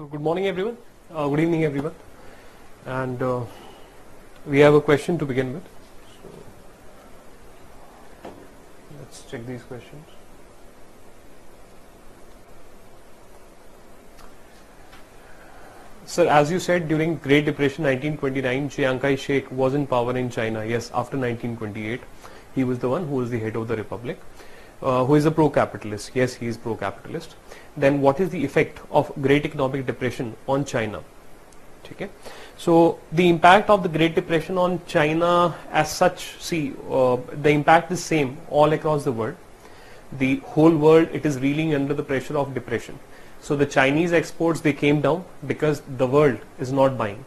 So good morning everyone, uh, good evening everyone and uh, we have a question to begin with. So let's check these questions. Sir, as you said, during Great Depression 1929, Chiang Kai-shek was in power in China. Yes, after 1928, he was the one who was the head of the republic. Uh, who is a pro-capitalist? Yes, he is pro-capitalist. Then what is the effect of Great Economic Depression on China? Okay. So the impact of the Great Depression on China as such, see, uh, the impact is same all across the world. The whole world, it is reeling under the pressure of depression. So the Chinese exports, they came down because the world is not buying.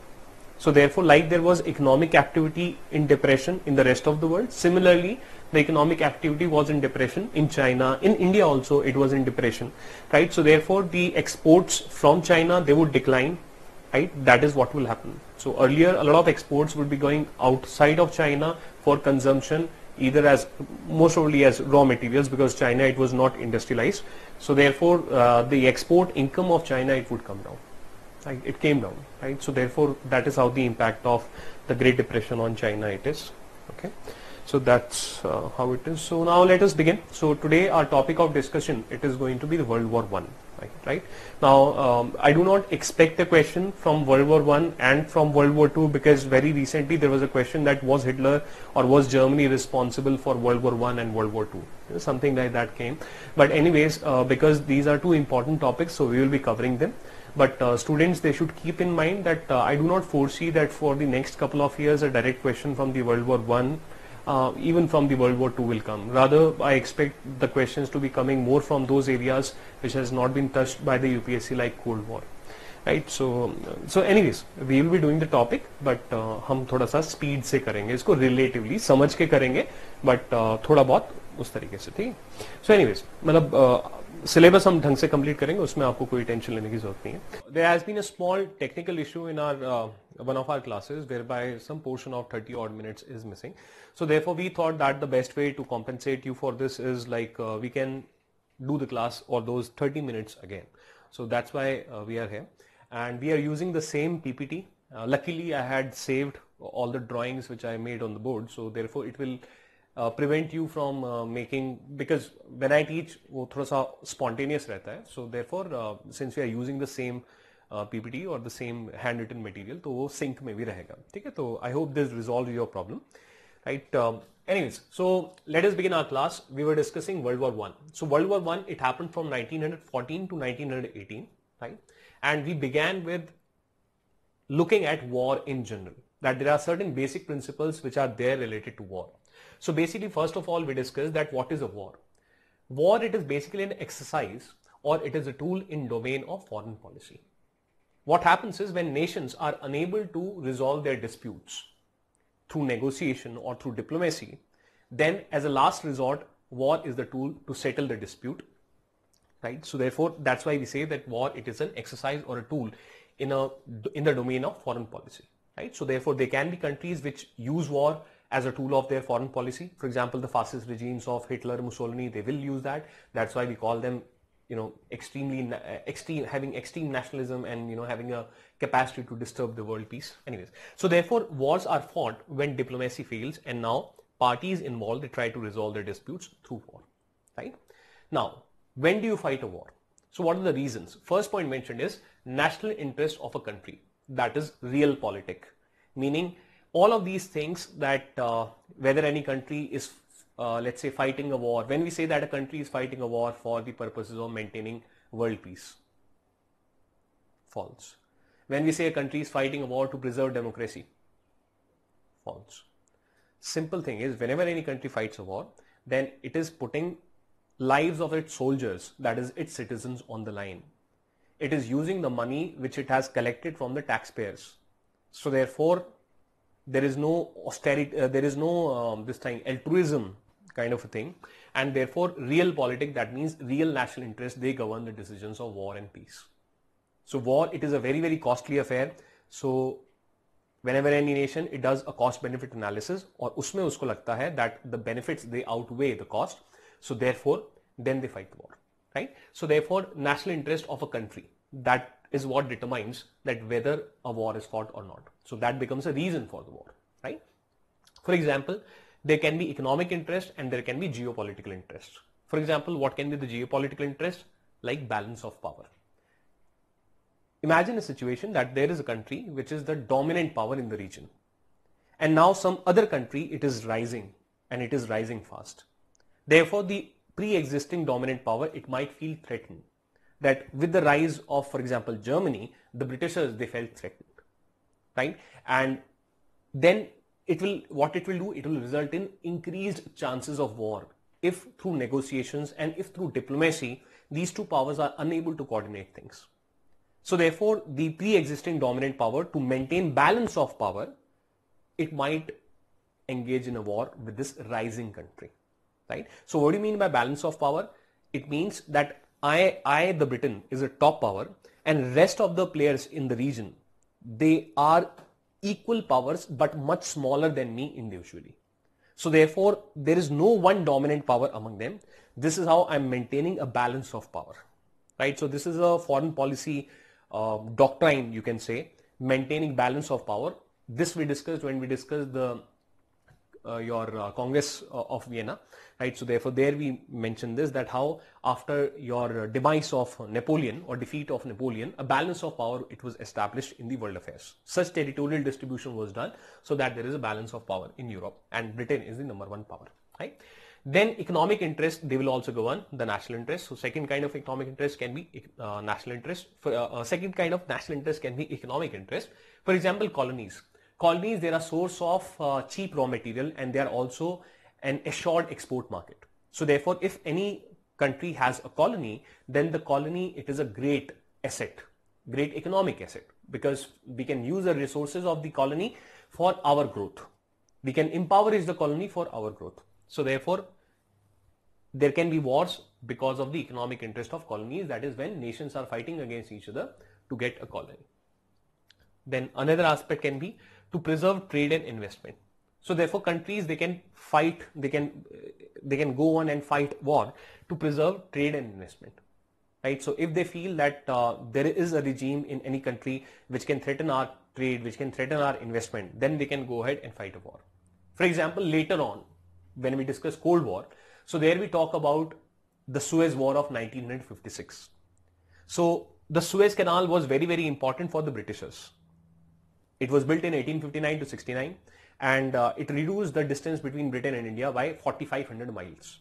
So therefore, like there was economic activity in depression in the rest of the world, similarly, the economic activity was in depression in China, in India also it was in depression, right? So therefore, the exports from China, they would decline, right? That is what will happen. So earlier, a lot of exports would be going outside of China for consumption either as most probably as raw materials because China it was not industrialized. So therefore, uh, the export income of China it would come down. Right? It came down, right? So therefore, that is how the impact of the Great Depression on China it is. Okay. So that's uh, how it is. So now let us begin. So today our topic of discussion it is going to be the World War One. Right, right. Now um, I do not expect a question from World War One and from World War Two because very recently there was a question that was Hitler or was Germany responsible for World War One and World War Two. Something like that came. But anyways, uh, because these are two important topics, so we will be covering them but uh, students they should keep in mind that uh, I do not foresee that for the next couple of years a direct question from the World War One uh, even from the World War II will come. Rather, I expect the questions to be coming more from those areas which has not been touched by the UPSC like Cold War. Right so so anyways we will be doing the topic but हम थोड़ा सा speed से करेंगे इसको relatively समझ के करेंगे but uh, थोड़ा बहुत उस तरीके से ठीक है सो एनीवेज मतलब सिलेबस हम ढंग से कंप्लीट करेंगे उसमें आपको कोई टेंशन लेने की जरूरत नहीं है there has been a small technical issue in are one of our classes whereby some portion of 30 odd minutes is missing so therefore we thought that the best way to compensate you for this is like uh, we can do the class or those 30 minutes again so that's why uh, we are here and we are using the same ppt uh, luckily i had saved all the drawings which i made on the board so therefore it will uh, prevent you from uh, making because when I teach वो थोड़ा सा spontaneous रहता है so therefore uh, since we are using the same uh, PPT or the same handwritten material तो वो sync में भी रहेगा ठीक है तो I hope this resolves your problem right um, anyways so let us begin our class we were discussing World War One so World War One it happened from 1914 to 1918 right and we began with looking at war in general that there are certain basic principles which are there related to war so basically, first of all, we discussed that what is a war. War, it is basically an exercise or it is a tool in domain of foreign policy. What happens is when nations are unable to resolve their disputes through negotiation or through diplomacy, then as a last resort, war is the tool to settle the dispute. Right. So therefore, that's why we say that war, it is an exercise or a tool in a in the domain of foreign policy. Right. So therefore, there can be countries which use war as a tool of their foreign policy. For example, the fascist regimes of Hitler, Mussolini, they will use that. That's why we call them, you know, extremely uh, extreme, having extreme nationalism and you know having a capacity to disturb the world peace. Anyways, so therefore wars are fought when diplomacy fails, and now parties involved they try to resolve their disputes through war. Right now, when do you fight a war? So what are the reasons? First point mentioned is national interest of a country. That is realpolitik, meaning all of these things that uh, whether any country is uh, let's say fighting a war. When we say that a country is fighting a war for the purposes of maintaining world peace. False. When we say a country is fighting a war to preserve democracy. False. Simple thing is whenever any country fights a war then it is putting lives of its soldiers that is its citizens on the line. It is using the money which it has collected from the taxpayers. So therefore there is no austerity, uh, there is no um, this thing altruism kind of a thing, and therefore real politics that means real national interest they govern the decisions of war and peace. So war it is a very very costly affair. So whenever any nation it does a cost benefit analysis or usme usko lagta hai that the benefits they outweigh the cost. So therefore then they fight the war, right? So therefore national interest of a country that is what determines that whether a war is fought or not. So that becomes a reason for the war, right? For example, there can be economic interest and there can be geopolitical interest. For example, what can be the geopolitical interest? Like balance of power. Imagine a situation that there is a country which is the dominant power in the region. And now some other country, it is rising and it is rising fast. Therefore, the pre-existing dominant power, it might feel threatened. That with the rise of, for example, Germany, the Britishers, they felt threatened, right? And then it will, what it will do, it will result in increased chances of war if through negotiations and if through diplomacy, these two powers are unable to coordinate things. So therefore, the pre-existing dominant power to maintain balance of power, it might engage in a war with this rising country, right? So what do you mean by balance of power? It means that I, I, the Britain is a top power and rest of the players in the region, they are equal powers but much smaller than me individually. So therefore, there is no one dominant power among them. This is how I'm maintaining a balance of power, right? So this is a foreign policy uh, doctrine, you can say, maintaining balance of power. This we discussed when we discussed the your uh, Congress uh, of Vienna, right? So therefore, there we mention this that how after your demise of Napoleon or defeat of Napoleon, a balance of power it was established in the world affairs. Such territorial distribution was done so that there is a balance of power in Europe, and Britain is the number one power, right? Then economic interest, they will also go on the national interest. So second kind of economic interest can be uh, national interest. For, uh, uh, second kind of national interest can be economic interest. For example, colonies. Colonies, they are a source of uh, cheap raw material and they are also an assured export market. So therefore, if any country has a colony, then the colony, it is a great asset, great economic asset because we can use the resources of the colony for our growth. We can impoverish the colony for our growth. So therefore, there can be wars because of the economic interest of colonies. That is when nations are fighting against each other to get a colony. Then another aspect can be to preserve trade and investment. So therefore, countries they can fight, they can they can go on and fight war to preserve trade and investment, right? So if they feel that uh, there is a regime in any country which can threaten our trade, which can threaten our investment, then they can go ahead and fight a war. For example, later on, when we discuss Cold War. So there we talk about the Suez War of 1956. So the Suez Canal was very, very important for the Britishers. It was built in 1859 to 69 and uh, it reduced the distance between Britain and India by 4500 miles.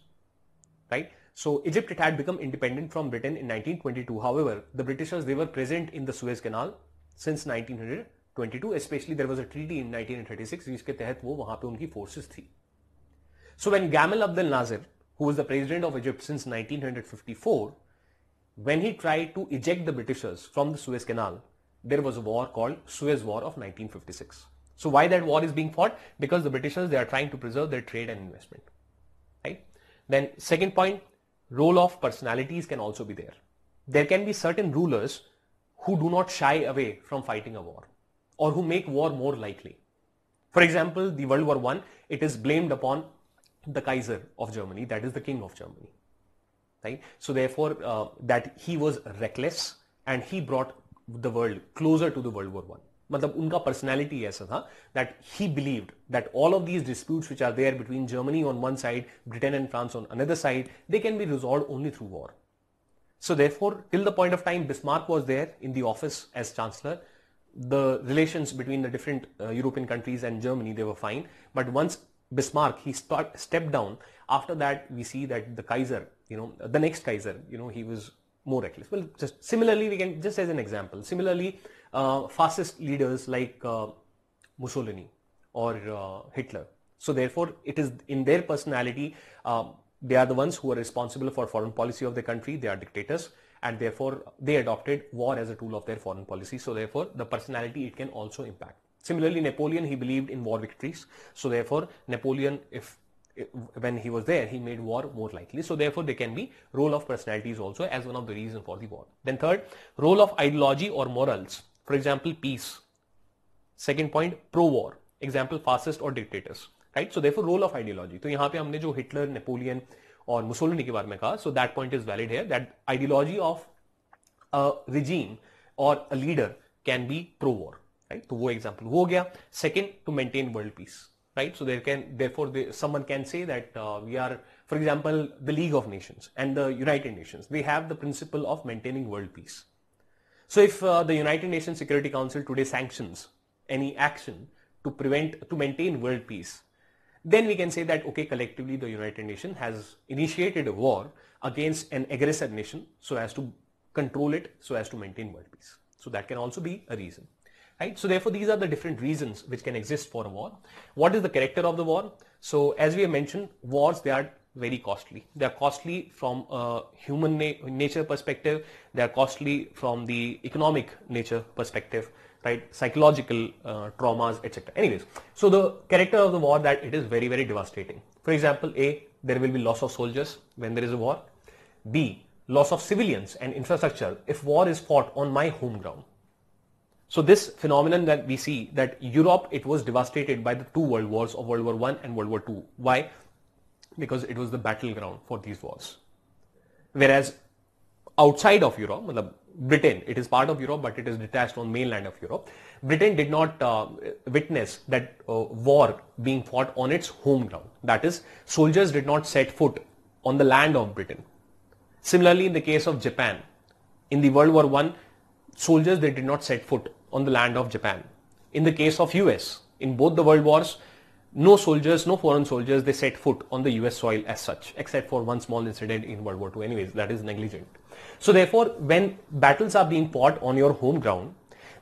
Right? So Egypt it had become independent from Britain in 1922. However, the Britishers they were present in the Suez Canal since 1922. Especially there was a treaty in 1936 जिसके तहत वो वहां पे उनकी forces थी. So when Gamal Abdel Nasser, who was the president of Egypt since 1954, when he tried to eject the Britishers from the Suez Canal, there was a war called Suez War of 1956. So why that war is being fought? Because the Britishers, they are trying to preserve their trade and investment. Right? Then second point, role of personalities can also be there. There can be certain rulers who do not shy away from fighting a war or who make war more likely. For example, the World War I, it is blamed upon the Kaiser of Germany, that is the king of Germany. Right? So therefore, uh, that he was reckless and he brought the world closer to the World War One. मतलब उनका personality ऐसा था that he believed that all of these disputes which are there between Germany on one side, Britain and France on another side, they can be resolved only through war. So therefore, till the point of time Bismarck was there in the office as chancellor, the relations between the different uh, European countries and Germany, they were fine. But once Bismarck, he start, stepped down. After that, we see that the Kaiser, you know, the next Kaiser, you know, he was more reckless. Well, just similarly, we can just as an example. Similarly, uh, fascist leaders like uh, Mussolini or uh, Hitler. So therefore, it is in their personality. Um, they are the ones who are responsible for foreign policy of the country. They are dictators, and therefore they adopted war as a tool of their foreign policy. So therefore, the personality it can also impact. Similarly, Napoleon, he believed in war victories. So therefore, Napoleon, if when he was there, he made war more likely. So therefore, there can be role of personalities also as one of the reasons for the war. Then third, role of ideology or morals. For example, peace. Second point, pro-war. Example, fascist or dictators. Right? So therefore, role of ideology. तो यहाँ पे हमने जो Hitler, Napoleon और Mussolini के बारे में कहा, so that point is valid here. That ideology of a regime or a leader can be pro-war, right? So, वो example हो गया. Second, to maintain world peace, right? So there can, therefore, they, someone can say that uh, we are, for example, the League of Nations and the United Nations. They have the principle of maintaining world peace. So if uh, the United Nations Security Council today sanctions any action to prevent, to maintain world peace, then we can say that, okay, collectively the United Nations has initiated a war against an aggressor nation so as to control it, so as to maintain world peace. So that can also be a reason. Right? So therefore these are the different reasons which can exist for a war. What is the character of the war? So as we have mentioned, wars, they are very costly. They are costly from a human na nature perspective. They are costly from the economic nature perspective right? Psychological uh, traumas, etc. Anyways, so the character of the war that it is very, very devastating. For example, A, there will be loss of soldiers when there is a war. B, loss of civilians and infrastructure if war is fought on my home ground. So this phenomenon that we see that Europe, it was devastated by the two world wars of World War One and World War Two. Why? Because it was the battleground for these wars. Whereas outside of Europe, Britain, it is part of Europe, but it is detached on mainland of Europe. Britain did not uh, witness that uh, war being fought on its home ground. That is, soldiers did not set foot on the land of Britain. Similarly, in the case of Japan, in the World War I, soldiers they did not set foot on the land of Japan. In the case of US, in both the world wars, no soldiers, no foreign soldiers, they set foot on the US soil as such, except for one small incident in World War II. Anyways, that is negligent. So therefore, when battles are being fought on your home ground,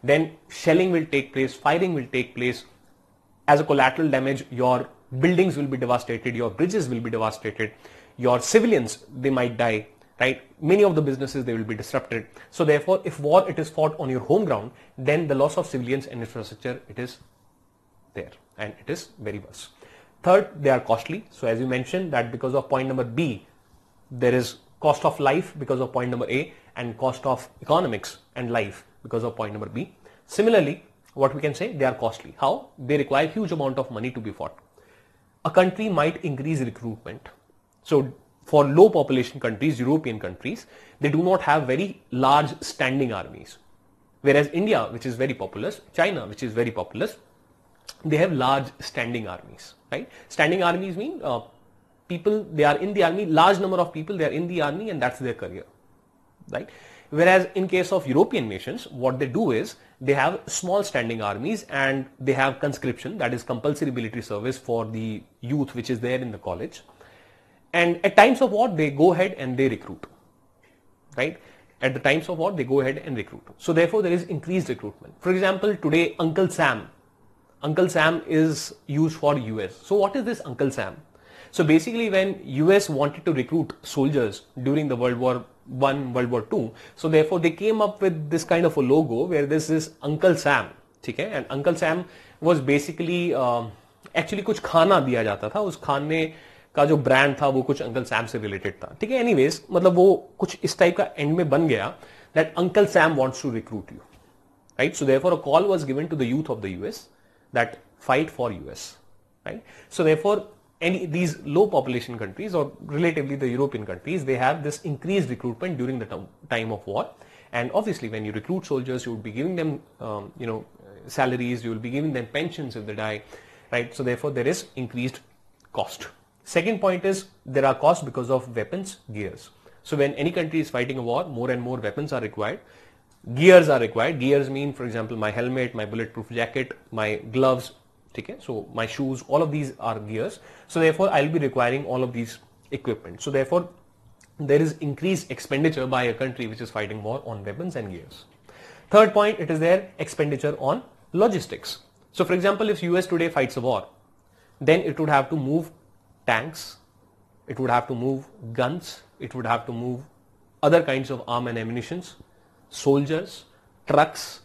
then shelling will take place, firing will take place. As a collateral damage, your buildings will be devastated, your bridges will be devastated, your civilians, they might die, right? Many of the businesses, they will be disrupted. So therefore, if war, it is fought on your home ground, then the loss of civilians and infrastructure, it is there and it is very worse. Third, they are costly. So as you mentioned that because of point number B, there is cost of life because of point number A and cost of economics and life because of point number B. Similarly, what we can say, they are costly. How? They require huge amount of money to be fought. A country might increase recruitment. So for low population countries, European countries, they do not have very large standing armies. Whereas India, which is very populous, China, which is very populous, they have large standing armies, right? Standing armies mean uh, people, they are in the army, large number of people, they are in the army and that's their career, right? Whereas in case of European nations, what they do is they have small standing armies and they have conscription, that is compulsory military service for the youth which is there in the college. And at times of war, they go ahead and they recruit, right? At the times of war, they go ahead and recruit. So therefore, there is increased recruitment. For example, today, Uncle Sam, Uncle Sam is used for US. So what is this Uncle Sam? So basically when US wanted to recruit soldiers during the World War One, World War Two, so therefore they came up with this kind of a logo where this is Uncle Sam, ठीक And Uncle Sam was basically uh, actually कुछ खाना दिया जाता था उस खाने का जो ब्रांड था वो कुछ अंकल सैम से रिलेटेड था ठीक है एनीवेज मतलब वो कुछ इस टाइप का एंड में बन गया that uncle Sam wants to recruit you right so therefore a call was given to the youth of the US that fight for US, right? So therefore, any these low population countries or relatively the European countries, they have this increased recruitment during the time of war. And obviously, when you recruit soldiers, you would be giving them, um, you know, salaries, you will be giving them pensions if they die, right? So therefore, there is increased cost. Second point is there are costs because of weapons, gears. So when any country is fighting a war, more and more weapons are required. Gears are required. Gears mean, for example, my helmet, my bulletproof jacket, my gloves, okay? So my shoes, all of these are gears. So therefore, I'll be requiring all of these equipment. So therefore, there is increased expenditure by a country which is fighting war on weapons and gears. Third point, it is their expenditure on logistics. So for example, if US today fights a war, then it would have to move tanks, it would have to move guns, it would have to move other kinds of arm and ammunitions, soldiers, trucks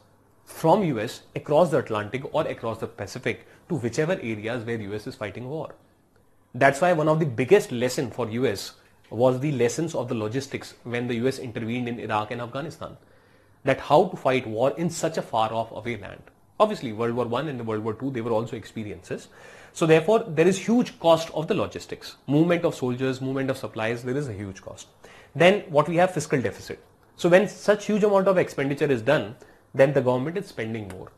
from US across the Atlantic or across the Pacific to whichever areas where US is fighting war. That's why one of the biggest lesson for US was the lessons of the logistics when the US intervened in Iraq and Afghanistan. That how to fight war in such a far off away land. Obviously World War I and World War II they were also experiences. So therefore there is huge cost of the logistics. Movement of soldiers, movement of supplies, there is a huge cost. Then what we have fiscal deficit. So when such huge amount of expenditure is done, then the government is spending more.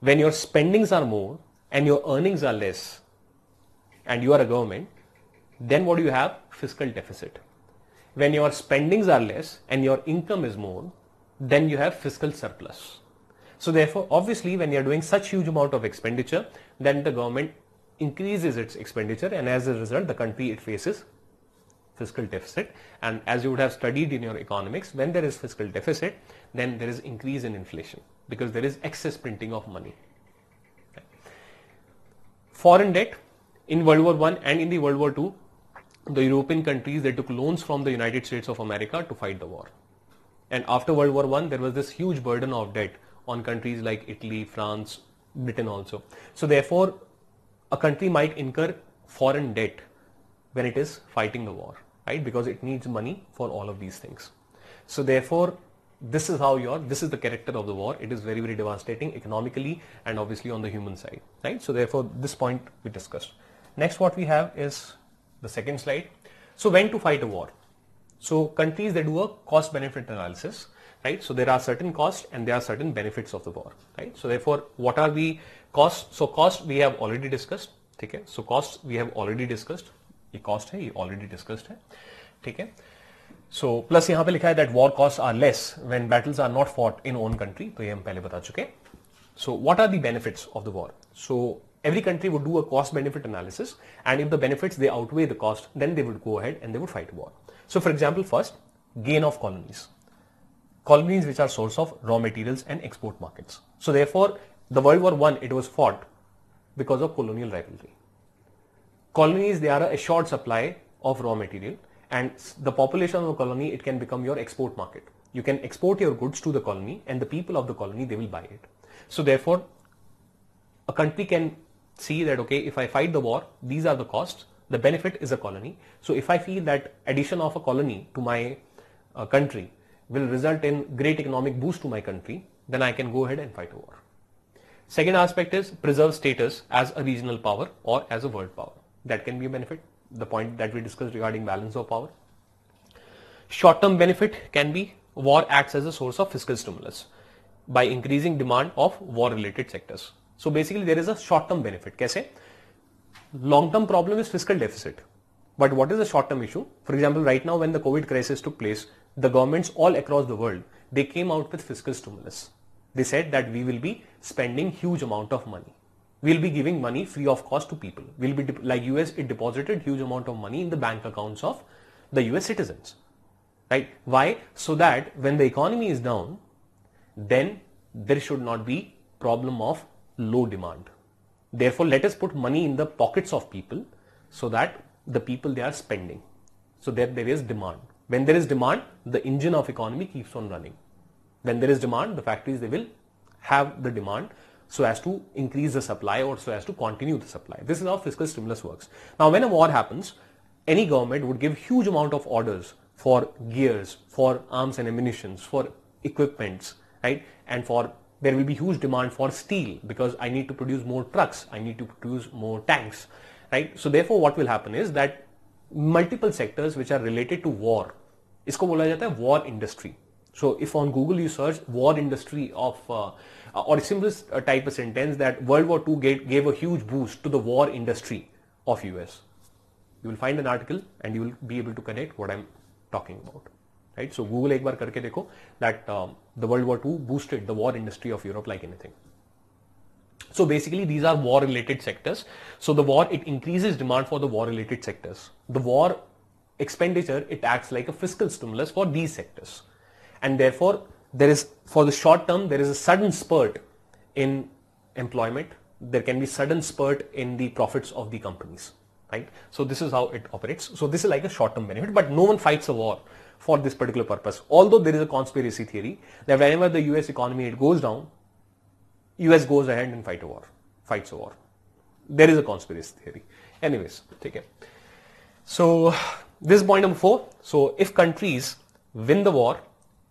When your spendings are more and your earnings are less, and you are a government, then what do you have? Fiscal deficit. When your spendings are less and your income is more, then you have fiscal surplus. So therefore, obviously, when you are doing such huge amount of expenditure, then the government increases its expenditure and as a result, the country it faces fiscal deficit. And as you would have studied in your economics, when there is fiscal deficit, then there is increase in inflation because there is excess printing of money. Foreign debt in World War One and in the World War Two, the European countries they took loans from the United States of America to fight the war. And after World War One, there was this huge burden of debt on countries like Italy, France, Britain also. So therefore, a country might incur foreign debt when it is fighting the war, right? Because it needs money for all of these things. So therefore, this is how your this is the character of the war. It is very very devastating economically and obviously on the human side, right? So therefore, this point we discussed. Next, what we have is the second slide. So when to fight a war? So countries that do a cost benefit analysis, right? So there are certain costs and there are certain benefits of the war, right? So therefore, what are the costs? So cost we have already discussed, okay? So costs we have already discussed. ये cost है, ये already discussed है, ठीक है? So plus यहाँ पे लिखा है that war costs are less when battles are not fought in own country. तो ये हम पहले बता चुके. So what are the benefits of the war? So every country would do a cost benefit analysis and if the benefits they outweigh the cost then they would go ahead and they would fight war. So for example first gain of colonies. Colonies which are source of raw materials and export markets. So therefore the World War One it was fought because of colonial rivalry. Colonies they are a assured supply of raw material and the population of a colony it can become your export market. You can export your goods to the colony and the people of the colony they will buy it. So therefore a country can see that okay if I fight the war these are the costs the benefit is a colony so if I feel that addition of a colony to my uh, country will result in great economic boost to my country then I can go ahead and fight a war. Second aspect is preserve status as a regional power or as a world power that can be a benefit the point that we discussed regarding balance of power. Short term benefit can be war acts as a source of fiscal stimulus by increasing demand of war related sectors so basically there is a short term benefit. Kaise? Long term problem is fiscal deficit. But what is the short term issue? For example, right now when the COVID crisis took place, the governments all across the world, they came out with fiscal stimulus. They said that we will be spending huge amount of money. We'll be giving money free of cost to people. We'll be like US, it deposited huge amount of money in the bank accounts of the US citizens. Right? Why? So that when the economy is down, then there should not be problem of low demand. Therefore, let us put money in the pockets of people so that the people they are spending. So that there is demand. When there is demand, the engine of economy keeps on running When there is demand, the factories they will have the demand so as to increase the supply or so as to continue the supply. This is how fiscal stimulus works. Now, when a war happens, any government would give huge amount of orders for gears, for arms and ammunitions, for equipments, right, and for there will be huge demand for steel because I need to produce more trucks, I need to produce more tanks, right? So therefore what will happen is that multiple sectors which are related to war, इसको बोला जाता है war industry. so if on Google you search war industry of uh, or a similar uh, type of sentence that World War II gave, gave a huge boost to the war industry of US. You will find an article and you will be able to connect what I'm talking about. Right? So Google ek bar karke dekho that um, the World War II boosted the war industry of Europe like anything. So basically these are war related sectors. So the war, it increases demand for the war related sectors. The war expenditure, it acts like a fiscal stimulus for these sectors. And therefore there is, for the short term, there is a sudden spurt in employment. There can be sudden spurt in the profits of the companies, right? So this is how it operates. So this is like a short term benefit, but no one fights a war for this particular purpose. Although there is a conspiracy theory that whenever the US economy it goes down, US goes ahead and fight a war, fights a war. There is a conspiracy theory. Anyways, take it. So this is point number four. So if countries win the war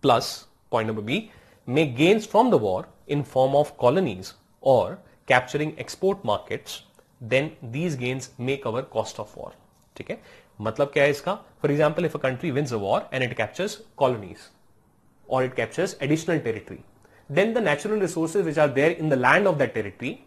plus point number B make gains from the war in form of colonies or capturing export markets, then these gains may cover cost of war. ठीक है मतलब क्या है इसका for example if a country wins a war and it captures colonies or it captures additional territory, then the natural resources which are there in the land of that territory,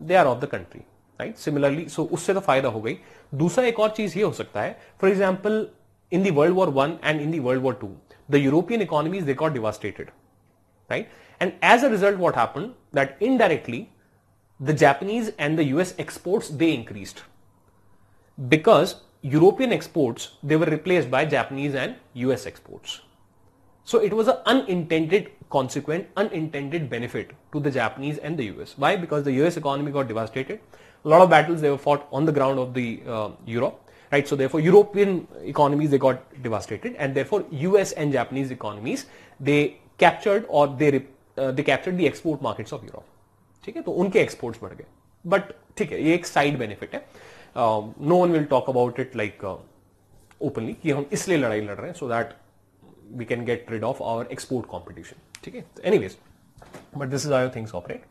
they are of the country. Right? Similarly, so उससे तो फायदा हो गई दूसरा एक और चीज ये हो सकता है for example in the world war one and in the world war to the European economies, they got devastated, right? And as a result, what happened that indirectly, the Japanese and the US exports, they increased because European exports, they were replaced by Japanese and US exports. So it was an unintended consequent, unintended benefit to the Japanese and the US. Why? Because the US economy got devastated. A lot of battles they were fought on the ground of the uh, Europe right? So therefore, European economies they got devastated, and therefore US and Japanese economies they captured or they uh, they captured the export markets of Europe. ठीक है तो उनके exports बढ़ गए but ठीक है ये एक साइड बेनिफिट है no one will talk about it like openly कि हम इसलिए लड़ाई लड़ रहे हैं so that we can get rid of our export competition ठीक है anyways but this is how things operate.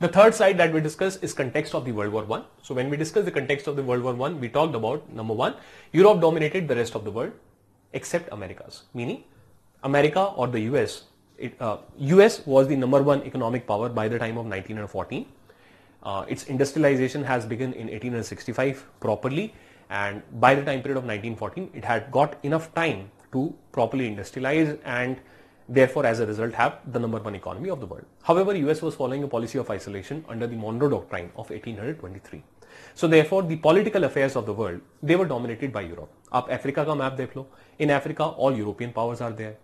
the third side that we discuss is context of the World War One. So when we discuss the context of the World War One, we talked about number one, Europe dominated the rest of the world except Americas, meaning America or the US. It, uh, US was the number one economic power by the time of 1914. Uh, its industrialization has begun in 1865 properly and by the time period of 1914 it had got enough time to properly industrialize and therefore as a result have the number one economy of the world. However, US was following a policy of isolation under the Monroe Doctrine of 1823. So therefore the political affairs of the world, they were dominated by Europe. आप Africa का map देख लो in Africa all European powers are there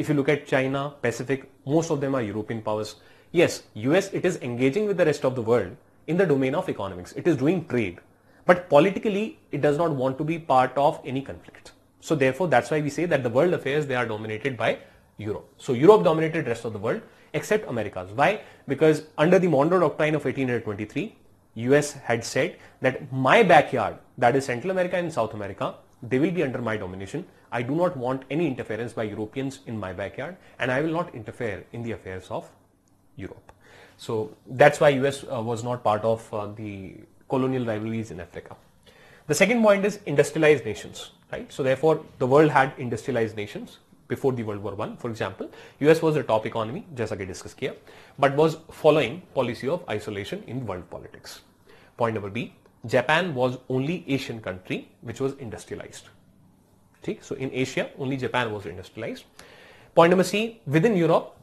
if you look at China, Pacific, most of them are European powers. Yes, US, it is engaging with the rest of the world in the domain of economics. It is doing trade. But politically, it does not want to be part of any conflict. So therefore, that's why we say that the world affairs, they are dominated by Europe. So Europe dominated rest of the world except Americas. Why? Because under the Monroe Doctrine of 1823, US had said that my backyard, that is Central America and South America, they will be under my domination. I do not want any interference by Europeans in my backyard and I will not interfere in the affairs of Europe. So that's why US uh, was not part of uh, the colonial rivalries in Africa. The second point is industrialized nations, right? So therefore the world had industrialized nations before the World War One. For example, US was the top economy, जैसा कि discuss किया, but was following policy of isolation in world politics. Point number B, Japan was only Asian country which was industrialized. ठीक? So in Asia, only Japan was industrialized. Point number C, within Europe,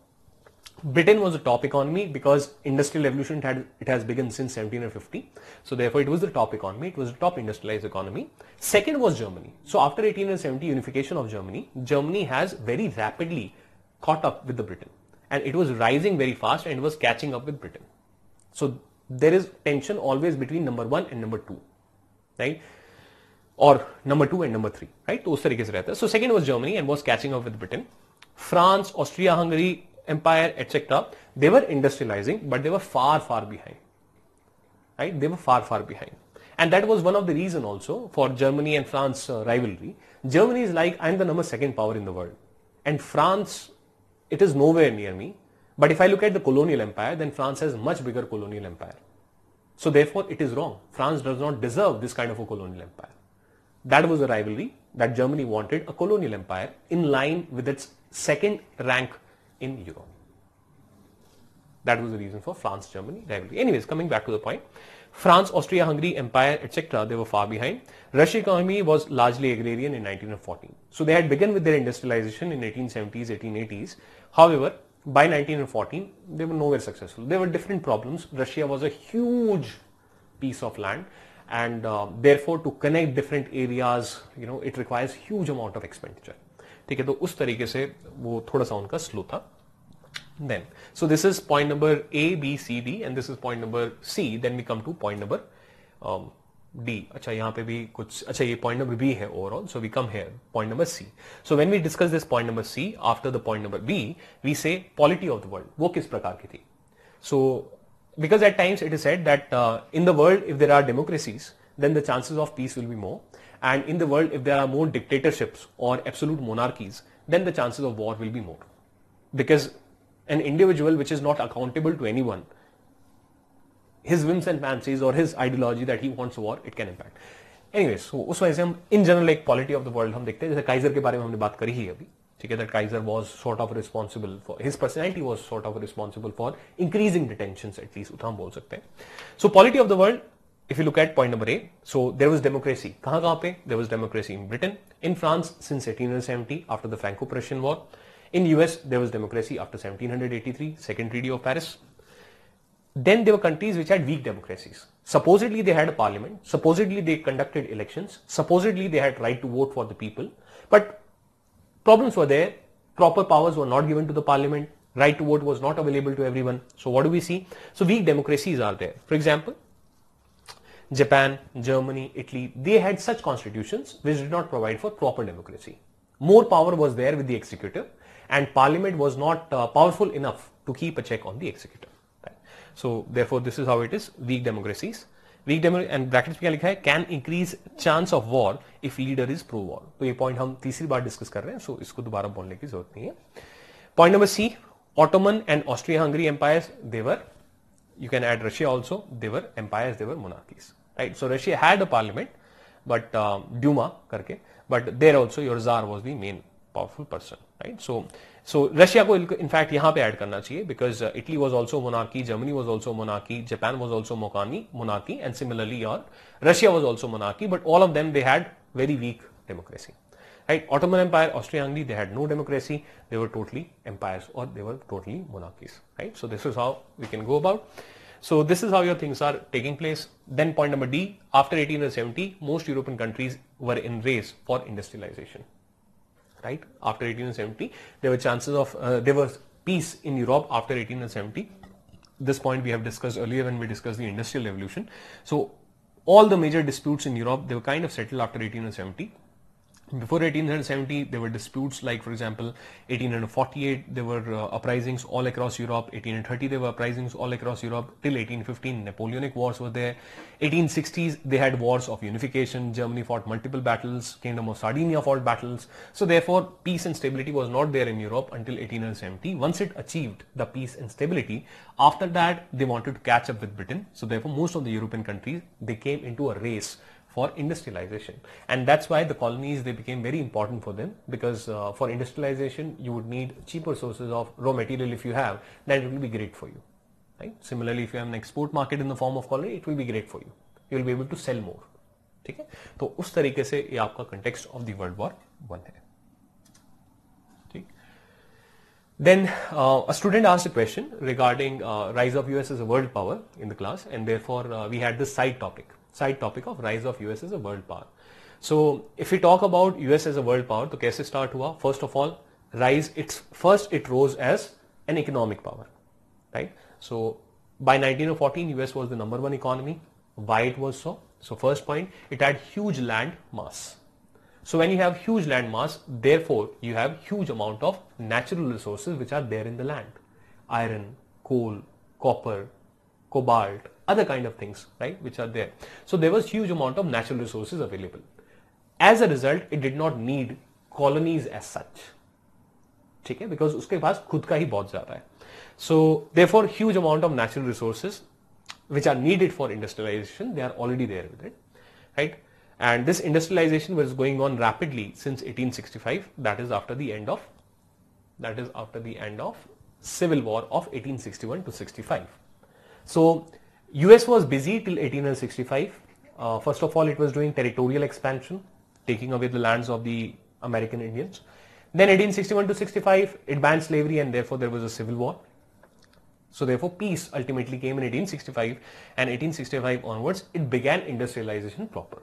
Britain was a top economy because industrial revolution had it has begun since 1750. So therefore it was the top economy, it was the top industrialized economy. Second was Germany. So after 1870 unification of Germany, Germany has very rapidly caught up with the Britain and it was rising very fast and was catching up with Britain. So there is tension always between number 1 and number 2. Right? Or number 2 and number 3. Right? So second was Germany and was catching up with Britain. France, Austria-Hungary Empire, etc. They were industrializing, but they were far, far behind. Right? They were far, far behind. And that was one of the reason also for Germany and France uh, rivalry. Germany is like, I'm the number second power in the world. And France, it is nowhere near me. But if I look at the colonial empire, then France has much bigger colonial empire. So therefore, it is wrong. France does not deserve this kind of a colonial empire. That was a rivalry that Germany wanted a colonial empire in line with its second rank in Europe. That was the reason for France-Germany rivalry. Anyways, coming back to the point, France, Austria, Hungary, Empire, etc. They were far behind. Russian economy was largely agrarian in 1914. So they had begun with their industrialization in 1870s, 1880s. However, by 1914, they were nowhere successful. There were different problems. Russia was a huge piece of land and uh, therefore to connect different areas, you know, it requires huge amount of expenditure. ठीक है तो उस तरीके से वो थोड़ा सा उनका स्लो था। Then so this is point number A B C D and this is point number C then we come to point number D अच्छा यहाँ पे भी कुछ अच्छा ये पॉइंट नंबर बी है overall so we come here point number C so when we discuss this point number C after the point number B we say polity of the world वो किस प्रकार की थी? So because at times it is set that in the world if there are democracies then the the of peace will be more and in the world if there are more dictatorships or absolute monarchies then the chances of war will be more because an individual which is not accountable to anyone his whims and fancies or his ideology that he wants war it can impact anyways so उस वजह से हम in general एक polity of the world हम देखते हैं जैसे Kaizer के बारे में हमने बात करी ही अभी ठीक है that Kaiser was sort of responsible for his personality was sort of responsible for increasing the tensions at least उतना हम बोल सकते हैं so polity of the world if you look at point number A, so there was democracy. Kahan kahan pe? There was democracy in Britain, in France since 1870 after the Franco-Prussian War. In US, there was democracy after 1783, Second Treaty of Paris. Then there were countries which had weak democracies. Supposedly they had a parliament, supposedly they conducted elections, supposedly they had right to vote for the people, but problems were there, proper powers were not given to the parliament, right to vote was not available to everyone. So what do we see? So weak democracies are there. For example, Japan, Germany, Italy, they had such constitutions which did not provide for proper democracy. More power was there with the executive and parliament was not uh, powerful enough to keep a check on the executive. So therefore this is how it is weak democracies. Week demo and brackets में क्या लिखा है can increase chance of war if leader is pro war तो ये point हम तीसरी बार discuss कर रहे हैं सो so इसको दोबारा बोलने की जरूरत नहीं है point number C Ottoman and Austria Hungary empires they were you can add Russia also. They were empires, they were monarchies, right? So Russia had a parliament, but um, Duma करके, but there also your czar was the main powerful person, right? So so Russia को in fact यहां पे add करना चाहिए because Italy was also monarchy Germany was also monarchy Japan was also मोकानी monarchy and similarly और Russia was also monarchy but all of them they had very weak democracy right ottoman empire austria hungary they had no democracy they were totally empires or they were totally monarchies right so this is how we can go about so this is how your things are taking place then point number d after 1870 most european countries were in race for industrialization right? After 1870, there were chances of, uh, there was peace in Europe after 1870. This point we have discussed earlier when we discussed the industrial revolution. So all the major disputes in Europe, they were kind of settled after 1870 before 1870 there were disputes like for example 1848 there were uh, uprisings all across europe. 1830 there were uprisings all across europe till 1815 napoleonic wars were there. 1860s they had wars of unification. Germany fought multiple battles. Kingdom of sardinia fought battles. So therefore peace and stability was not there in europe until 1870 once it achieved the peace and stability after that they wanted to catch up with britain. So therefore most of the european countries they came into a race for industrialization and that's why the colonies they became very important for them because uh, for industrialization you would need cheaper sources of raw material if you have then it will be great for you right similarly if you have an export market in the form of colony it will be great for you you will be able to sell more ठीक है तो उस तरीके से ये आपका context of the world war one है ठीक then uh, a student asked a question regarding uh, rise of us as a world power in the class and therefore uh, we had this side topic side topic of rise of US as a world power. So if we talk about US as a world power, तो कैसे start हुआ? First of all, rise. It's first it rose as an economic power, right? So by 1914, US was the number one economy. Why it was so? So first point, it had huge land mass. So when you have huge land mass, therefore you have huge amount of natural resources which are there in the land. Iron, coal, copper, cobalt, other kind of things, right, which are there. So there was huge amount of natural resources available. As a result, it did not need colonies as such. ठीक है because उसके पास खुद का ही बहुत ज्यादा है सो there for huge amount of natural resources which are needed for industrialization, they are already there with it, right? And this industrialization was going on rapidly since 1865. That is after the end of, that is after the end of Civil War of 1861 to 65. So US was busy till 1865. Uh, first of all, it was doing territorial expansion, taking away the lands of the American Indians. Then 1861 to 65, it banned slavery and therefore there was a civil war. So therefore peace ultimately came in 1865 and 1865 onwards, it began industrialization proper.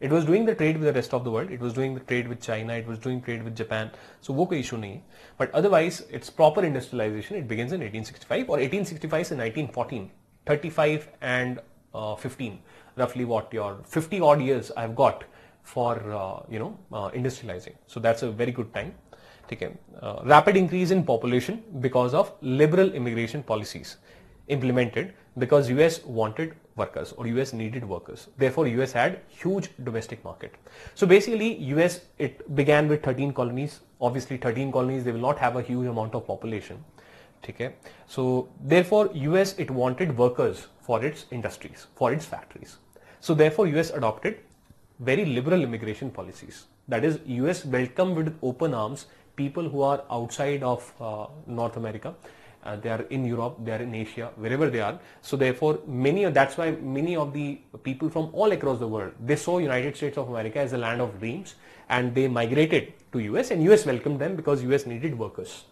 It was doing the trade with the rest of the world. It was doing the trade with China. It was doing trade with Japan. So वो कोई issue नहीं But otherwise, its proper industrialization, it begins in 1865 or 1865 से 1914. 35 and uh, 15 roughly what your 50 odd years I've got for uh, you know uh, industrializing so that's a very good time okay uh, rapid increase in population because of liberal immigration policies implemented because US wanted workers or US needed workers. Therefore, US had huge domestic market. So basically, US, it began with 13 colonies. Obviously, 13 colonies, they will not have a huge amount of population. Okay. So therefore, US, it wanted workers for its industries, for its factories. So therefore, US adopted very liberal immigration policies. That is, US welcomed with open arms people who are outside of uh, North America Uh, they are in Europe, they are in Asia, wherever they are. So therefore, many that's why many of the people from all across the world they saw United States of America as a land of dreams, and they migrated to US, and US welcomed them because US needed workers.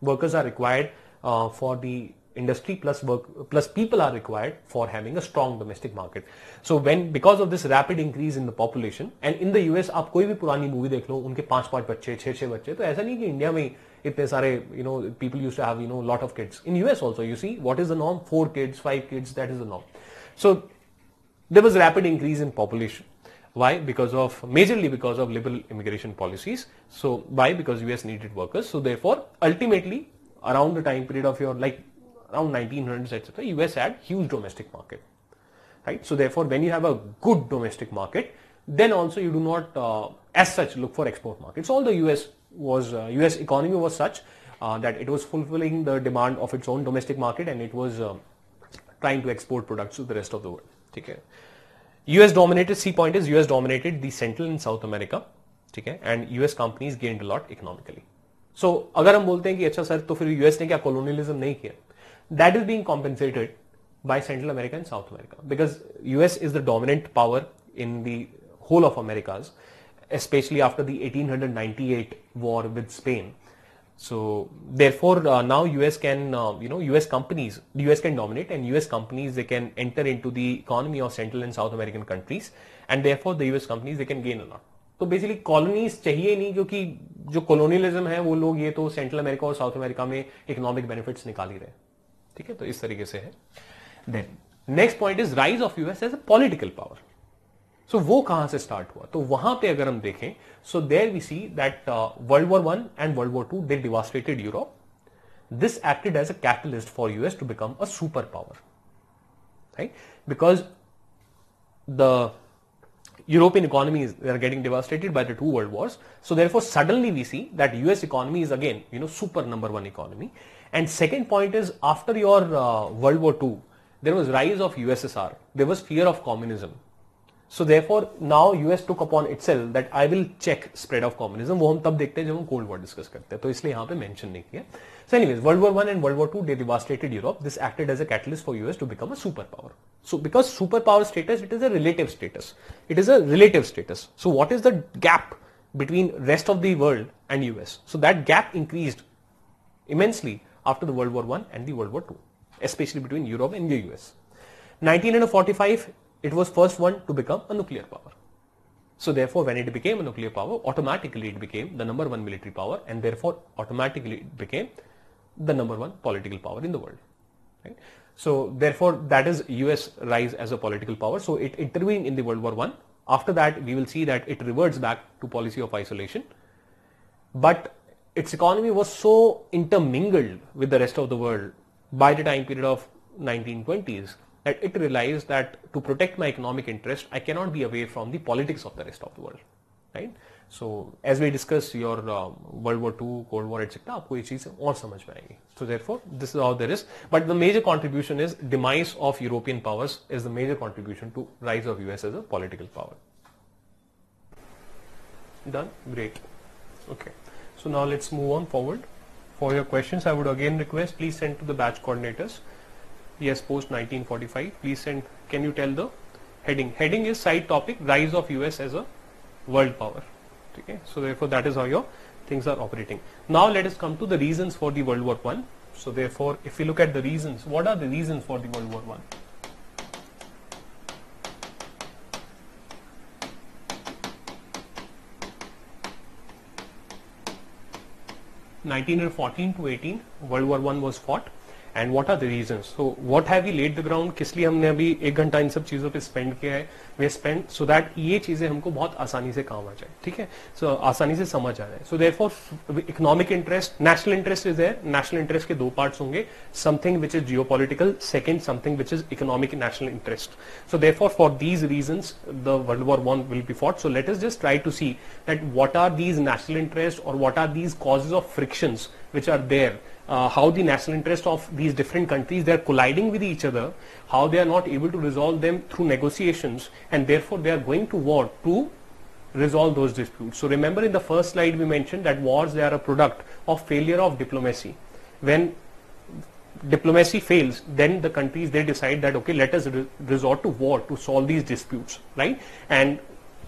Workers are required uh, for the industry plus work plus people are required for having a strong domestic market so when because of this rapid increase in the population and in the US आप कोई भी पुरानी movie देख लो उनके पांच पांच बच्चे छह छह बच्चे तो ऐसा नहीं कि इंडिया में itne sare, you know, people used to have, you know, lot of kids. In US also, you see, what is the norm? Four kids, five kids, that is the norm. So there was rapid increase in population. Why? Because of, majorly because of liberal immigration policies. So why? Because US needed workers. So therefore, ultimately, around the time period of your, like around 1900s, etc., US had huge domestic market. Right? So therefore, when you have a good domestic market, then also you do not uh, as such look for export markets. All the US was uh, US economy was such uh, that it was fulfilling the demand of its own domestic market and it was uh, trying to export products to the rest of the world. Okay. US dominated. C point is US dominated the Central and South America. Okay, and US companies gained a lot economically. So अगर हम बोलते हैं कि अच्छा sir तो फिर US ने क्या colonialism नहीं किया that is being compensated by Central America and South America because US is the dominant power in the whole of Americas, especially after the 1898 war with Spain. So therefore, uh, now US can, uh, you know, US companies, the US can dominate, and US companies they can enter into the economy of Central and South American countries, and therefore the US companies they can gain a lot. तो basically colonies चाहिए नहीं क्योंकि जो colonialism है वो लोग ये तो सेंट्रल अमेरिका और साउथ अमेरिका में इकोनॉमिक बेनिफिट्स निकाल ही रहे हैं ठीक है तो इस तरीके से है then next point is rise of US as a political power so वो कहाँ से स्टार्ट हुआ? तो वहाँ पे अगर हम देखें so there we see that World War One and World War Two they devastated Europe this acted as a capitalist for US to become a super power right because the European economy is are getting devastated by the two world wars so therefore suddenly we see that US economy is again you know super number one economy and second point is after your World War two there was rise of USSR there was fear of communism So therefore now US took upon itself that I will check spread of communism. वो हम तब देखते हैं जब हम cold war discuss करते हैं तो इसलिए यहाँ पे मेंशन नहीं किया So anyways, World War One and World War Two they devastated Europe. This acted as a catalyst for US to become a superpower. So because superpower status, it is a relative status. It is a relative status. So what is the gap between rest of the world and US? So that gap increased immensely after the World War I and the World War II, especially between Europe and the US. 1945, it was first one to become a nuclear power. So therefore, when it became a nuclear power, automatically it became the number one military power and therefore automatically it became the number one political power in the world. Right? So therefore, that is US rise as a political power. So it intervened in the World War One. After that, we will see that it reverts back to policy of isolation. But its economy was so intermingled with the rest of the world by the time period of 1920s that it realized that to protect my economic interest, I cannot be away from the politics of the rest of the world, right? So as we discuss your um, World War II, Cold War, etc., आपको ये चीज़ और समझ में आएगी. So therefore, this is how there is. But the major contribution is demise of European powers is the major contribution to rise of US as a political power. Done? Great. Okay. So now let's move on forward. For your questions, I would again request please send to the batch coordinators. Yes, post 1945. Please send. Can you tell the heading? Heading is side topic: rise of US as a world power. Okay. So therefore, that is how your things are operating. Now let us come to the reasons for the World War One. So therefore, if we look at the reasons, what are the reasons for the World War One? 1914 to 18 World War One was fought and what are the reasons so what have we lead the ground किस लिए हमने अभी एक घंटा इन सब चीजों पे spend किया है वे स्पेंड सो दैट ये चीजें हमको बहुत आसानी से काम आ जाए ठीक है सो so, आसानी से समझ आ जाए so therefore economic interest national interest is there national interest के दो पार्ट्स होंगे something which is geopolitical second something which is economic national interest so therefore for these reasons the world war one will be fought so let is just try to see that what are these national interests or what are these causes of frictions which are there, uh, how the national interest of these different countries they are colliding with each other, how they are not able to resolve them through negotiations, and therefore they are going to war to resolve those disputes. So remember in the first slide we mentioned that wars they are a product of failure of diplomacy. When diplomacy fails, then the countries they decide that okay, let us re- resort to war to solve these disputes, right? And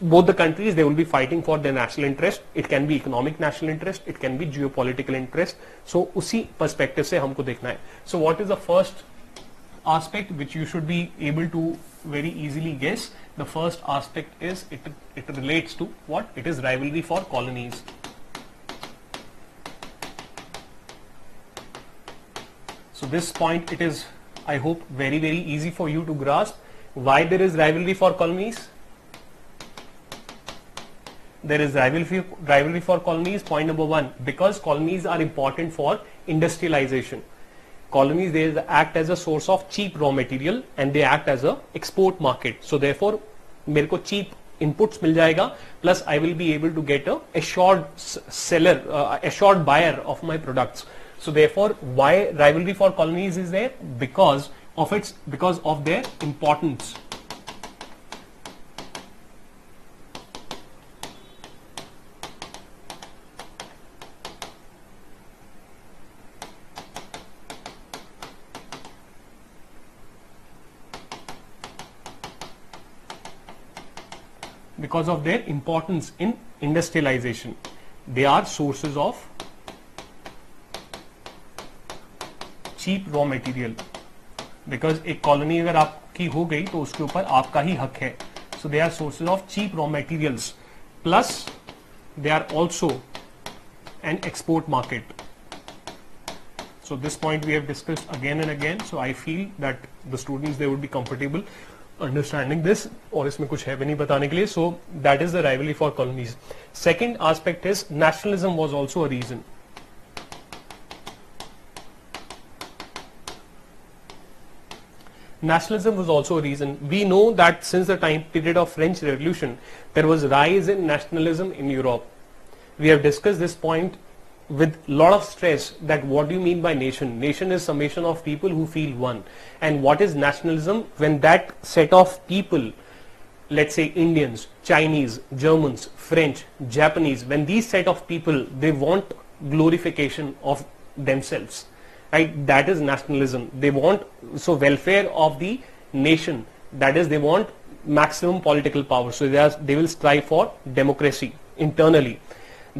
both the countries they will be fighting for their national interest. It can be economic national interest it can be geopolitical interest. So usi perspective se humko dekhna hai so what is the first aspect which you should be able to very easily guess? The first aspect is it it relates to what? It is rivalry for colonies. So this point it is i hope very very easy for you to grasp. Why there is rivalry for colonies? There is rivalry, rivalry for colonies. Point number one, because colonies are important for industrialization. Colonies they act as a source of cheap raw material and they act as a export market. So therefore, मेरे को cheap inputs मिल जाएगा plus I will be able to get a assured s- seller, uh, assured buyer of my products. So therefore, why rivalry for colonies is there? Because of its because of their importance. because of their importance in industrialization. They are sources of cheap raw material. Because एक colony अगर आपकी हो गई तो उसके ऊपर आपका ही हक है so they are sources of cheap raw materials plus they are also an export market. So this point we have discussed again and again. So I feel that the students they would be comfortable understanding this और इसमें कुछ है भी नहीं बताने के लिए. So that is the rivalry for colonies. Second aspect is nationalism was also a reason. Nationalism was also a reason. We know that since the time period of French Revolution, there was rise in nationalism in Europe. We have discussed this point with lot of stress that what do you mean by nation? Nation is summation of people who feel one. And what is nationalism? When that set of people, let's say Indians, Chinese, Germans, French, Japanese, when these set of people, they want glorification of themselves right that is nationalism they want so welfare of the nation that is they want maximum political power so they are they will strive for democracy internally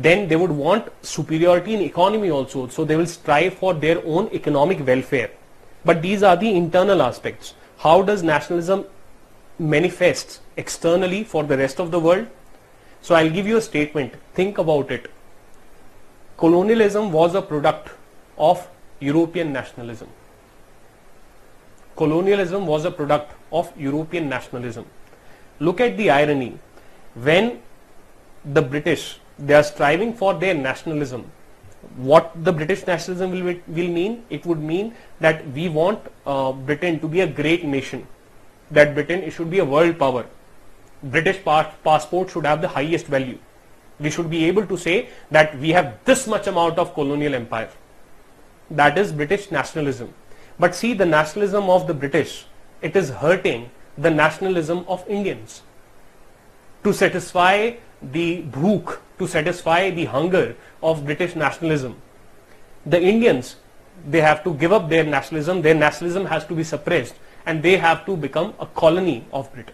then they would want superiority in economy also so they will strive for their own economic welfare but these are the internal aspects how does nationalism manifest externally for the rest of the world so i'll give you a statement think about it colonialism was a product of European nationalism. Colonialism was a product of European nationalism. Look at the irony. When the British, they are striving for their nationalism, what the British nationalism will, will mean? It would mean that we want uh, Britain to be a great nation. That Britain should be a world power. British pa- passport should have the highest value. We should be able to say that we have this much amount of colonial empire that is British nationalism. But see the nationalism of the British, it is hurting the nationalism of Indians. To satisfy the bhook, to satisfy the hunger of British nationalism, the Indians, they have to give up their nationalism, their nationalism has to be suppressed and they have to become a colony of Britain.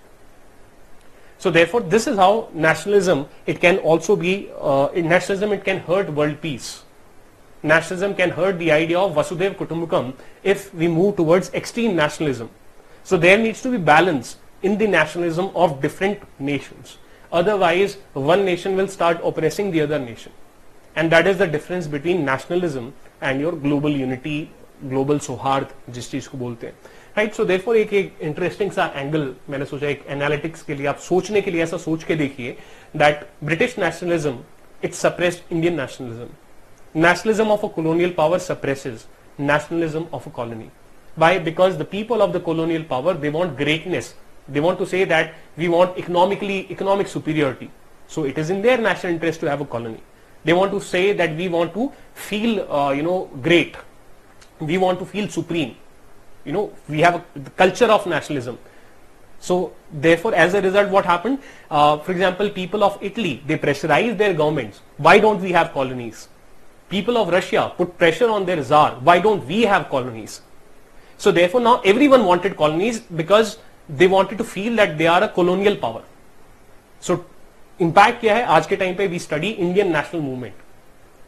So therefore this is how nationalism, it can also be, uh, in nationalism it can hurt world peace nationalism can hurt the idea of Vasudhaiva Kutumbakam if we move towards extreme nationalism. So there needs to be balance in the nationalism of different nations. Otherwise, one nation will start oppressing the other nation. And that is the difference between nationalism and your global unity, global सौहार्द जिस चीज को बोलते हैं right so therefore एक एक interesting सा angle मैंने सोचा एक एनालिटिक्स के लिए आप सोचने के लिए ऐसा सोच के देखिए that British nationalism it suppressed Indian nationalism nationalism of a colonial power suppresses nationalism of a colony. Why? Because the people of the colonial power, they want greatness. they want to say that we want economically, economic superiority. So it is in their national interest to have a colony. They want to say that we want to feel, uh, you know, great. We want to feel supreme. You know, we have a, the culture of nationalism. So therefore, as a result, what happened? Uh, for example, people of Italy, they pressurized their governments. Why don't we have colonies? People of Russia put pressure on their czar. Why don't we have colonies? So therefore, now everyone wanted colonies because they wanted to feel that they are a colonial power. So impact क्या है आज के time पे we study Indian national movement.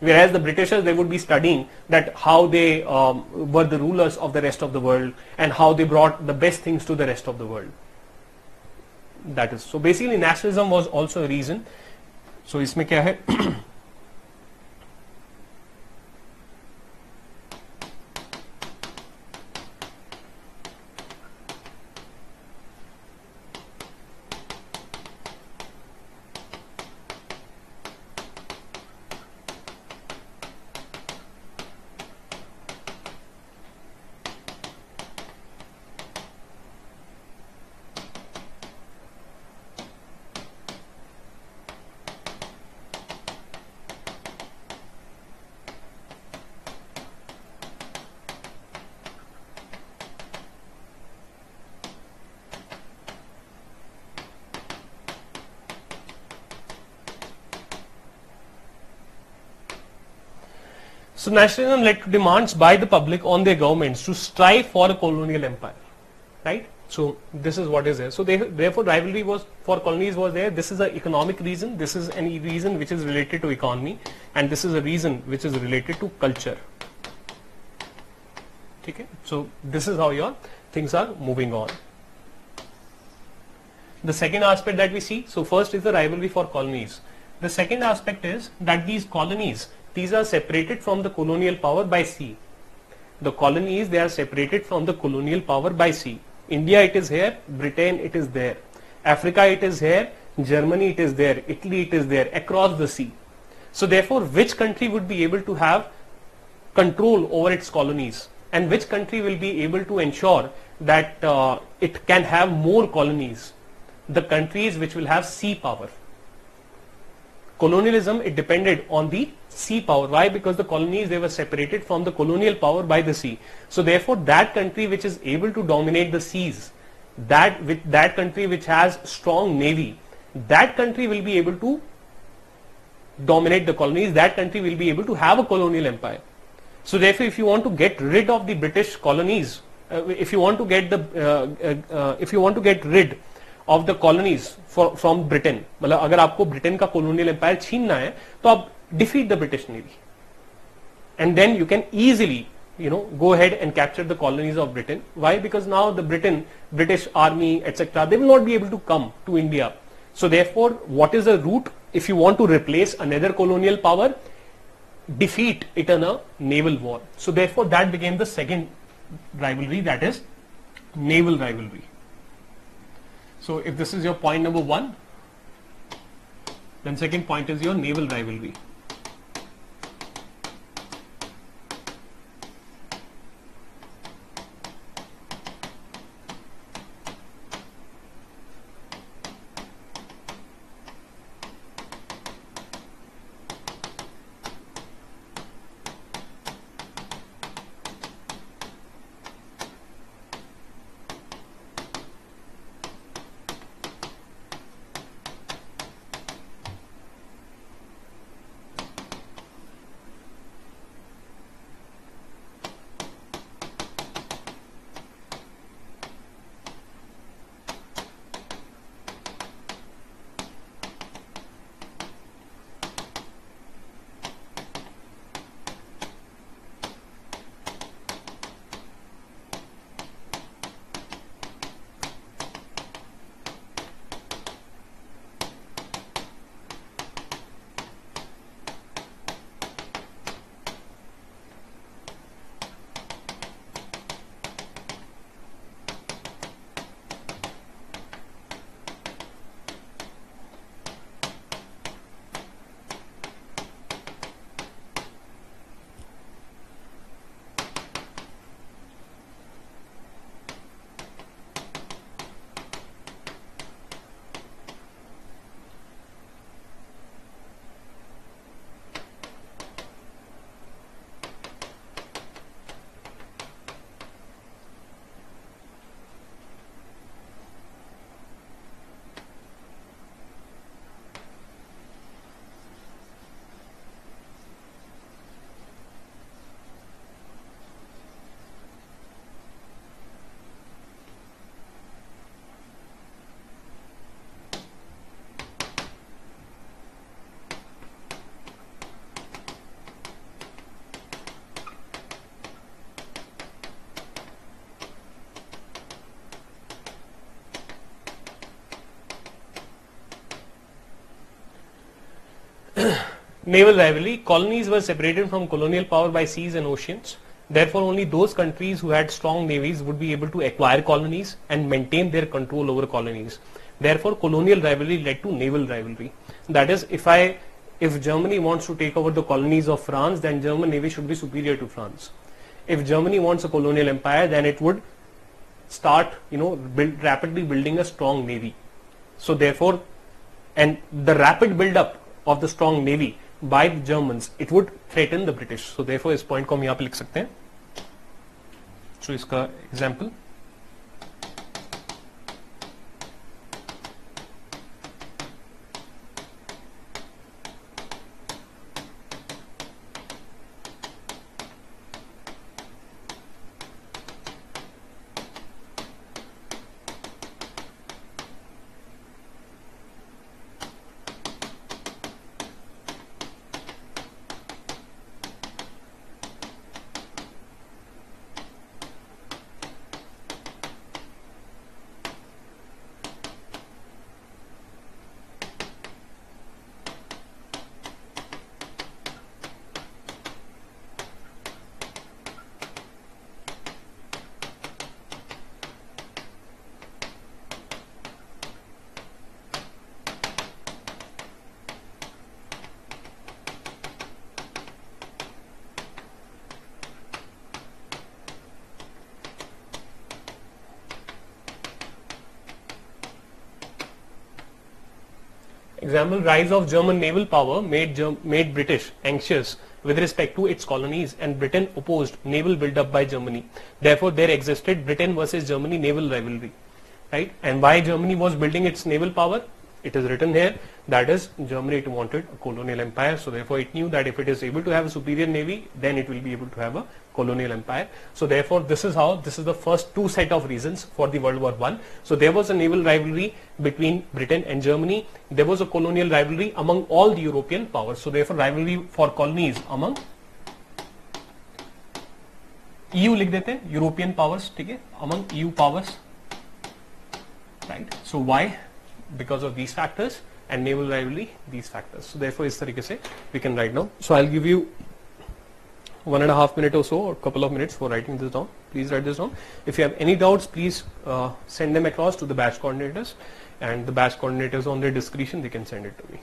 Whereas the Britishers, they would be studying that how they um, were the rulers of the rest of the world and how they brought the best things to the rest of the world. That is. So basically nationalism was also a reason. So इसमें क्या है nationalism led to demands by the public on their governments to strive for a colonial empire, right? So this is what is there. So they, therefore rivalry was for colonies was there. This is an economic reason. This is any reason which is related to economy, and this is a reason which is related to culture. Okay. So this is how your things are moving on. The second aspect that we see, so first is the rivalry for colonies. The second aspect is that these colonies, these are separated from the colonial power by sea. The colonies, they are separated from the colonial power by sea. India, it is here, Britain, it is there. Africa, it is here, Germany, it is there, Italy, it is there, across the sea. So therefore, which country would be able to have control over its colonies? And which country will be able to ensure that uh, it can have more colonies? The countries which will have sea power colonialism it depended on the sea power. Why? Because the colonies they were separated from the colonial power by the sea. So therefore that country which is able to dominate the seas that with that country which has strong navy that country will be able to dominate the colonies that country will be able to have a colonial empire. So therefore if you want to get rid of the british colonies uh, if you want to get the uh, uh, uh, if you want to get rid of the colonies from Britain मतलब अगर आपको Britain का colonial empire छीनना है तो आप defeat the British navy and then you can easily you know go ahead and capture the colonies of britain why because now the britain british army etc they will not be able to come to india so therefore what is the route if you want to replace another colonial power defeat it in a naval war so therefore that became the second rivalry that is naval rivalry so if this is your point number one, then second point is your naval rivalry. Naval rivalry. Colonies were separated from colonial power by seas and oceans. Therefore, only those countries who had strong navies would be able to acquire colonies and maintain their control over colonies. Therefore, colonial rivalry led to naval rivalry. That is, if I, if Germany wants to take over the colonies of France, then German navy should be superior to France. If Germany wants a colonial empire, then it would start, you know, build, rapidly building a strong navy. So therefore, and the rapid build-up of the strong navy by German it would threaten the British so देखो इस point को हम यहाँ पर लिख सकते हैं। So so इसका example Rise of German naval power made, Germ made British anxious with respect to its colonies and Britain opposed naval build-up by Germany. Therefore, there existed Britain versus Germany naval rivalry. Right? And why Germany was building its naval power? It is written here that is Germany it wanted a colonial empire. So therefore it knew that if it is able to have a superior navy, then it will be able to have a colonial empire. So therefore this is how, this is the first two set of reasons for the World War One. So there was a naval rivalry between Britain and Germany. There was a colonial rivalry among all the European powers. So therefore rivalry for colonies among EU लिख देते हैं European powers ठीक है among EU powers right so why because of these factors and naval rivalry these factors. So therefore is tarike se we can write down. So i'll give you one and a half minute or so or couple of minutes for writing this down. Please write this down. If you have any doubts please uh, send them across to the batch coordinators and the batch coordinators on their discretion they can send it to me.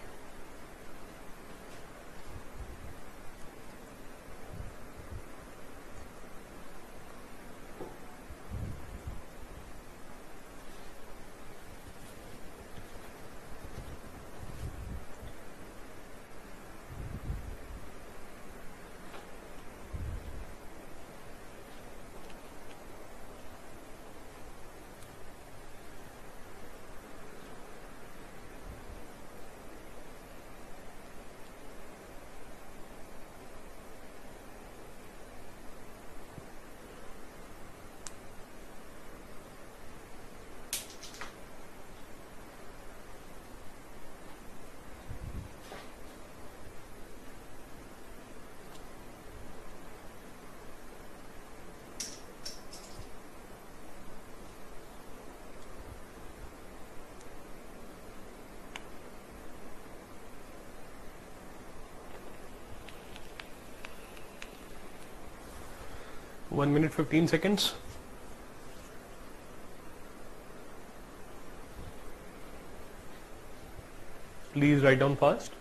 Minute 15 seconds. Please write down fast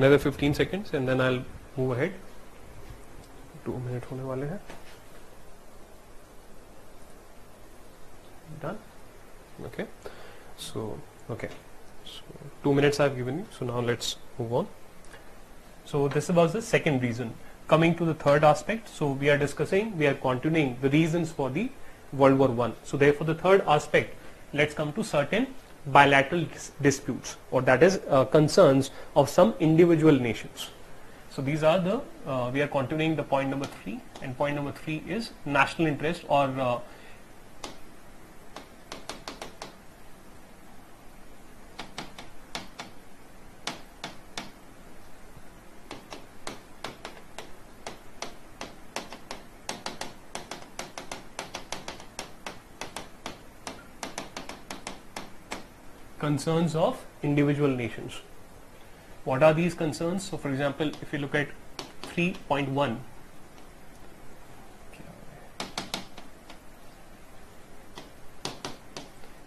another 15 seconds and then I'll move ahead two minute होने वाले हैं done okay so okay so two minutes I've given you so now let's move on so this was the second reason coming to the third aspect so we are discussing we are continuing the reasons for the World War One so therefore the third aspect let's come to certain bilateral disputes or that is uh, concerns of some individual nations. So these are the, uh, we are continuing the point number three and point number three is national interest or concerns of individual nations. What are these concerns? So, for example, if you look at 3.1,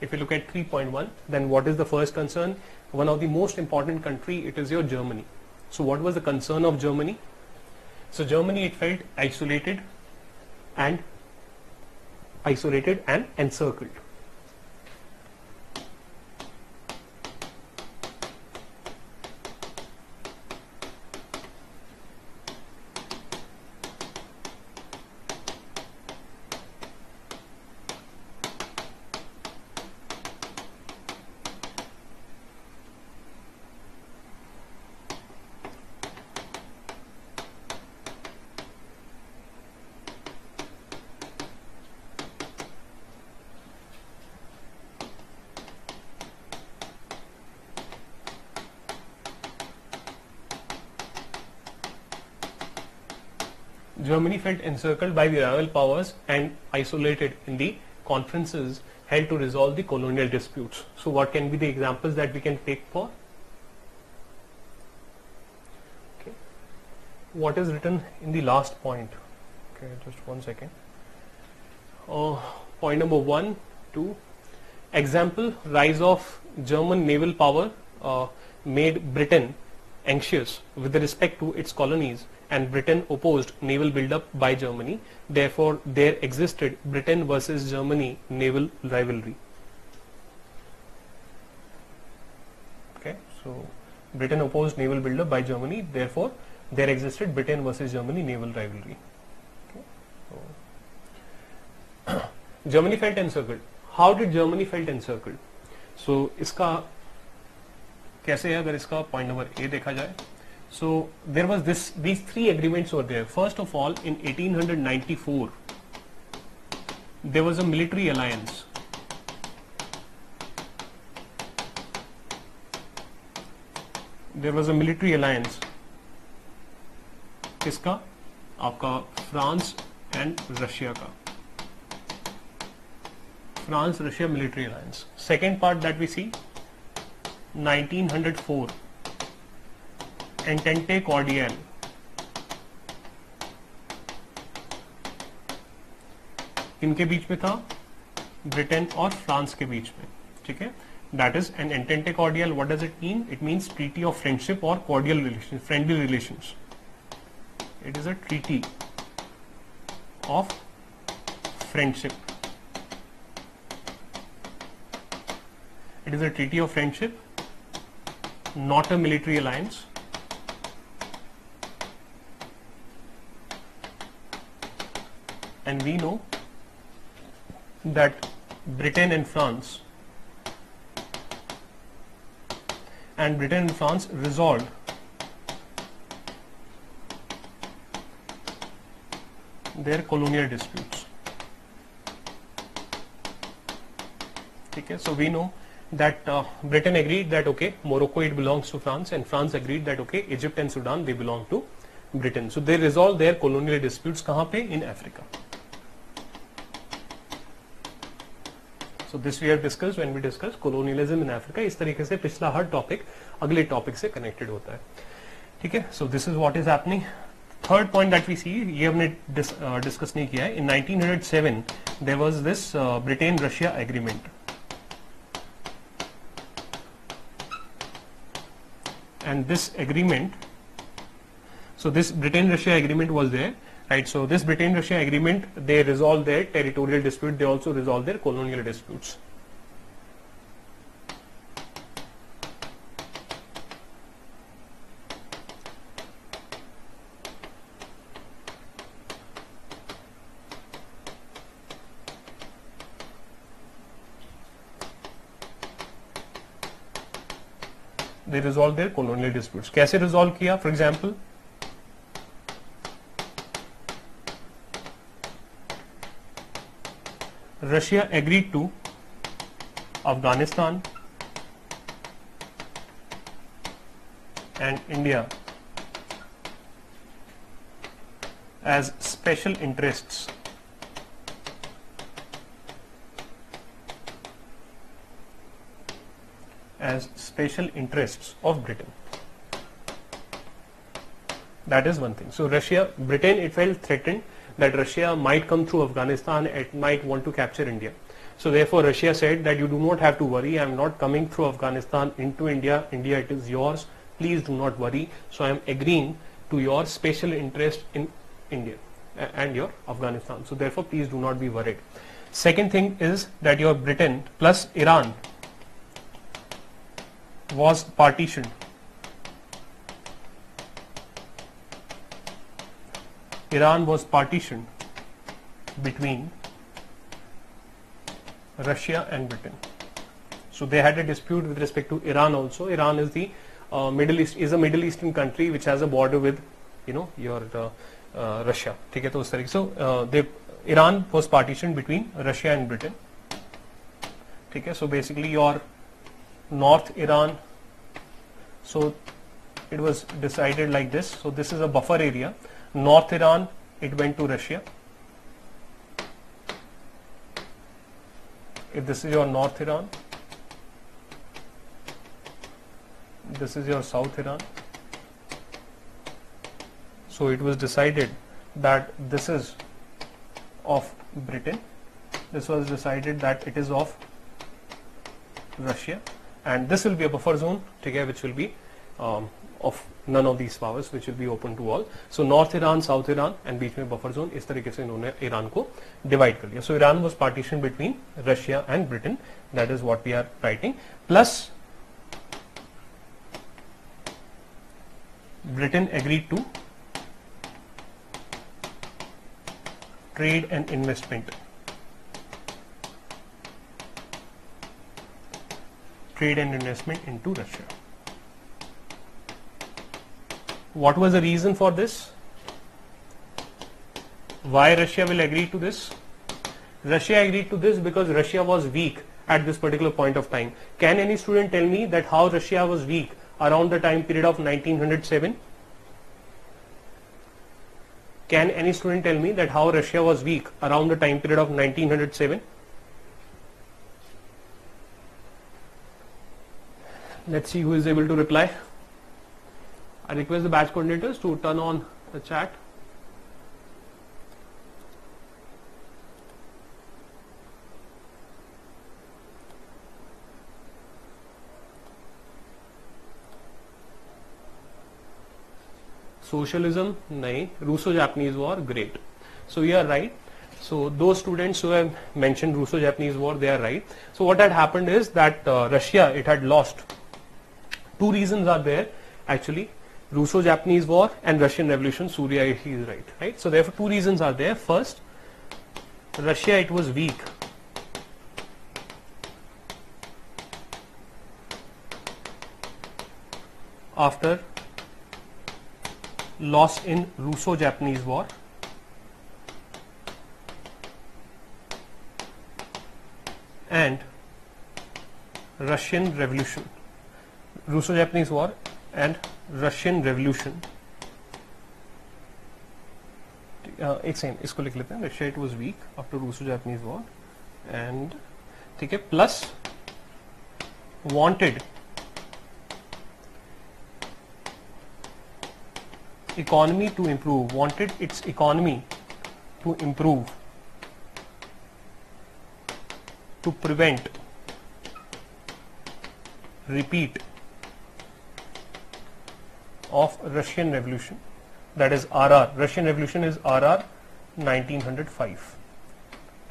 if you look at 3.1, then what is the first concern? One of the most important country, it is your Germany. So, what was the concern of Germany? So, Germany it felt isolated and isolated and encircled. Felt encircled by the rival powers and isolated in the conferences held to resolve the colonial disputes. So what can be the examples that we can take for? Okay. What is written in the last point? Okay, just one second. Uh, point number one, two. Example, rise of German naval power uh, made Britain anxious with respect to its colonies and Britain opposed naval build-up by Germany. Therefore, there existed Britain versus Germany naval rivalry. Okay, so Britain opposed naval build-up by Germany. Therefore, there existed Britain versus Germany naval rivalry. Okay, so Germany felt encircled. How did Germany felt encircled? So इसका कैसे है अगर इसका point number ए देखा जाए So there was this these three agreements were there. First of all, in 1894, there was a military alliance. There was a military alliance. किसका आपका France and Russia का France Russia military alliance second part that we C 1904 entente cordiale इनके बीच में था, Britain और France के बीच में, ठीक है? That is an entente cordiale what does it mean it means treaty of friendship और cordial relation friendly relation it is a treaty of friendship it is a treaty of friendship not a military alliance. and we know that Britain and France and Britain and France resolved their colonial disputes. Okay, so we know that uh, Britain agreed that okay, Morocco it belongs to France, and France agreed that okay, Egypt and Sudan they belong to Britain. So they resolved their colonial disputes कहाँ पे? In Africa. So this we have discuss when we discuss colonialism in Africa इस तरीके से पिछला हर topic अगले topic से connected होता है। ठीक है? So this is what is happening third point that we see ये हमने डिस्कस नहीं किया है। In 1907 there was this Britain Russia agreement and this agreement so this Britain Russia agreement was there right so this britain russia agreement they resolved their territorial dispute they also resolved their colonial disputes they resolve their colonial disputes कैसे resolve किया for example Russia agreed to Afghanistan and India as special interests as special interests of Britain. That is one thing. So Russia, Britain, it felt threatened that Russia might come through Afghanistan, it might want to capture India. So therefore Russia said that you do not have to worry, I am not coming through Afghanistan into India, India it is yours, please do not worry. So I am agreeing to your special interest in India and your Afghanistan. So therefore please do not be worried. Second thing is that your Britain plus Iran was partitioned. Iran was partitioned between Russia and Britain. So they had a dispute with respect to Iran also. Iran is the uh, Middle East is a Middle Eastern country which has a border with you know your uh, uh, Russia. ठीक है तो उस तरीके so uh, they Iran was partitioned between Russia and Britain. ठीक है so basically your North Iran so it was decided like this so this is a buffer area North Iran it went to Russia. If this is your North Iran this is your South Iran. So it was decided that this is of Britain. This was decided that it is of Russia. And this will be a buffer zone together which will be um, of none of these powers which will be open to all so north iran south iran and बीच में buffer zone इस तरीके से इन्होंने Iran को divide कर लिया so iran was partitioned between russia and britain that is what we are writing plus britain agreed to trade and investment trade and investment into russia what was the reason for this? Why Russia will agree to this? Russia agreed to this because Russia was weak at this particular point of time. Can any student tell me that how Russia was weak around the time period of 1907? Can any student tell me that how Russia was weak around the time period of 1907? Let's see who is able to reply. I request the batch coordinators to turn on the chat. Socialism, nahi. Russo-Japanese war, great. So you are right. So those students who have mentioned Russo-Japanese war, they are right. So what had happened is that uh, Russia, it had lost. Two reasons are there actually. Russo-Japanese War and Russian Revolution, Surya he is right, right? So therefore two reasons are there. First, Russia it was weak. After loss in Russo-Japanese War. and Russian Revolution. Russo-Japanese War and Russian Revolution एक second इसको लिख लेते हैं। Russia it was weak after Russo Japanese War and ठीक है plus wanted economy to improve wanted its economy to improve to prevent repeat of Russian Revolution that is RR Russian Revolution is RR 1905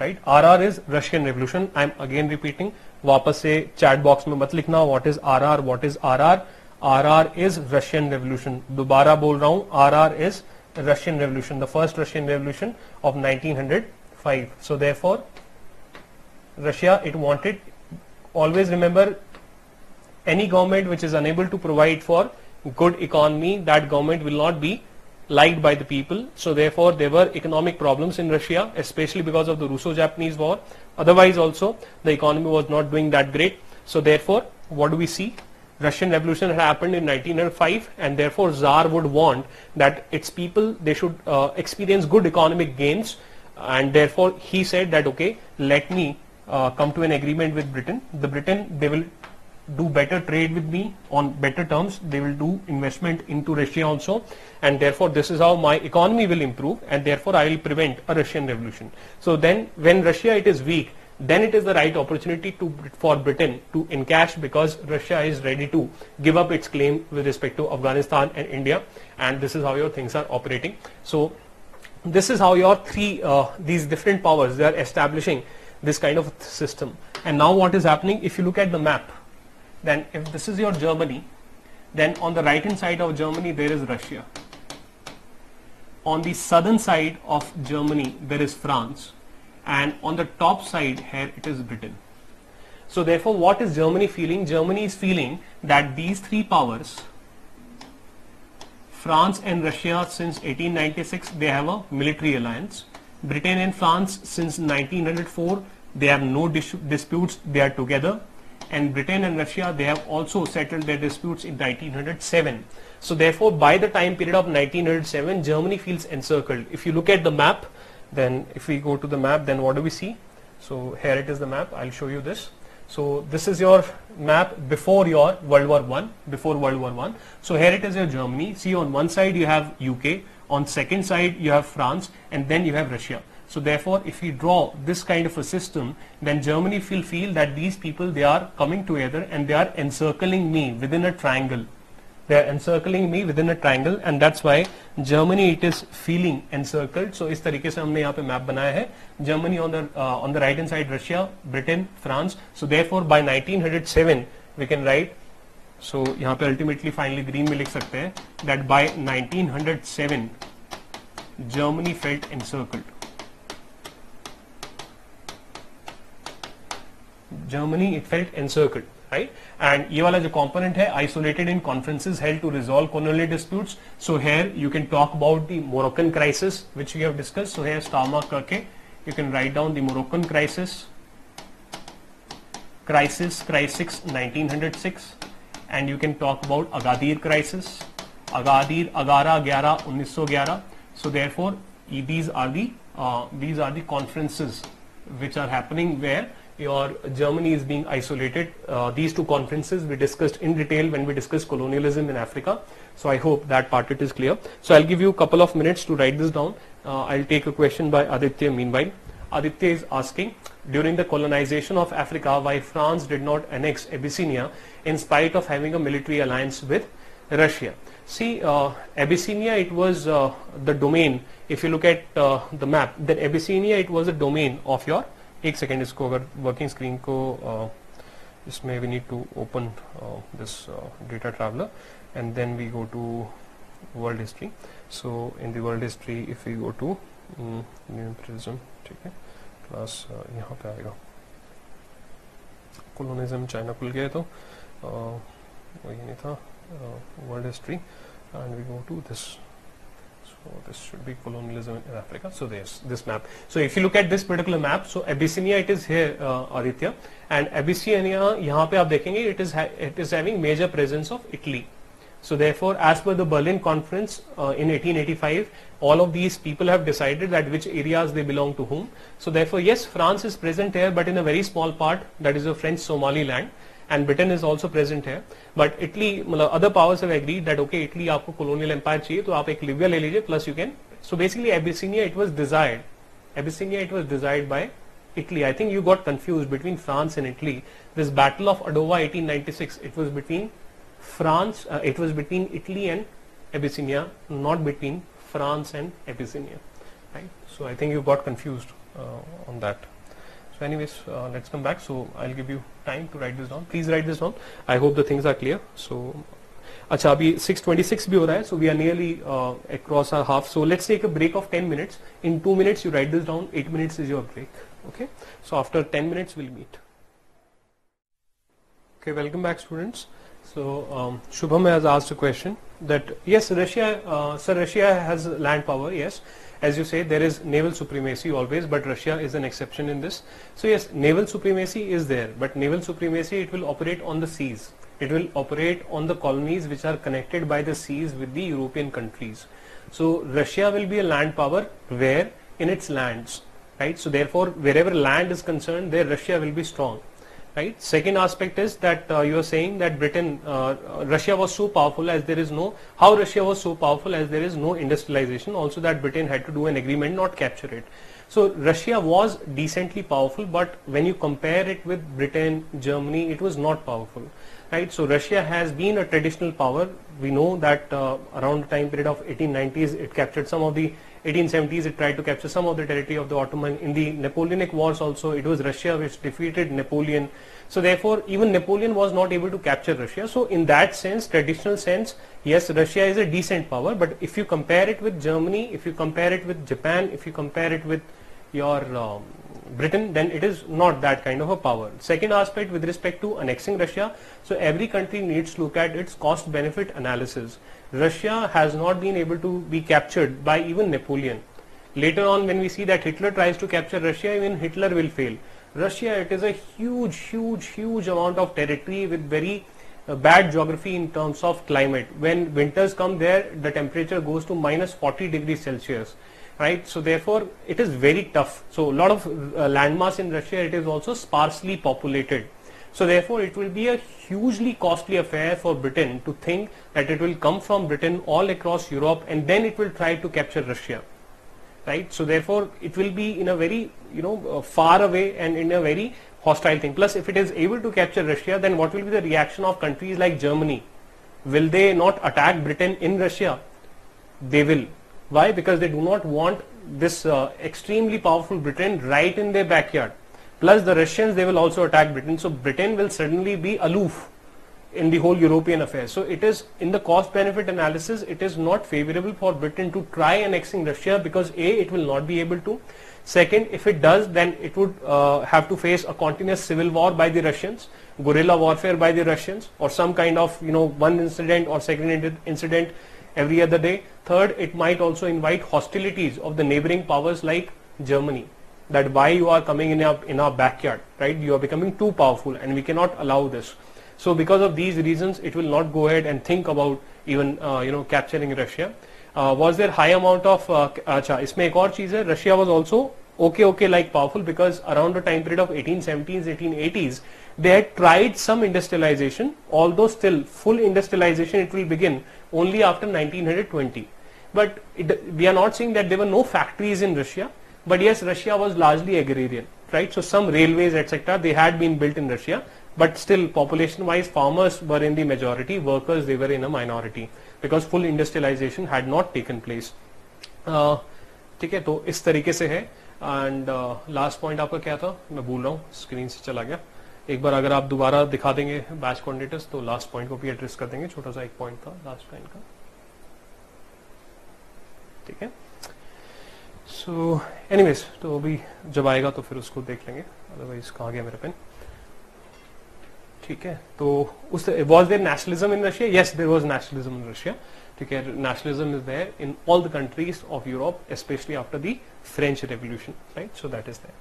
right RR is Russian Revolution I'm again repeating वापस से chat box में मत लिखना what is RR what is RR RR is Russian Revolution दोबारा बोल रहा हूँ RR is Russian Revolution the first Russian Revolution of 1905 so therefore Russia it wanted always remember any government which is unable to provide for good economy, that government will not be liked by the people. So therefore there were economic problems in Russia, especially because of the Russo-Japanese war. Otherwise also the economy was not doing that great. So therefore what do we see? Russian revolution had happened in 1905 and therefore Tsar would want that its people they should uh, experience good economic gains and therefore he said that okay let me uh, come to an agreement with Britain. The Britain they will do better trade with me on better terms. They will do investment into Russia also, and therefore this is how my economy will improve, and therefore I will prevent a Russian revolution. So then, when Russia it is weak, then it is the right opportunity to for Britain to encash because Russia is ready to give up its claim with respect to Afghanistan and India, and this is how your things are operating. So this is how your three uh, these different powers they are establishing this kind of system. And now what is happening? If you look at the map then if this is your Germany, then on the right hand side of Germany there is Russia. On the southern side of Germany there is France and on the top side here it is Britain. So therefore what is Germany feeling? Germany is feeling that these three powers France and Russia since 1896 they have a military alliance. Britain and France since 1904 they have no dis disputes they are together and Britain and Russia they have also settled their disputes in 1907. So therefore by the time period of 1907 Germany feels encircled. If you look at the map then if we go to the map then what do we see? So here it is the map I'll show you this. So this is your map before your World War One, before World War One. So here it is your Germany. See on one side you have UK, on second side you have France, and then you have Russia. So therefore, if we draw this kind of a system, then Germany will feel that these people, they are coming together and they are encircling me within a triangle. They are encircling me within a triangle and that's why Germany it is feeling encircled. So इस तरीके से हमने यहाँ पे map बनाया है. Germany on the uh, on the right hand side, Russia, Britain, France. So therefore by 1907 we can write. So यहाँ पे ultimately finally green में लिख सकते हैं that by 1907 Germany felt encircled. Germany it felt encircled right and ये वाला जो component है isolated in conferences held to resolve colonial disputes so here you can talk about the Moroccan crisis which we have discussed so here star mark करके you can write down the Moroccan crisis crisis crisis 1906 and you can talk about Agadir crisis Agadir Agara 11 1911 so therefore these are the uh, these are the conferences which are happening where your Germany is being isolated. Uh, these two conferences we discussed in detail when we discussed colonialism in Africa. So I hope that part it is clear. So I'll give you a couple of minutes to write this down. Uh, I'll take a question by Aditya meanwhile. Aditya is asking, during the colonization of Africa, why France did not annex Abyssinia in spite of having a military alliance with Russia. See, uh, Abyssinia, it was uh, the domain, if you look at uh, the map, then Abyssinia, it was a domain of your एक second इसको अगर working screen को इसमें we need to open this data traveler and then we go to world history so in the world history if we go to prism ठीक है plus यहाँ पे आएगा। कोलोनिज्म चाइना खुल गया तो वही नहीं था world history and we go to this So this should be colonialism in Africa. So there's this map. So if you look at this particular map, so Abyssinia it is here, uh, Aditya, and Abyssinia यहाँ पे आप देखेंगे it is it is having major presence of Italy. So therefore, as per the Berlin Conference uh, in 1885, all of these people have decided that which areas they belong to whom. So therefore, yes, France is present here, but in a very small part, that is the French Somaliland and Britain is also present here. But Italy, other powers have agreed that okay, Italy आपको colonial empire चाहिए तो आप एक Libya ले लीजिए plus you can. So basically Abyssinia it was desired. Abyssinia it was desired by Italy. I think you got confused between France and Italy. This Battle of Adowa 1896 it was between France, uh, it was between Italy and Abyssinia, not between France and Abyssinia. Right? So I think you got confused uh, on that. So anyways, uh, let's come back. So I'll give you time to write this down. Please write this down. I hope the things are clear. So अच्छा अभी 626 भी हो रहा है so we are nearly uh, across our half so let's take a break of 10 minutes in 2 minutes you write this down 8 minutes is your break okay so after 10 minutes we'll meet okay welcome back students so um, Shubham has asked a question that yes Russia uh, sir Russia has land power yes as you say there is naval supremacy always but Russia is an exception in this. So yes naval supremacy is there but naval supremacy it will operate on the seas. It will operate on the colonies which are connected by the seas with the European countries. So Russia will be a land power where? In its lands right? So therefore wherever land is concerned there Russia will be strong right? Second aspect is that uh, you are saying that Britain, uh, Russia was so powerful as there is no, how Russia was so powerful as there is no industrialization, also that Britain had to do an agreement not capture it. So Russia was decently powerful, but when you compare it with Britain, Germany, it was not powerful, right? So Russia has been a traditional power. We know that uh, around the time period of 1890s, it captured some of the 1870s, it tried to capture some of the territory of the Ottoman. In the Napoleonic Wars also, it was Russia which defeated Napoleon. So therefore, even Napoleon was not able to capture Russia. So in that sense, traditional sense, yes, Russia is a decent power. But if you compare it with Germany, if you compare it with Japan, if you compare it with your um, Britain, then it is not that kind of a power. Second aspect with respect to annexing Russia, so every country needs to look at its cost benefit analysis. Russia has not been able to be captured by even Napoleon. Later on when we see that Hitler tries to capture Russia, even Hitler will fail. Russia, it is a huge, huge, huge amount of territory with very uh, bad geography in terms of climate. When winters come there, the temperature goes to minus 40 degrees Celsius right? So therefore, it is very tough. So a lot of uh, landmass in Russia, it is also sparsely populated. So therefore, it will be a hugely costly affair for Britain to think that it will come from Britain all across Europe and then it will try to capture Russia, right? So therefore, it will be in a very, you know, uh, far away and in a very hostile thing. Plus, if it is able to capture Russia, then what will be the reaction of countries like Germany? Will they not attack Britain in Russia? They will why? Because they do not want this uh, extremely powerful Britain right in their backyard. Plus the Russians, they will also attack Britain. So Britain will suddenly be aloof in the whole European affair. So it is in the cost benefit analysis, it is not favorable for Britain to try annexing Russia because A, it will not be able to. Second, if it does, then it would uh, have to face a continuous civil war by the Russians, guerrilla warfare by the Russians, or some kind of, you know, one incident or second incident every other day. Third, it might also invite hostilities of the neighboring powers like Germany that why you are coming in our, in our backyard, right? You are becoming too powerful and we cannot allow this. So because of these reasons, it will not go ahead and think about even, uh, you know, capturing Russia. Uh, was there high amount of, uh, acha, Is ek aur Russia was also okay, okay, like powerful because around the time period of 1870s, 1880s, they had tried some industrialization, although still full industrialization it will begin only after 1920. But it, we are not saying that there were no factories in Russia but yes Russia was largely agrarian right so some railways etc they had been built in Russia but still population wise farmers were in the majority workers they were in a minority because full industrialization had not taken place ठीक है तो इस तरीके से है and last point आपका क्या था मैं भूल रहा हूँ स्क्रीन से चला गया एक बार अगर आप दोबारा दिखा देंगे बैच कोऑर्डिनेटर्स तो लास्ट पॉइंट को भी एड्रेस कर देंगे छोटा सा एक पॉइंट था लास्ट टाइम का ठीक है सो एनीवेज तो अभी जब आएगा तो फिर उसको देख लेंगे अदरवाइज़ कहा गया मेरा पेन ठीक है तो उस was there nationalism in Russia yes there was nationalism in Russia ठीक है nationalism is there in all the countries of Europe, especially after the French Revolution, right? So that is there.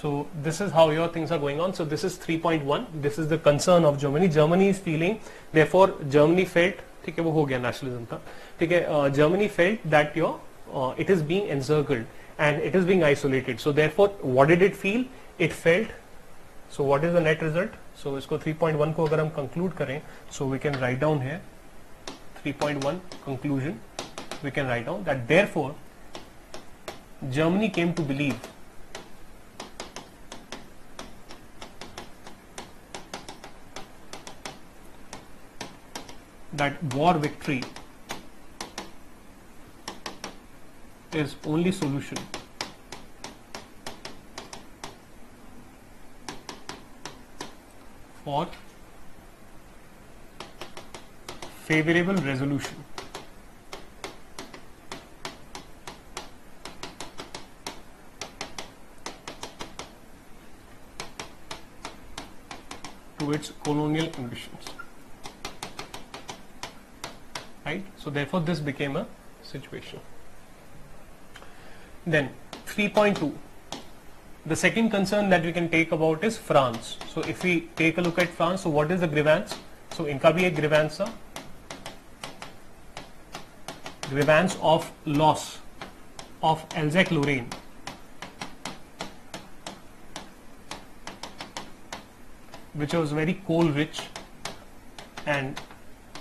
So this is how your things are going on. So this is 3.1. This is the concern of Germany. Germany is feeling, therefore Germany felt, ठीक है वो हो गया nationalism था, ठीक है uh, Germany felt that your uh, it is being encircled and it is being isolated. So therefore, what did it feel? It felt. So what is the net result? So इसको 3.1 को अगर हम conclude करें, so we can write down here. 3.1 conclusion we can write down that therefore Germany came to believe that war victory is only solution for favorable resolution. to its colonial ambitions. Right? So therefore this became a situation. Then 3.2. The second concern that we can take about is France. So if we take a look at France, so what is the grievance? So इनका भी एक grievance था grievance of loss of Alsace-Lorraine which was very coal rich and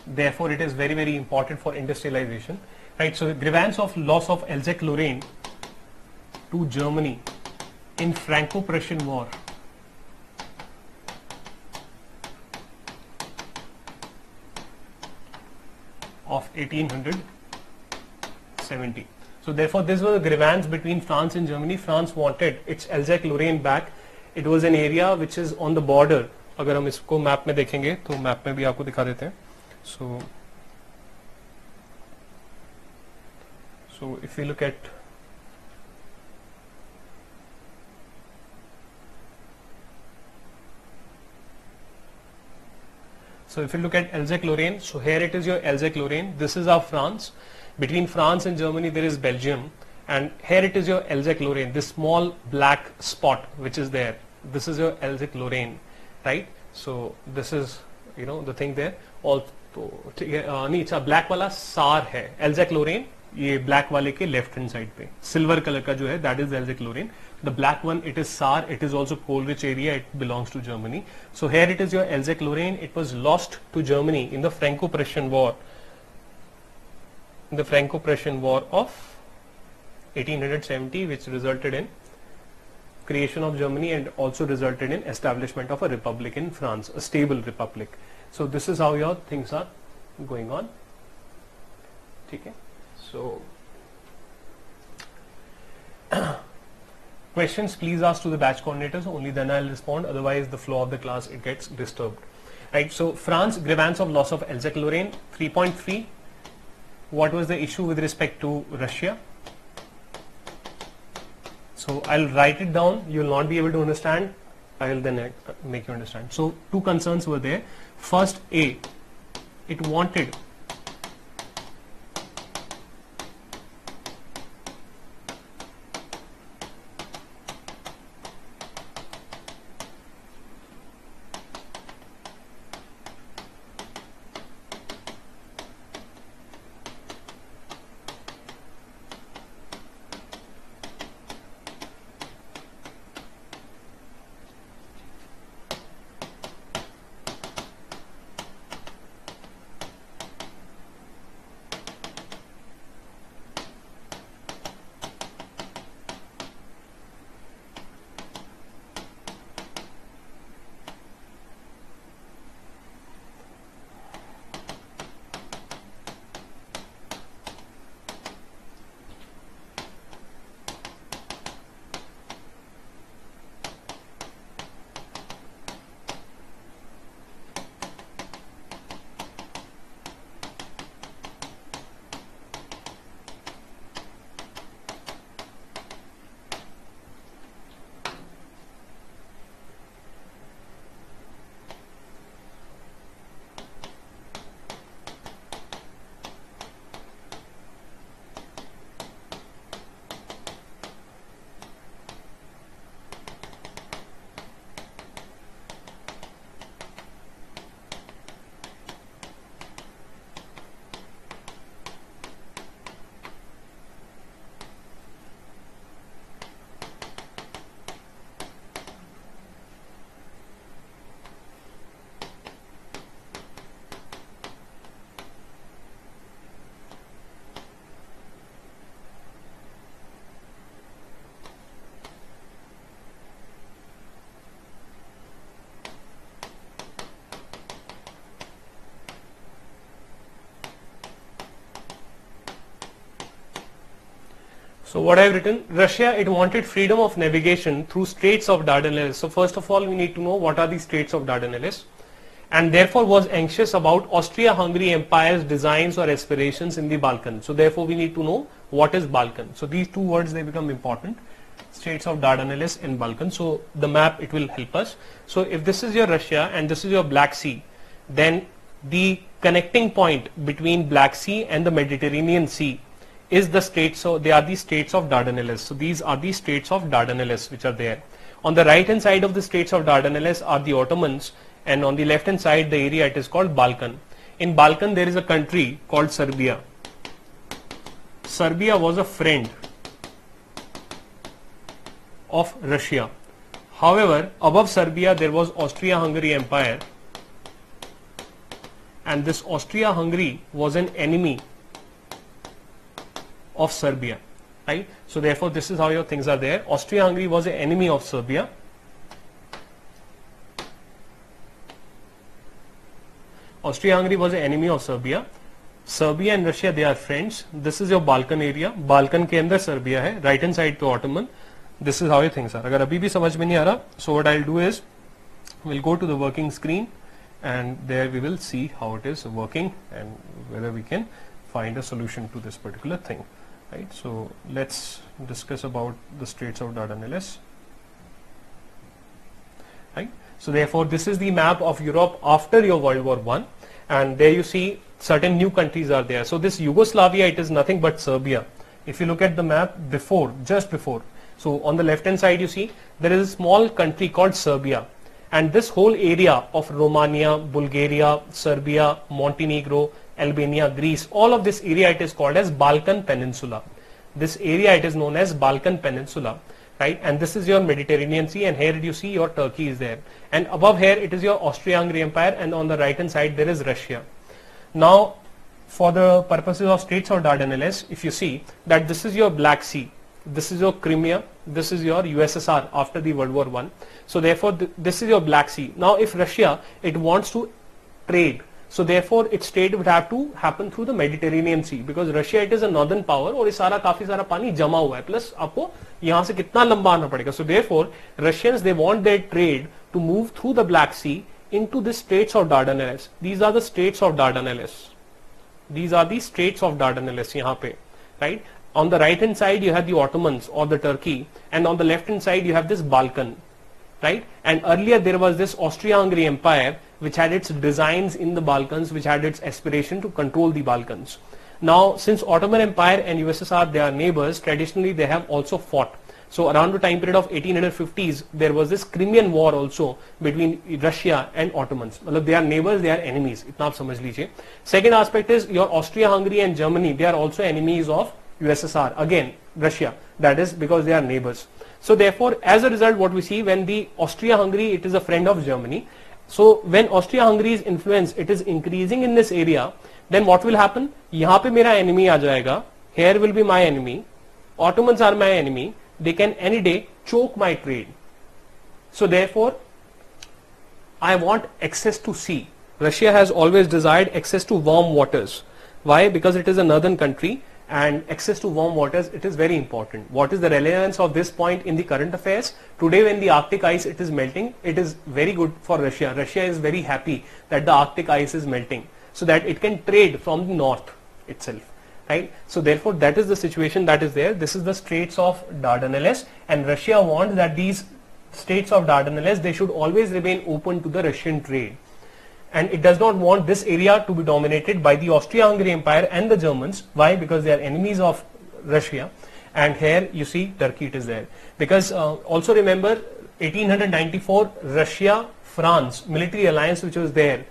therefore it is very very important for industrialization right so grievance of loss of Alsace-Lorraine to Germany in Franco-Prussian war of 1870 so therefore this was a grievance between France and Germany France wanted its Alsace-Lorraine back it was an area which is on the border अगर हम इसको map में देखेंगे तो map में भी आपको दिखा देते हैं सो so if you look at So if you look at Alsace-Lorraine, so here it is your Alsace-Lorraine. This is our France. Between France and Germany there is Belgium and here it is your Alsace-Lorraine, this small black spot which is there. This is your Alsace-Lorraine, right? So this is you know the thing there. All नहीं अच्छा black वाला सार है एल्जेक लोरेन ये black वाले के left hand side पे silver colour का जो है that is एल्जेक Lorraine the black one it is Saar. it is also coal rich area it belongs to Germany. So here it is your Alsace Lorraine. It was lost to Germany in the Franco-Prussian war. In the Franco-Prussian war of 1870 which resulted in creation of Germany and also resulted in establishment of a republic in France a stable republic. So this is how your things are going on. Okay. So questions please ask to the batch coordinators. Only then I'll respond. Otherwise the flow of the class it gets disturbed. Right so France grievance of loss of Alsace-Lorraine 3.3 what was the issue with respect to Russia? So I'll write it down. You will not be able to understand. I'll then uh, make you understand. So two concerns were there. First A it wanted what I have written, Russia, it wanted freedom of navigation through Straits of Dardanelles. So first of all, we need to know what are the Straits of Dardanelles and therefore was anxious about Austria-Hungary Empire's designs or aspirations in the Balkan. So therefore, we need to know what is Balkan. So these two words, they become important. Straits of Dardanelles and Balkan. So the map, it will help us. So if this is your Russia and this is your Black Sea, then the connecting point between Black Sea and the Mediterranean Sea is the straits so they are the straits of Dardanelles. So these are the straits of Dardanelles which are there. On the right hand side of the straits of Dardanelles are the Ottomans and on the left hand side the area it is called Balkan. In Balkan there is a country called Serbia. Serbia was a friend of Russia. However, above Serbia there was Austria-Hungary Empire and this Austria-Hungary was an enemy of Serbia, right? So therefore this is how your things are there. Austria-Hungary was an enemy of Serbia. Austria-Hungary was an enemy of Serbia. Serbia and Russia they are friends. This is your Balkan area. Balkan के अंदर Serbia है. Right hand side पे Ottoman. This is how your things are. अगर अभी भी समझ में नहीं आ रहा, so what I'll do is we'll go to the working screen and there we will see how it is working and whether we can find a solution to this particular thing right so let's discuss about the straits of dardanelles right so therefore this is the map of europe after your world war one and there you see certain new countries are there. So this yugoslavia it is nothing but serbia. If you look at the map before just before so on the left hand side you see there is a small country called serbia and this whole area of Romania, Bulgaria, Serbia, Montenegro, Albania, Greece, all of this area it is called as Balkan Peninsula. This area it is known as Balkan Peninsula, right? And this is your Mediterranean Sea and here you see your Turkey is there. And above here it is your Austria-Hungary Empire and on the right hand side there is Russia. Now for the purposes of Straits of Dardanelles, if you see that this is your Black Sea, this is your Crimea, this is your USSR after the World War One. So therefore, th this is your Black Sea. Now, if Russia it wants to trade, so therefore its trade would have to happen through the Mediterranean Sea because Russia it is a northern power और ये सारा काफी सारा पानी जमा हुआ है plus आपको यहाँ से कितना लंबा आना पड़ेगा so therefore Russians they want their trade to move through the Black Sea into the Straits of Dardanelles these are the Straits of Dardanelles these are the Straits of Dardanelles यहाँ पे right on the right hand side you have the Ottomans or the Turkey and on the left hand side you have this Balkan right and earlier there was this Austria-Hungary Empire which had its designs in the Balkans, which had its aspiration to control the Balkans. Now, since Ottoman Empire and USSR, they are neighbors, traditionally they have also fought. So around the time period of 1850s, there was this Crimean War also between Russia and Ottomans. They are neighbors, they are enemies. Itna samajh lijiye. Second aspect is your Austria-Hungary and Germany, they are also enemies of USSR. Again, Russia. That is because they are neighbors. So therefore, as a result, what we see when the Austria-Hungary, it is a friend of Germany. so when Austria-Hungary's influence it is increasing in this area then what will happen यहाँ पे मेरा enemy आ जाएगा here will be my enemy Ottomans are my enemy they can any day choke my trade so therefore I want access to sea Russia has always desired access to warm waters why because it is a northern country and access to warm waters it is very important. What is the relevance of this point in the current affairs? Today when the arctic ice it is melting it is very good for russia. Russia is very happy that the arctic ice is melting so that it can trade from the north itself right? So therefore that is the situation that is there. This is the straits of dardanelles and russia wants that these straits of dardanelles they should always remain open to the russian trade and it does not want this area to be dominated by the Austria-Hungary Empire and the Germans. Why? Because they are enemies of Russia. And here you see Turkey it is there. Because uh, also remember 1894 Russia France military alliance which was there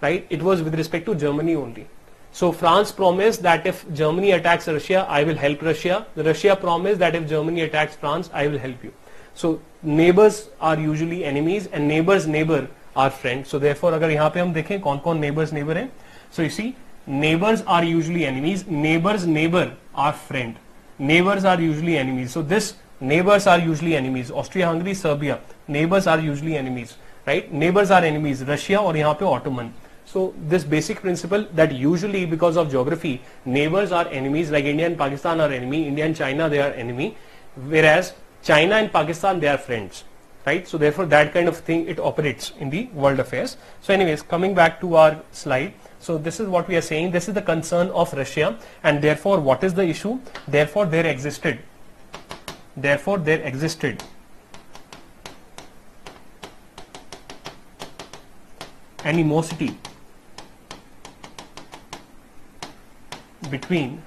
right it was with respect to Germany only. So France promised that if Germany attacks Russia I will help Russia. The Russia promised that if Germany attacks France I will help you. So neighbors are usually enemies and neighbors neighbor are friend so therefore अगर यहाँ पे हम देखें कौन कौन neighbours neighbour हैं so you see neighbors are usually enemies neighbors neighbor are friend neighbors are usually enemies so this neighbors are usually enemies austria hungary serbia neighbors are usually enemies right neighbors are enemies russia और यहाँ पे ottoman so this basic principle that usually because of geography neighbors are enemies like india and pakistan are enemy india and china they are enemy whereas china and pakistan they are friends right? So therefore that kind of thing it operates in the world affairs. So anyways coming back to our slide. So this is what we are saying. This is the concern of Russia and therefore what is the issue? Therefore there existed therefore there existed animosity between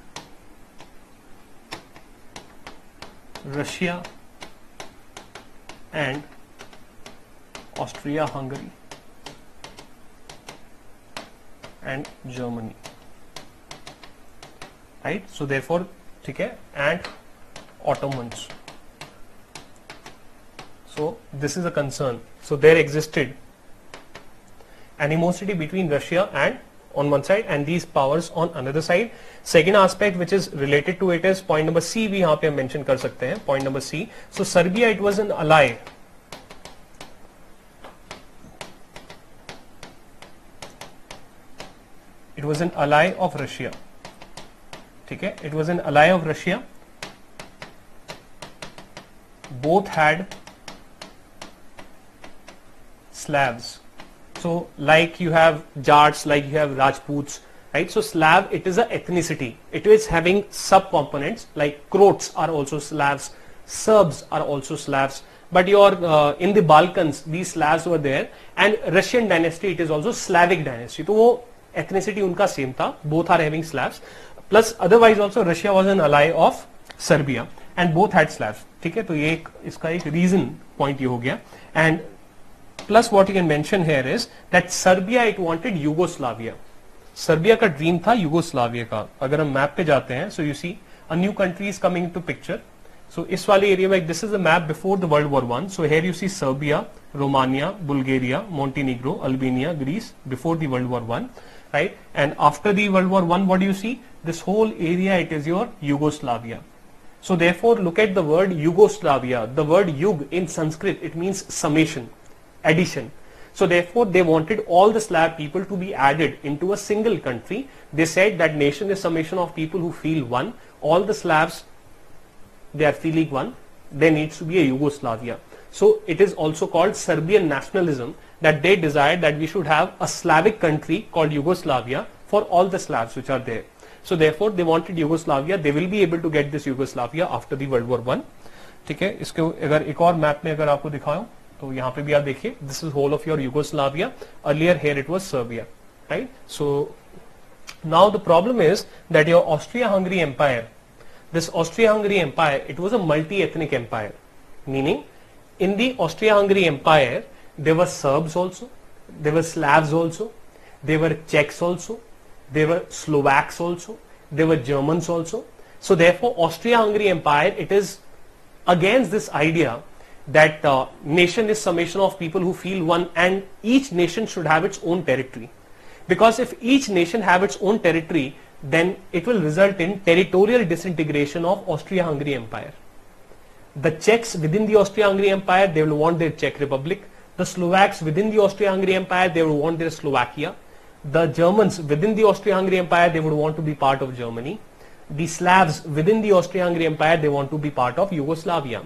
Russia and Austria-Hungary and Germany right so therefore ठीक है and Ottomans So this is a concern. So there existed animosity between Russia and on one side and these powers on another side. Second aspect which is related to it is point number C भी यहाँ पे mention कर सकते हैं point number C. So Serbia it was an ally it was an ally of Russia. ठीक है it was an ally of Russia. Both had Slavs. So like you have Jats, like you have Rajputs, right? So Slav, it is a ethnicity. It is having sub-components like Croats are also Slavs, Serbs are also Slavs. But your uh, in the Balkans, these Slavs were there, and Russian dynasty, it is also Slavic dynasty. तो वो ethnicity उनका same था. Both are having Slavs. Plus otherwise also Russia was an ally of Serbia, and both had Slavs. ठीक है तो ये एक इसका एक reason point ये हो गया. And plus what you can mention here is that Serbia it wanted Yugoslavia. Serbia का ड्रीम था यूगोस्लाविया का अगर हम मैप पे जाते हैं so you see a new country is coming to picture so इस वाले एरिया में this is a map before the world war one so here you see Serbia Romania Bulgaria मोन्टीनिग्रो Albania Greece before the world war one right and after the world war one what do you see this whole area it is your yugoslavia so therefore look at the word yugoslavia the word yug in sanskrit it means summation addition so therefore they wanted all the Slav people to be added into a single country. They said that nation is summation of people who feel one. All the Slavs, they are feeling one. There needs to be a Yugoslavia. So it is also called Serbian nationalism that they desired that we should have a Slavic country called Yugoslavia for all the Slavs which are there. So therefore they wanted Yugoslavia. They will be able to get this Yugoslavia after the World War One. ठीक है इसके अगर एक और map में अगर आपको दिखाऊं तो यहाँ पे भी आप देखिए this is whole of your Yugoslavia earlier here it was Serbia right so now the problem is that your Austria Hungary empire this Austria-Hungary Empire, it was a multi-ethnic empire, meaning in the Austria-Hungary Empire, there were Serbs also, there were Slavs also, there were Czechs also, there were Slovaks also, there were Germans also. So therefore, Austria-Hungary Empire, it is against this idea that uh, nation is summation of people who feel one and each nation should have its own territory. Because if each nation have its own territory, then it will result in territorial disintegration of Austria-Hungary Empire. The Czechs within the Austria-Hungary Empire, they will want their Czech Republic. The Slovaks within the Austria-Hungary Empire, they will want their Slovakia. The Germans within the Austria-Hungary Empire, they would want to be part of Germany. The Slavs within the Austria-Hungary Empire, they want to be part of Yugoslavia.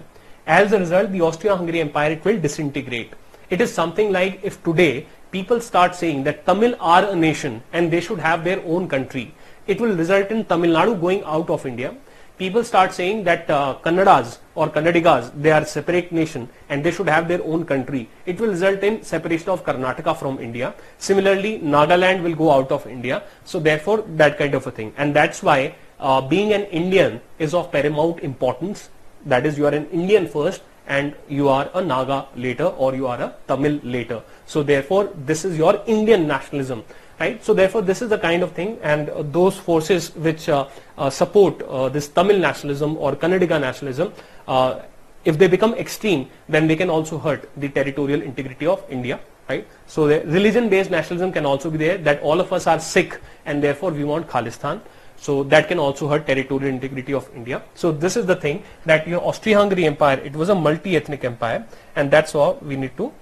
As a result, the Austria-Hungary Empire, it will disintegrate. It is something like if today people start saying that Tamil are a nation and they should have their own country, it will result in Tamil Nadu going out of India. People start saying that uh, Kannadas or Kannadigas, they are separate nation and they should have their own country. It will result in separation of Karnataka from India. Similarly, Nagaland will go out of India. So therefore, that kind of a thing. And that's why uh, being an Indian is of paramount importance. That is, you are an Indian first and you are a Naga later or you are a Tamil later. So therefore, this is your Indian nationalism right? So therefore, this is the kind of thing, and uh, those forces which uh, uh, support uh, this Tamil nationalism or Kannadiga nationalism, uh, if they become extreme, then they can also hurt the territorial integrity of India, right? So the religion-based nationalism can also be there, that all of us are Sikh, and therefore we want Khalistan. So that can also hurt territorial integrity of India. So this is the thing that your Austria-Hungary Empire, it was a multi-ethnic empire, and that's why we need to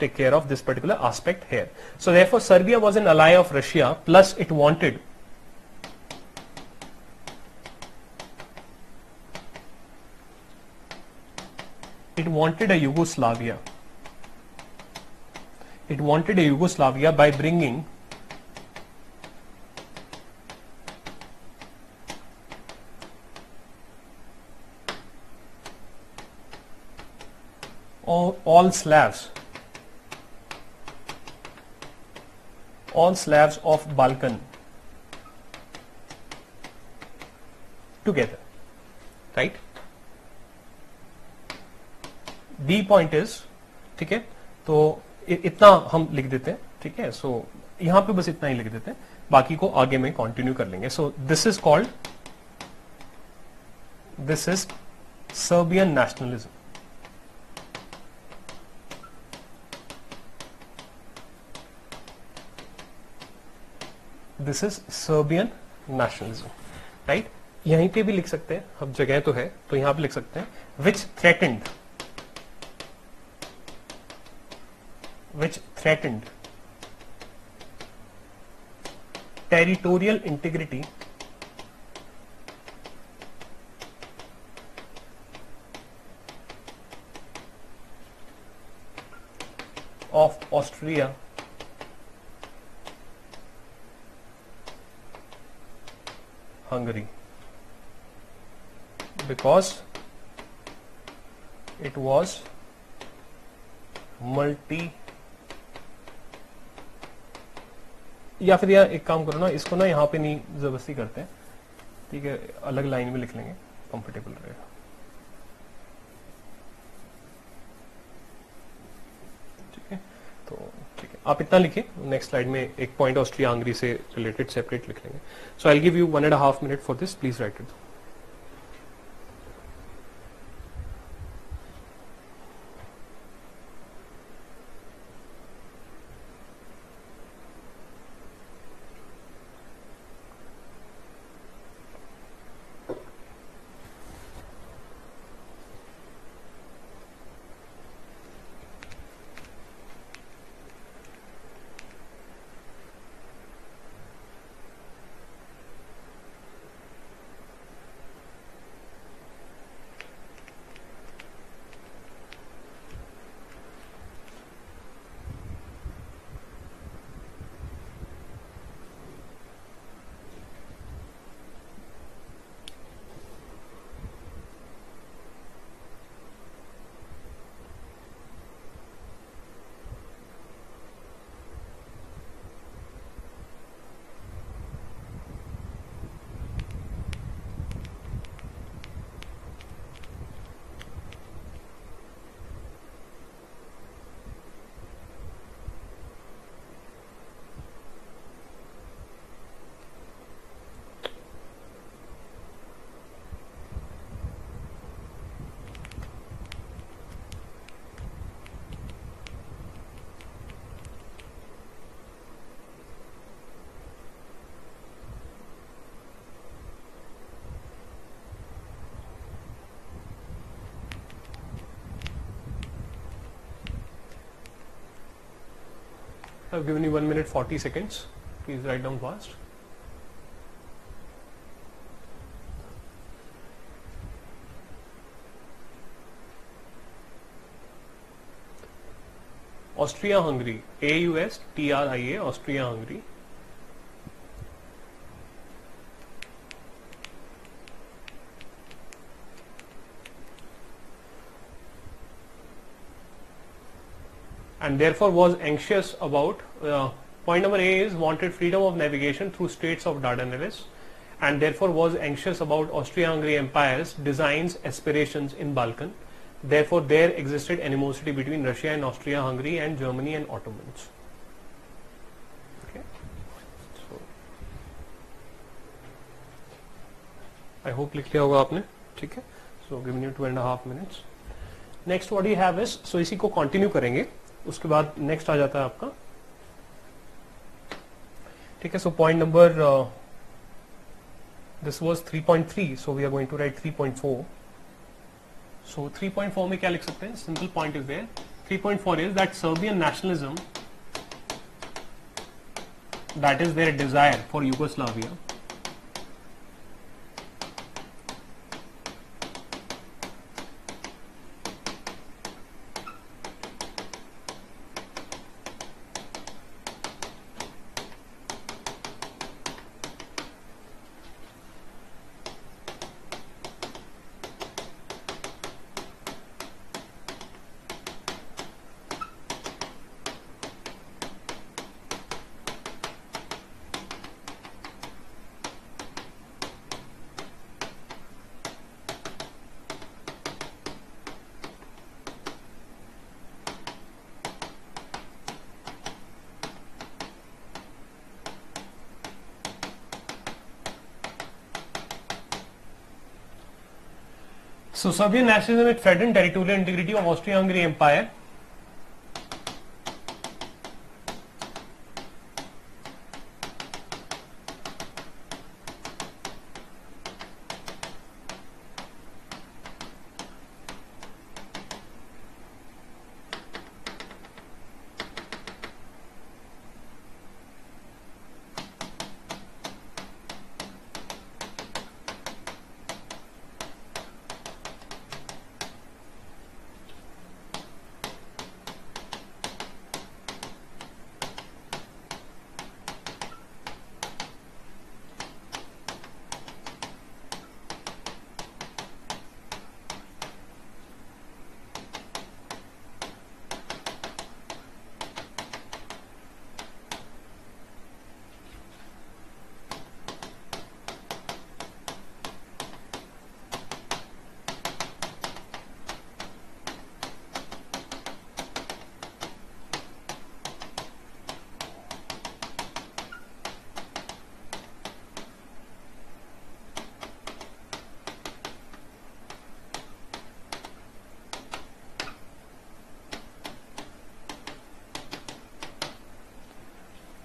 take care of this particular aspect here. So therefore Serbia was an ally of Russia plus it wanted it wanted a Yugoslavia. It wanted a Yugoslavia by bringing all, all Slavs all Slavs of Balkan. Together, right? D point is ठीक है? तो इतना हम लिख देते हैं ठीक है? सो यहाँ पे बस इतना ही लिख देते हैं। बाकी को आगे में कंटिन्यू कर लेंगे। So this is called this is Serbian nationalism this is Serbian nationalism right यहीं पे भी लिख सकते हैं, अब जगह तो है तो यहाँ पे लिख सकते हैं which threatened which threatened territorial integrity of Austria Hungary because it was multi या फिर यार एक काम करो ना, इसको ना यहाँ पे नहीं ज़बरदस्ती करते हैं। ठीक है, अलग लाइन में लिख लेंगे। कंफर्टेबल रहेगा। ठीक है? तो ठीक है आप इतना लिखिए नेक्स्ट स्लाइड में एक पॉइंट ऑस्ट्रिया हंगरी से रिलेटेड सेपरेट लिख लेंगे। So I give you one and half minute for this please write it I've given you 1 minute 40 seconds. Please write down fast. Austria Hungary. A U S T R I A Austria Hungary and therefore was anxious about uh, point number A is wanted freedom of navigation through states of Dardanelles and therefore was anxious about Austria-Hungary Empire's designs aspirations in Balkan therefore there existed animosity between Russia and Austria-Hungary and Germany and Ottomans okay so I hope लिख लिया होगा आपने ठीक है so giving you two and a half minutes next what you have is so इसी को continue करेंगे उसके बाद नेक्स्ट आ जाता है आपका। ठीक है सो point number this was 3.3 so we are going to write 3.4 so 3.4 में क्या लिख सकते हैं? Simple point is there 3.4 is that Serbian nationalism that is their desire for Yugoslavia So Serbian nationalism it threaten territorial integrity of Austria Hungary Empire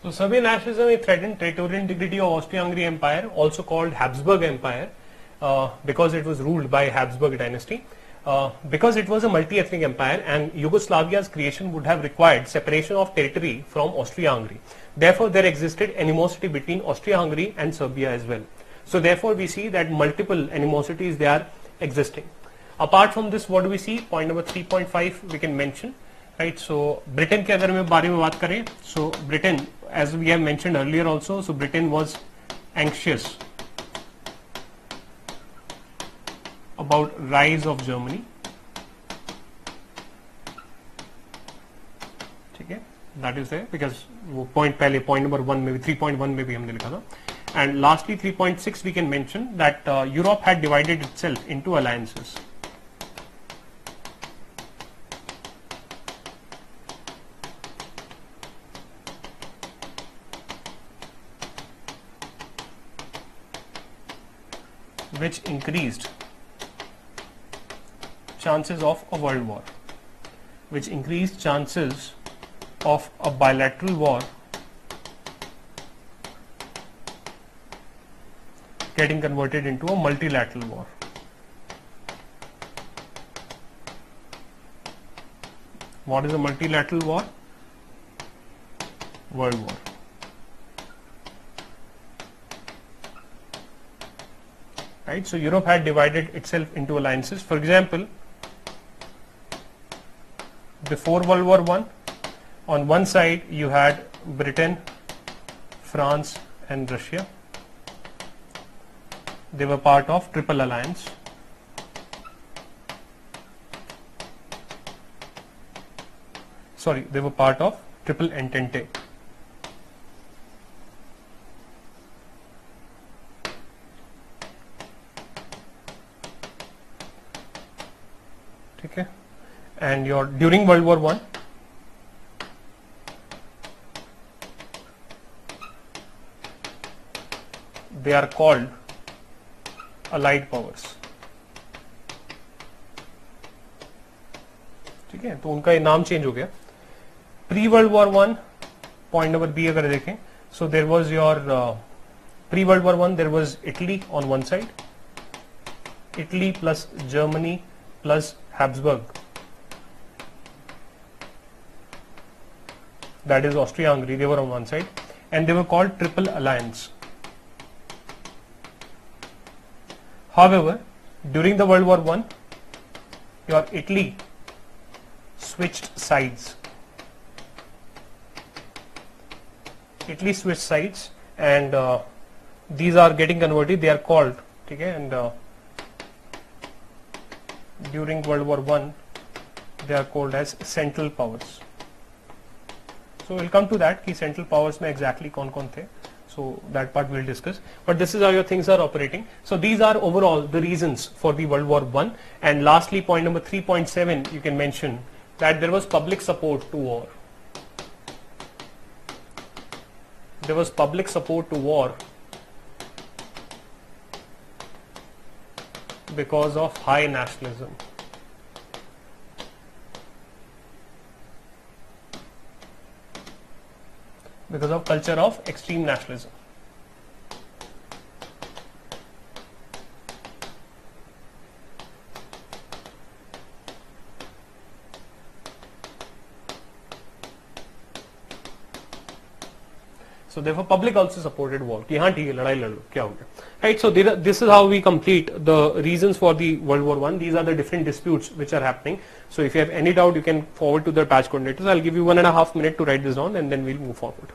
So Serbian nationalism it threatened territorial integrity of Austria-Hungary Empire, also called Habsburg Empire, uh, because it was ruled by Habsburg dynasty. Uh, because it was a multi-ethnic empire and Yugoslavia's creation would have required separation of territory from Austria-Hungary. Therefore, there existed animosity between Austria-Hungary and Serbia as well. So therefore, we see that multiple animosities they are existing. Apart from this, what do we see? Point number 3.5 we can mention, right? So Britain के अगर मैं बारे में बात करें, so Britain, as we have mentioned earlier also, so Britain was anxious about rise of Germany. ठीक है that is there because वो point पहले point number one में भी 3.1 में भी हमने लिखा था and lastly 3.6 we can mention that uh, Europe had divided itself into alliances Which increased chances of a world war which increased chances of a bilateral war getting converted into a multilateral war. What is a multilateral war? World war. Right, so Europe had divided itself into alliances. For example, before World War One, on one side you had Britain, France, and Russia. They were part of Triple Alliance. Sorry, they were part of Triple Entente. And your during World War One, they are called allied powers. ठीक है तो उनका ये नाम change हो गया। Pre World War One point number B अगर देखें so there was your pre World War One there was Italy on one side Italy plus Germany plus Habsburg that is Austria-Hungary, they were on one side, and they were called Triple Alliance. However, during the World War One, your Italy switched sides. Italy switched sides, and uh, these are getting converted. They are called, okay, and uh, during World War One, they are called as Central Powers So we'll come to that कि central powers में exactly कौन कौन थे. So that part we'll discuss. But this is how your things are operating. So these are overall the reasons for the World War One. And lastly, point number 3.7, you can mention that there was public support to war. There was public support to war because of high nationalism. Because of culture of extreme nationalism. So therefore public also supported war. कि हाँ ठीक है लड़ाई लड़ लो क्या हो गया right so there, this is how we complete the reasons for the World War One. These are the different disputes which are happening. So if you have any doubt, you can forward to the patch coordinators. I'll give you one and a half minute to write this down, and then we'll move forward.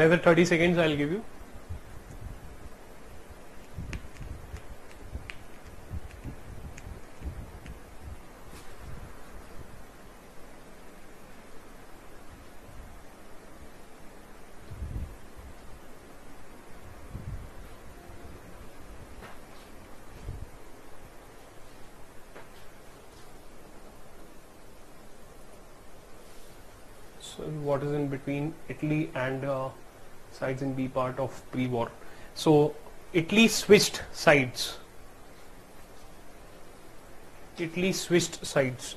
Another 30 seconds I'll give you. So what is in between Italy and uh, sides in B part of pre-war? So Italy switched sides. Italy switched sides.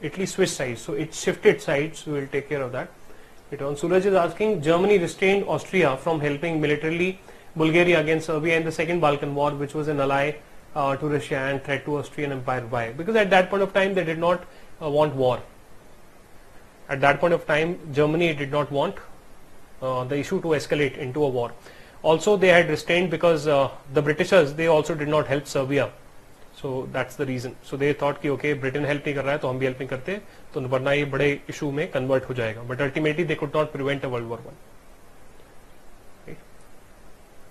Italy switched sides. So it shifted sides. We will take care of that. It on Suraj is asking Germany restrained Austria from helping militarily Bulgaria against Serbia in the Second Balkan War, which was an ally uh, to Russia and threat to Austrian Empire. Why? Because at that point of time they did not uh, want war. At that point of time, Germany did not want uh, the issue to escalate into a war. Also, they had restrained because uh, the Britishers they also did not help Serbia. So that's the reason. So they thought कि okay Britain help नहीं कर रहा है तो हम भी help नहीं करते तो वरना ये बड़े issue में convert हो जाएगा. But ultimately they could not prevent a World War One. Okay.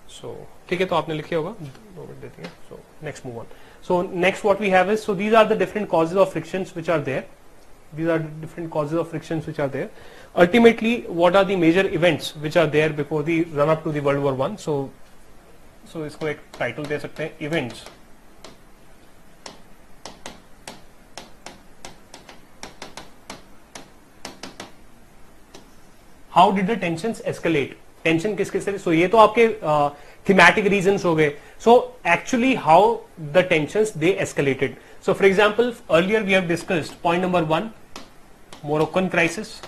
So ठीक है तो आपने लिखे होगा दो मिनट देती हैं. So next move on. So next what we have is so these are the different causes of frictions which are there. These are the different causes of frictions which are there. Ultimately, what are the major events which are there before the run up to the World War One? So so इसको एक title दे सकते हैं events. How did the tensions escalate? Tension किस किस तरह so ये तो आपके uh, thematic reasons हो गए. So actually how the tensions they escalated. So for example, earlier we have discussed point number one, Moroccan crisis,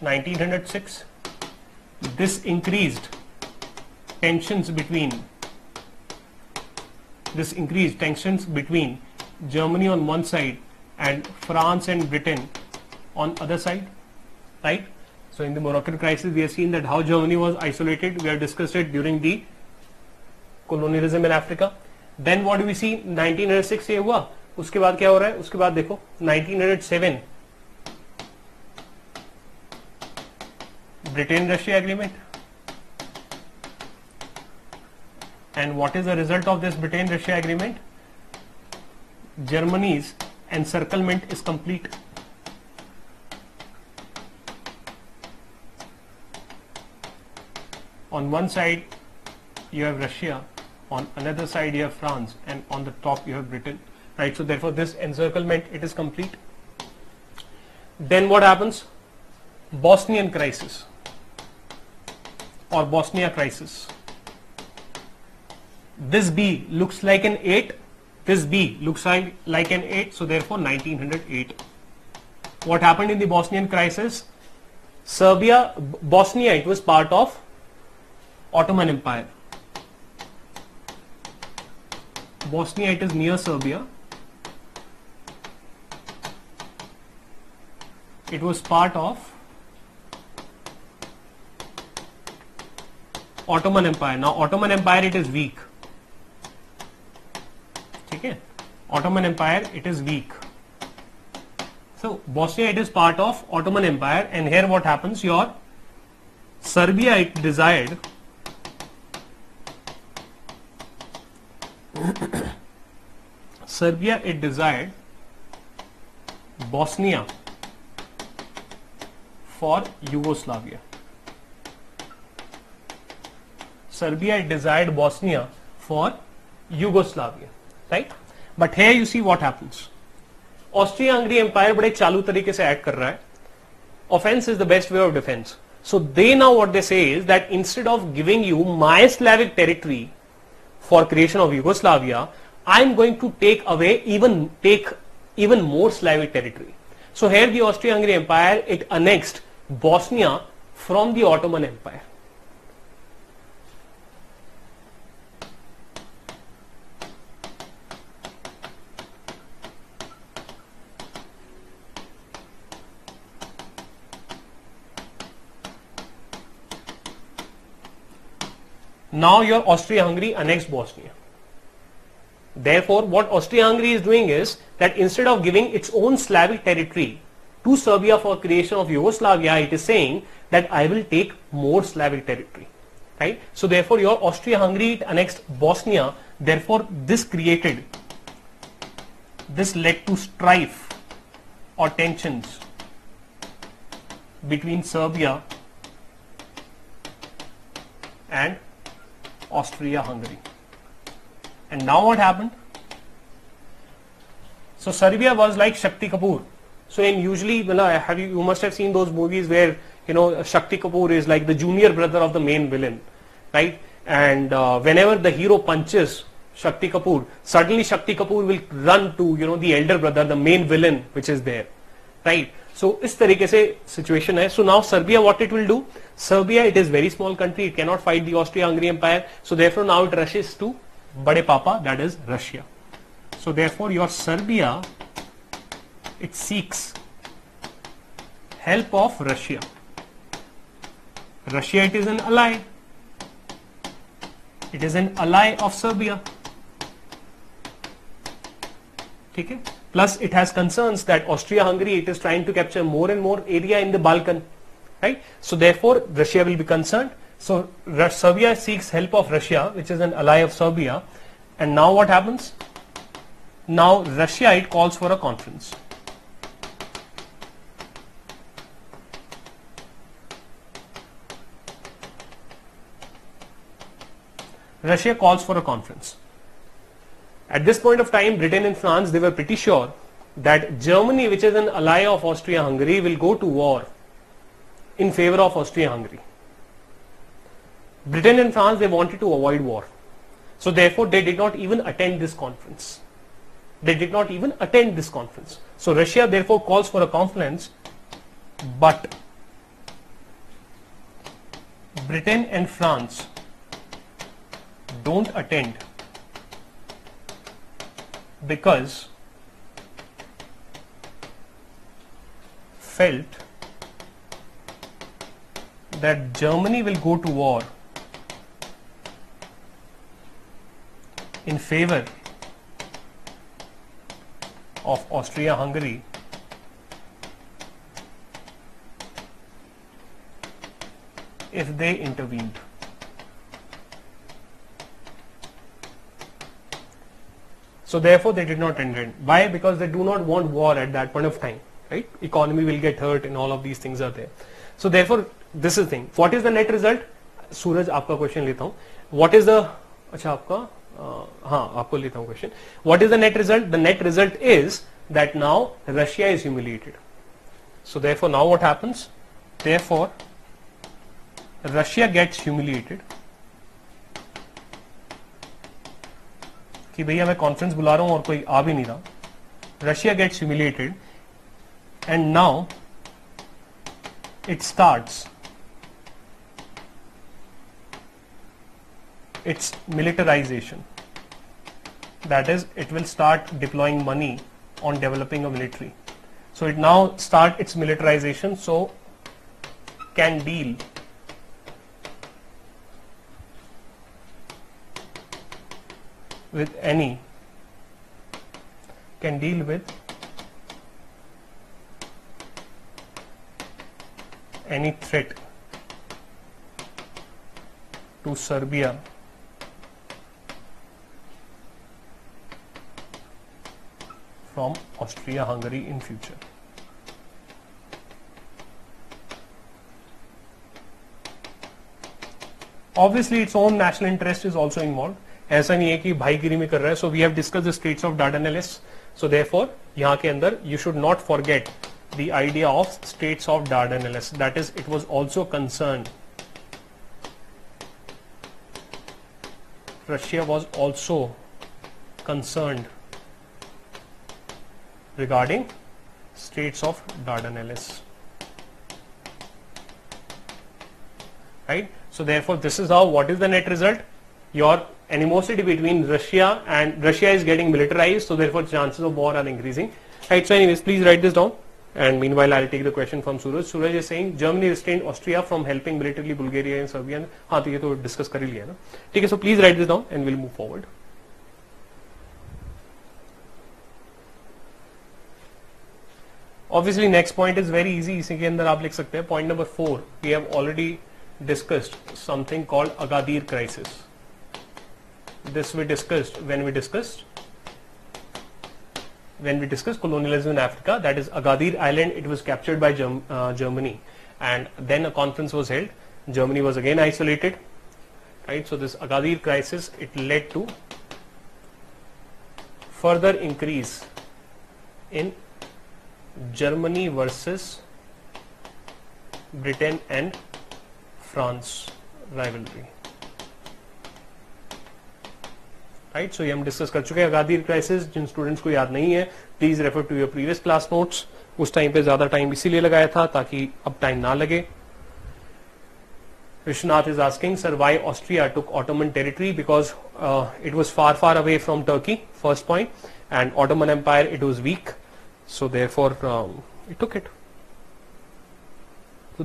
1906. This increased tensions between this increased tensions between Germany on one side and France and Britain on other side, right? So in the Moroccan crisis, we have seen that how Germany was isolated. We have discussed it during the colonialism in Africa. Then what do we see? 1906 ये हुआ उसके बाद क्या हो रहा है? उसके बाद देखो 1907 Britain Russia agreement and what is the result of this Britain Russia agreement Germany's encirclement is complete on one side you have Russia on another side you have France and on the top you have Britain Right. So therefore, this encirclement it is complete. Then what happens? Bosnian crisis or Bosnia crisis. This B looks like an 8. This B looks like, like an 8. So therefore, 1908. What happened in the Bosnian crisis? Serbia, Bosnia, it was part of Ottoman Empire. Bosnia, it is near Serbia. It was part of Ottoman Empire. Now, Ottoman Empire, it is weak. Okay? Ottoman Empire, it is weak. So, Bosnia, it is part of Ottoman Empire, and here what happens? Your Serbia, it desired Serbia it desired Bosnia for Yugoslavia. Serbia it desired Bosnia for Yugoslavia, right? But here you see what happens. Austria Hungary Empire बड़े चालू तरीके से add कर रहा है offense is the best way of defense. So they now what they say is that instead of giving you my Slavic territory for creation of Yugoslavia, I am going to take away even take even more Slavic territory. So here the Austro-Hungary Empire it annexed Bosnia from the Ottoman Empire. Now your Austria-Hungary annexed Bosnia. Therefore, what Austria-Hungary is doing is that instead of giving its own Slavic territory to Serbia for creation of Yugoslavia, it is saying that I will take more Slavic territory. Right? So therefore, your Austria-Hungary annexed Bosnia. Therefore, this created, this led to strife or tensions between Serbia and Austria-Hungary. And now what happened? So Serbia was like Shakti Kapoor. So in usually, well, have you, you must have seen those movies where you know Shakti Kapoor is like the junior brother of the main villain, right? And uh, whenever the hero punches Shakti Kapoor, suddenly Shakti Kapoor will run to you know the elder brother, the main villain, which is there, right? So इस तरीके से situation है. So now Serbia, what it will do? Serbia, it is very small country. It cannot fight the Austria-Hungary Empire. So therefore now it rushes to Bade Papa, that is Russia. So therefore your Serbia, it seeks help of Russia. Russia, it is an ally. It is an ally of Serbia. Okay? Plus it has concerns that Austria-Hungary, it is trying to capture more and more area in the Balkan. Right? So therefore Russia will be concerned. So Serbia seeks help of Russia, which is an ally of Serbia. And now what happens? Now Russia, it calls for a conference. Russia calls for a conference. At this point of time, Britain and France, they were pretty sure that Germany, which is an ally of Austria-Hungary, will go to war in favor of Austria-Hungary. Britain and France, they wanted to avoid war. So therefore, they did not even attend this conference. They did not even attend this conference. So Russia therefore calls for a conference, but Britain and France don't attend because felt that Germany will go to war in favor of Austria-Hungary if they intervened. So therefore they did not enter. Why? Because they do not want war at that point of time. Right? Economy will get hurt and all of these things are there. So therefore this is the thing. What is the net result? सूरज आपका question लेता हूं what is the अच्छा आपका हाँ आपको लेता हूं question what is the net result the net result is that now Russia is humiliated so therefore now what happens therefore russia gets humiliated कि भैया मैं कॉन्फ्रेंस बुला रहा हूँ और कोई आ भी नहीं रहा। Russia get simulated and now it start its militarization that is it will start deploying money on developing a military so it now start its militarization so can deal with any can deal with any threat to Serbia from Austria-Hungary in future. Obviously, its own national interest is also involved. ऐसा नहीं है कि भाई गिरी में कर रहा है। So we have discuss the straits of Dardanelles so therefore यहाँ के अंदर you should not forget the idea of straits of Dardanelles that is it was also concern Russia was also concern regarding straits of Dardanelles right so therefore this is how what is the net result your animosity between Russia and Russia is getting militarized, so therefore chances of war are increasing. Right, so anyways, please write this down. And meanwhile, I'll take the question from Suraj. Suraj is saying Germany restrained Austria from helping militarily Bulgaria and Serbia. हाँ तो ये तो discuss कर ही लिया ना ठीक है so please write this down and will move forward obviously next point is very easy इसी के अंदर आप लिख सकते हैं point number four we have already discussed something this we discussed when we discussed when we discussed colonialism in Africa that is Agadir island it was captured by Germ- uh, Germany. And then a conference was held. Germany was again isolated right? So this Agadir crisis it led to further increase in Germany versus Britain and France rivalry. Right so ये हम discuss कर चुके हैं अगादीर crisis जिन students को याद नहीं है please refer to your previous class notes उस टाइम पे ज़्यादा टाइम इसीलिए लगाया था ताकि अब टाइम ना लगे। Vishwanath is asking sir why Austria took Ottoman territory because it was far far away from Turkey first point and Ottoman empire it was weak so therefore it took it so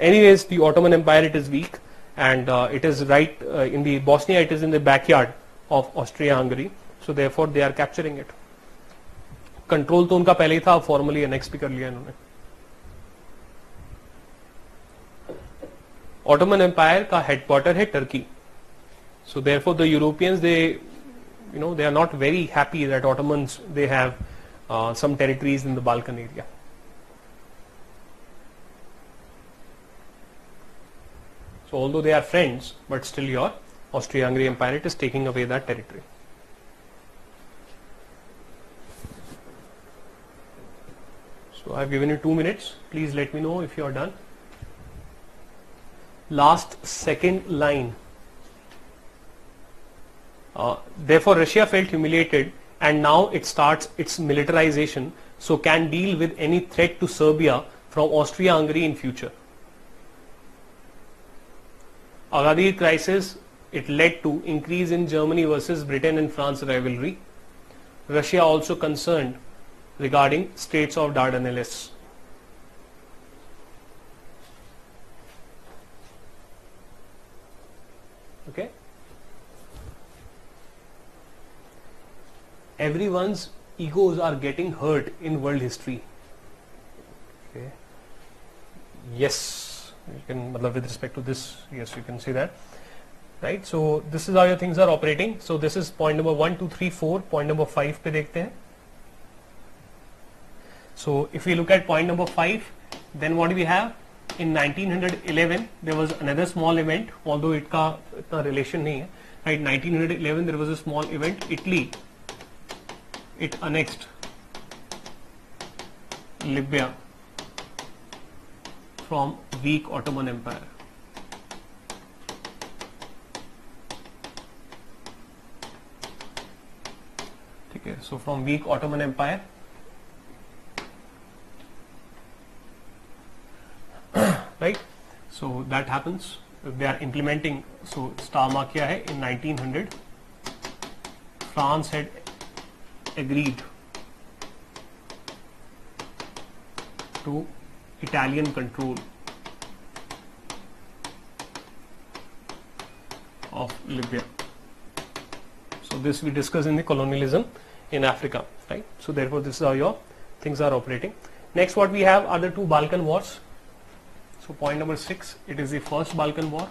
anyways the Ottoman empire it is weak and it is right in the Bosnia it is in the backyard of Austria-Hungary, so therefore they are capturing it. Control तो उनका पहले ही था formally annex भी कर लिया इन्होंने Ottoman empire का headquarter है Turkey so there for the Europeans they you know they are not very happy that Ottomans they have some territories in the Balkan area So although they are friends, but still your Austria-Hungary Empire is taking away that territory. So I've given you two minutes. Please let me know if you are done. Last second line. Uh, therefore, Russia felt humiliated and now it starts its militarization so can deal with any threat to Serbia from Austria-Hungary in future. Agadir crisis, it led to increase in Germany versus Britain and France rivalry. Russia also concerned regarding straits of Dardanelles. Okay. Everyone's egos are getting hurt in world history. Okay. Yes, you can, with respect to this, yes, you can see that. Right. So this is how your things are operating. So this is point number one, two, three, four. Point number five पे देखते हैं. So if we look at point number five, then what do we have? In 1911, there was another small event, although it का इतना relation नहीं है. Right, 1911 there was a small event. Italy, it annexed Libya from weak Ottoman Empire. ठीक है, so from weak Ottoman Empire right so that happens they are implementing so star mark क्या है in 1900 France had agreed to Italian control of Libya so this we discuss in the colonialism in Africa right so therefore this is how your things are operating next what we have are the two Balkan wars so point number six, it is the first Balkan War.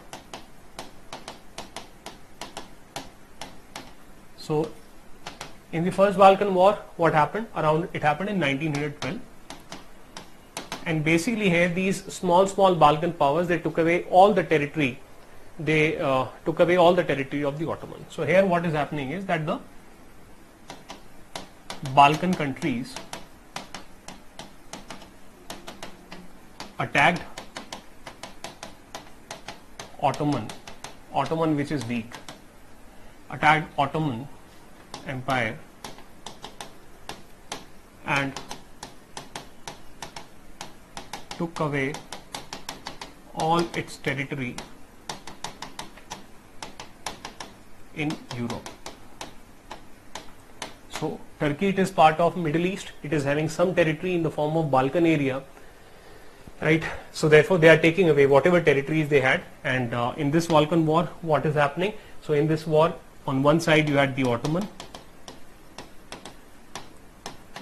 So in the first Balkan War, what happened? Around it happened in 1912, and basically here these small small Balkan powers they took away all the territory. They uh, took away all the territory of the Ottoman So here what is happening is that the Balkan countries attacked Ottoman, Ottoman which is weak, attacked Ottoman Empire and took away all its territory in Europe. So Turkey it is part of Middle East, it is having some territory in the form of Balkan area right so therefore they are taking away whatever territories they had and uh, in this Balkan war what is happening so in this war on one side you had the Ottoman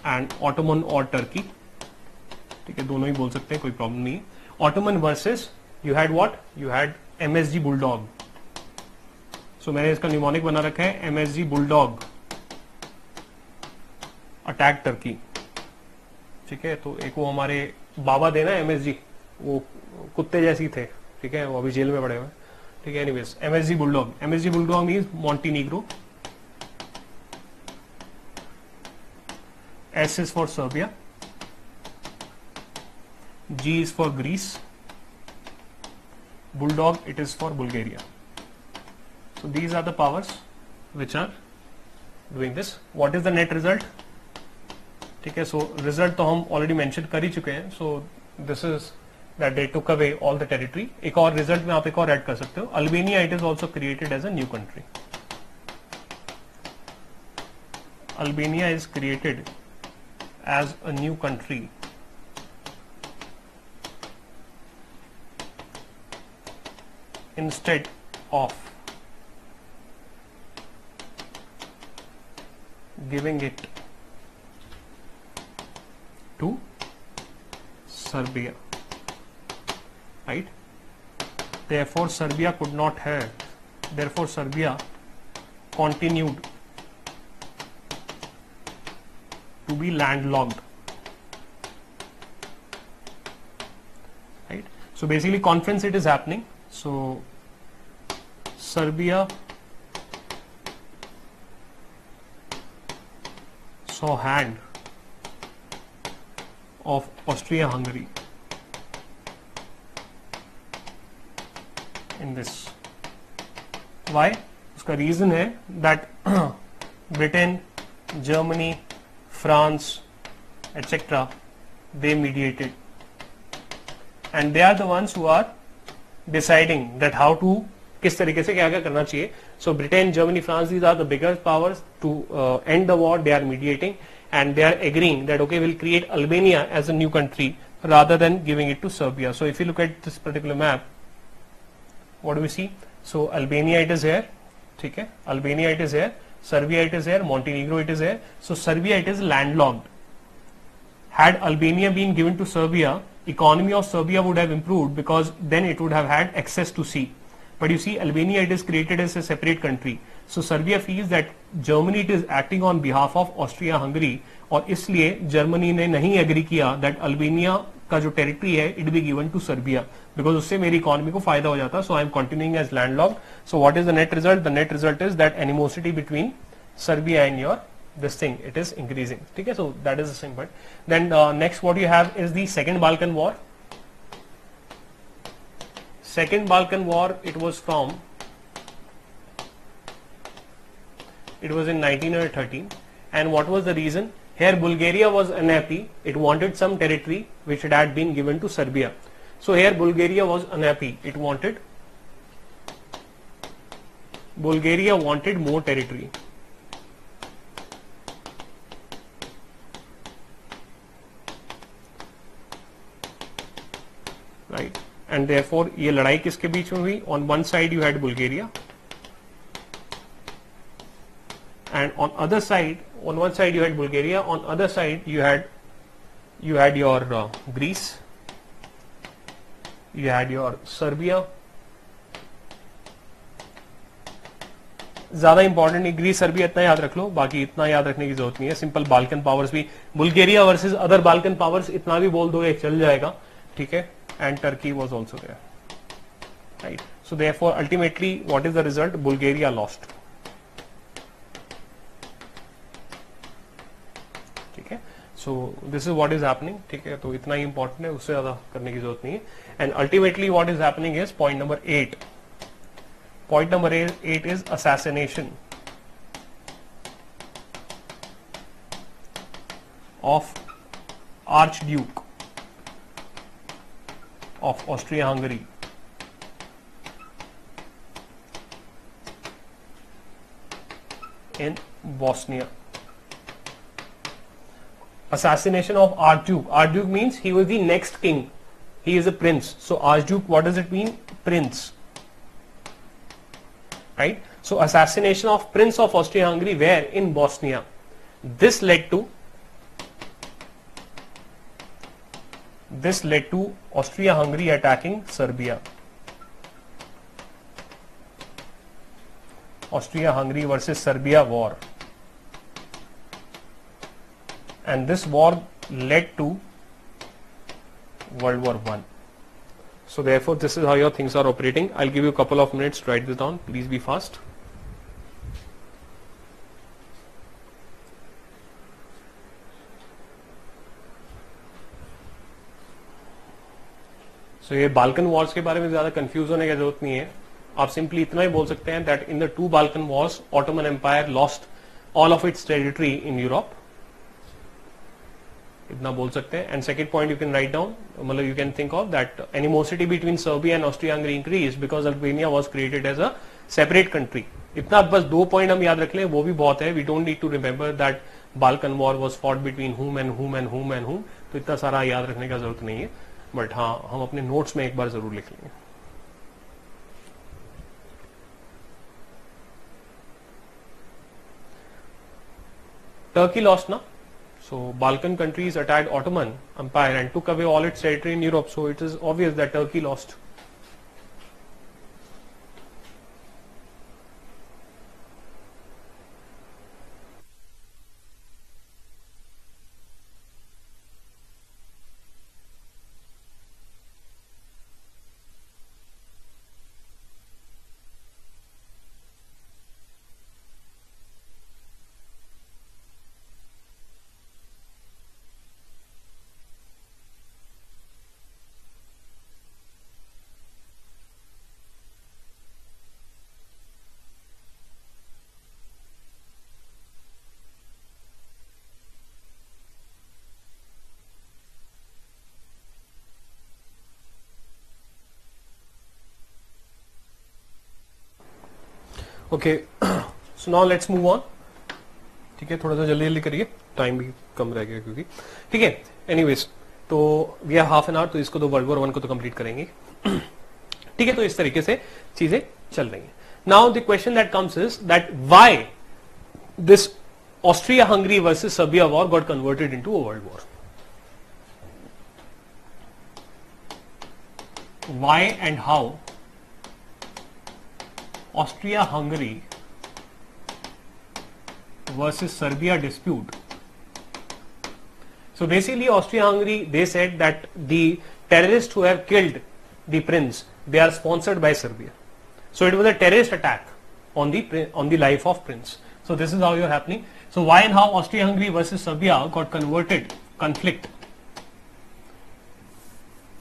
and Ottoman or Turkey ठीक है दोनों ही बोल सकते हैं कोई problem नहीं Ottoman versus you had what you had MSG bulldog सो मैंने इसका न्यूमोनिक बना रखा है एमएसजी बुलडॉग अटैक टर्की ठीक है तो एक वो हमारे बाबा थे ना एमएसजी वो कुत्ते जैसी थे, ठीक है, वो अभी जेल में पड़े हुए ठीक है anyways MSG bulldog MSG bulldog mean Montenegro S is for Serbia G is for Greece bulldog it is for Bulgaria so these are the powers which are doing this what is the net result ठीक है सो result तो हम already mention कर ही चुके हैं so this is that they took away all the territory एक और रिज़ल्ट में आप एक और ऐड कर सकते हो. Albania it is also created as a new country Albania is created as a new country. Instead of giving it to Serbia. Right? Therefore Serbia could not have. Therefore Serbia continued to be landlocked. Right? So basically conference it is happening. So Serbia saw hand of Austria Hungary in this why उसका reason है that Britain Germany France, etc., they mediated. And they are the ones who are deciding that how to किस तरीके से क्या क्या करना चाहिए so Britain Germany France these are the biggest powers to end the war they are mediating and they are agreeing that okay we'll create Albania as a new country rather than giving it to Serbia. So if you look at this particular map, what do we see? So Albania it is here, okay? Albania it is here, Serbia it is here, Montenegro it is here. So Serbia it is landlocked. Had Albania been given to Serbia, economy of Serbia would have improved because then it would have had access to sea. But you see Albania it is created as a separate country. So Serbia feels that Germany it is acting on behalf of Austria Hungary और इसलिए Germany ने नहीं agree किया that Albania का जो territory है it be given to Serbia because उससे मेरी इकोनॉमी को फ़ायदा हो जाता। So I am continuing as landlocked so what is the net result the net result is that animosity between Serbia and your this thing it is increasing ठीक है? So that is thing but then next what you have is the second Balkan war second Balkan war it was from it was in 1913 and what was the reason here bulgaria was unhappy it wanted some territory which it had been given to serbia so here bulgaria was unhappy it wanted bulgaria wanted more territory right and therefore ये लड़ाई किसके बीच में हुई on one side you had Bulgaria and on other side on one side you had bulgaria on other side you had you had your uh, greece you had your serbia. ज़्यादा important नहीं Greece Serbia इतना याद रख लो बाकी इतना याद रखने की ज़रूरत नहीं है। सिंपल बाल्कन पावर्स भी Bulgaria versus other Balkan powers इतना भी बोल दो ये चल जाएगा ठीक है? And Turkey was also there right so therefore ultimately what is the result Bulgaria lost so this is what is happening ठीक है तो इतना ही इंपॉर्टेंट है, उससे ज़्यादा करने की ज़रूरत नहीं है and ultimately what is happening is point number eight point number eight is assassination of archduke of Austria-Hungary. in Bosnia. Assassination of Archduke. Archduke means he was the next king. He is a prince. So Archduke, what does it mean? Prince. Right? So assassination of Prince of Austria-Hungary where? In Bosnia. This led to this led to Austria-Hungary attacking Serbia. Austria-Hungary versus Serbia war And this war led to World War One. So therefore, this is how your things are operating. I'll give you a couple of minutes to write this down. Please be fast. So so, ये Balkan wars के बारे में ज्यादा confuse होने की जरूरत नहीं है आप सिंपली इतना ही बोल सकते हैं that in the two Balkan wars Ottoman empire lost all of its territory in Europe इतना बोल सकते हैं। And second point you can write down मतलब you can think of that animosity between Serbia and Austria Hungary increase because Albania was created as a separate country इतना बस दो point हम याद रख लें, वो भी बहुत है। We don't need to remember that Balkan war was fought between whom and whom and whom and whom तो इतना सारा याद रखने का ज़रूरत नहीं है। बट हाँ हम अपने नोट्स में एक बार ज़रूर लिख लेंगे Turkey lost now. So Balkan countries attacked Ottoman Empire and took away all its territory in Europe. So it is obvious that Turkey lost. Okay so now let's move on ठीक है, थोड़ा सा जल्दी जल्दी करिए। टाइम भी कम रह गया क्योंकि। ठीक है एनीवेज तो we are half an hour तो इसको तो वर्ल्ड वॉर वन को तो कंप्लीट करेंगे। ठीक है तो इस तरीके से चीज़ें चल रही हैं। Now the question that comes is that why this Austria Hungary versus Serbia war got converted into a world war why and how Austria-Hungary versus Serbia dispute. So basically Austria-Hungary, they said that the terrorists who have killed the prince, they are sponsored by Serbia. So it was a terrorist attack on the on the life of prince. So this is how you're happening. So why and how Austria-Hungary versus Serbia got converted, conflict,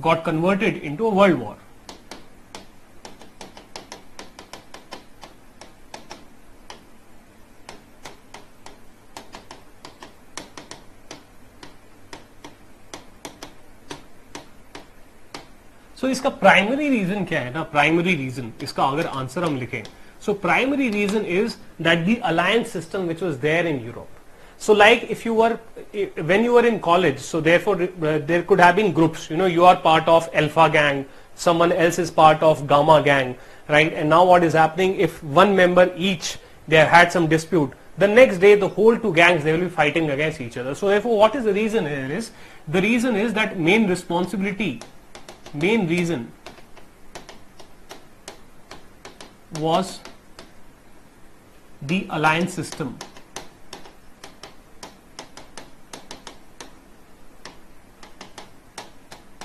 got converted into a world war. इसका primary reason क्या है ना primary reason इसका अगर answer हम लिखें so primary reason is that the alliance system which was there in Europe so like if you were when you were in college so therefore uh, there could have been groups you know you are part of alpha gang someone else is part of gamma gang right and now what is happening if one member each they have had some dispute the next day the whole two gangs they will be fighting against each other so therefore what is the reason here is the reason is that main responsibility main reason was the alliance system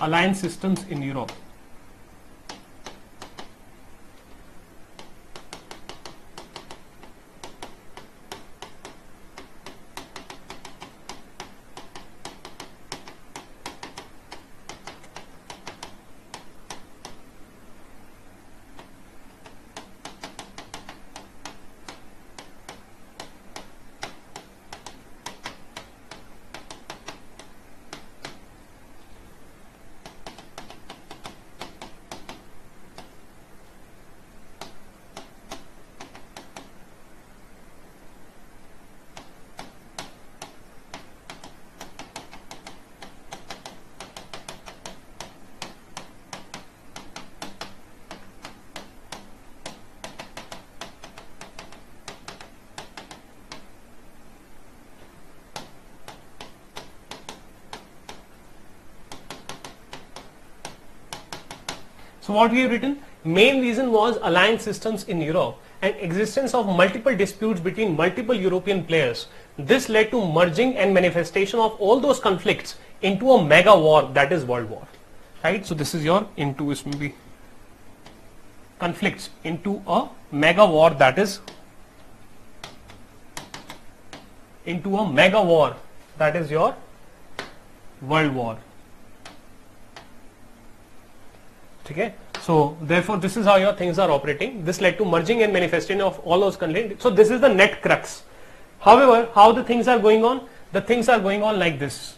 alliance systems in Europe. What we have written, main reason was alliance systems in Europe and existence of multiple disputes between multiple European players. This led to merging and manifestation of all those conflicts into a mega war that is World War. Right? So this is your into is maybe conflicts into a mega war that is into a mega war that is your world war okay so therefore this is how your things are operating. This led to merging and manifestation of all those conflicts so this is the net crux. However how the things are going on? The things are going on like this.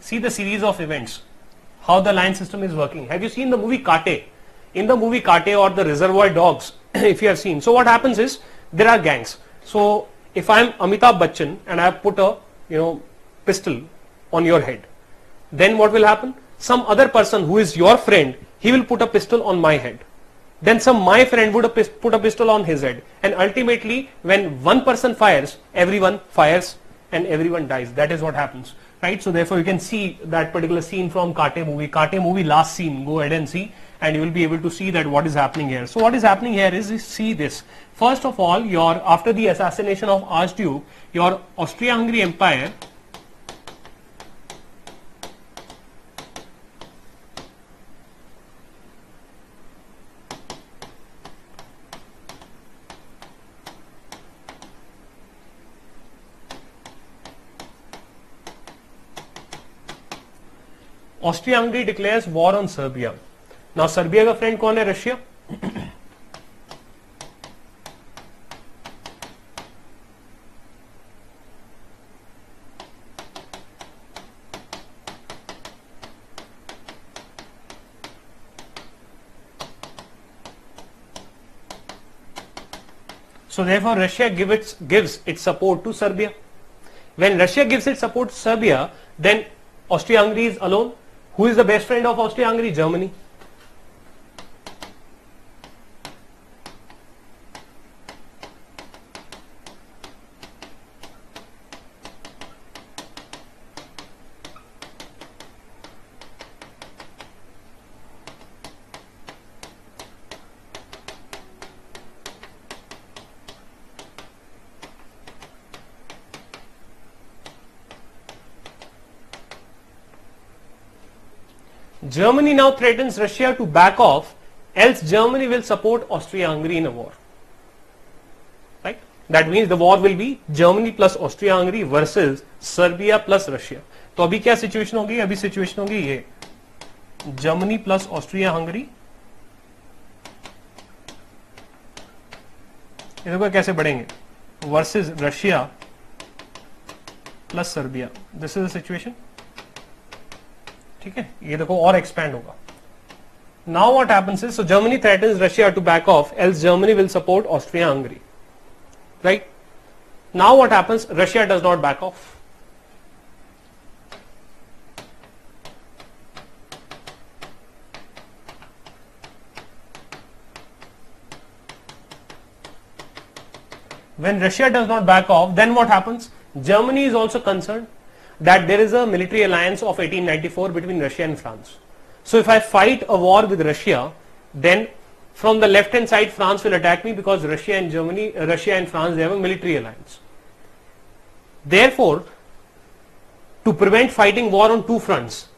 See the series of events. How the line system is working. Have you seen the movie kate? In the movie Kate or the Reservoir Dogs, if you have seen. So what happens is there are gangs. So if I am Amitabh Bachchan and I have put a you know pistol on your head, then what will happen? Some other person who is your friend, he will put a pistol on my head. Then some my friend would put a pistol on his head. And ultimately, when one person fires, everyone fires and everyone dies. That is what happens. Right? So therefore, you can see that particular scene from Kate movie. Kate movie last scene. Go ahead and see and you will be able to see that what is happening here. So what is happening here is, is see this. First of all, your after the assassination of Archduke, your Austria-Hungary Empire Austria-Hungary declares war on Serbia. नाउ Serbia का friend कौन है Russia So therefore Russia give its, gives its support to Serbia. When Russia gives its support to Serbia, then Austria-Hungary is alone. Who is the best friend of Austria-Hungary? Germany. Germany now threatens Russia to back off, else Germany will support Austria-Hungary in a war. Right? That means the war will be Germany plus Austria-Hungary versus Serbia plus Russia. तो अभी क्या situation होगी अभी situation होगी ये Germany plus Austria Hungary देखो कैसे बढ़ेंगे versus Russia plus Serbia this is the situation ठीक है ये देखो और एक्सपैंड होगा now what happens is so germany threatens russia to back off else germany will support austria hungary right now what happens russia does not back off when russia does not back off then what happens germany is also concerned that there is a military alliance of 1894 between Russia and France. So if I fight a war with Russia, then from the left hand side France will attack me because Russia and Germany, uh, Russia and France they have a military alliance. Therefore, to prevent fighting war on two fronts,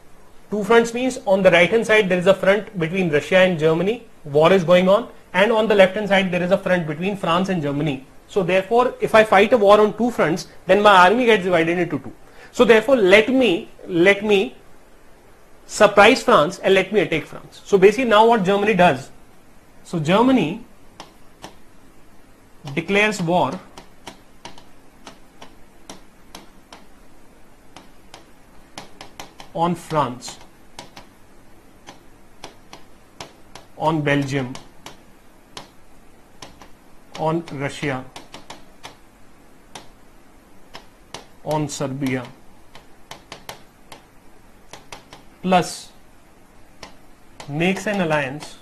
two fronts means on the right hand side there is a front between Russia and Germany, war is going on and on the left hand side there is a front between France and Germany. So therefore, if I fight a war on two fronts, then my army gets divided into two. So therefore, let me let me surprise France and let me attack France. So basically, now what Germany does? So Germany declares war on France, on Belgium, on Russia, on Serbia. Plus makes an alliance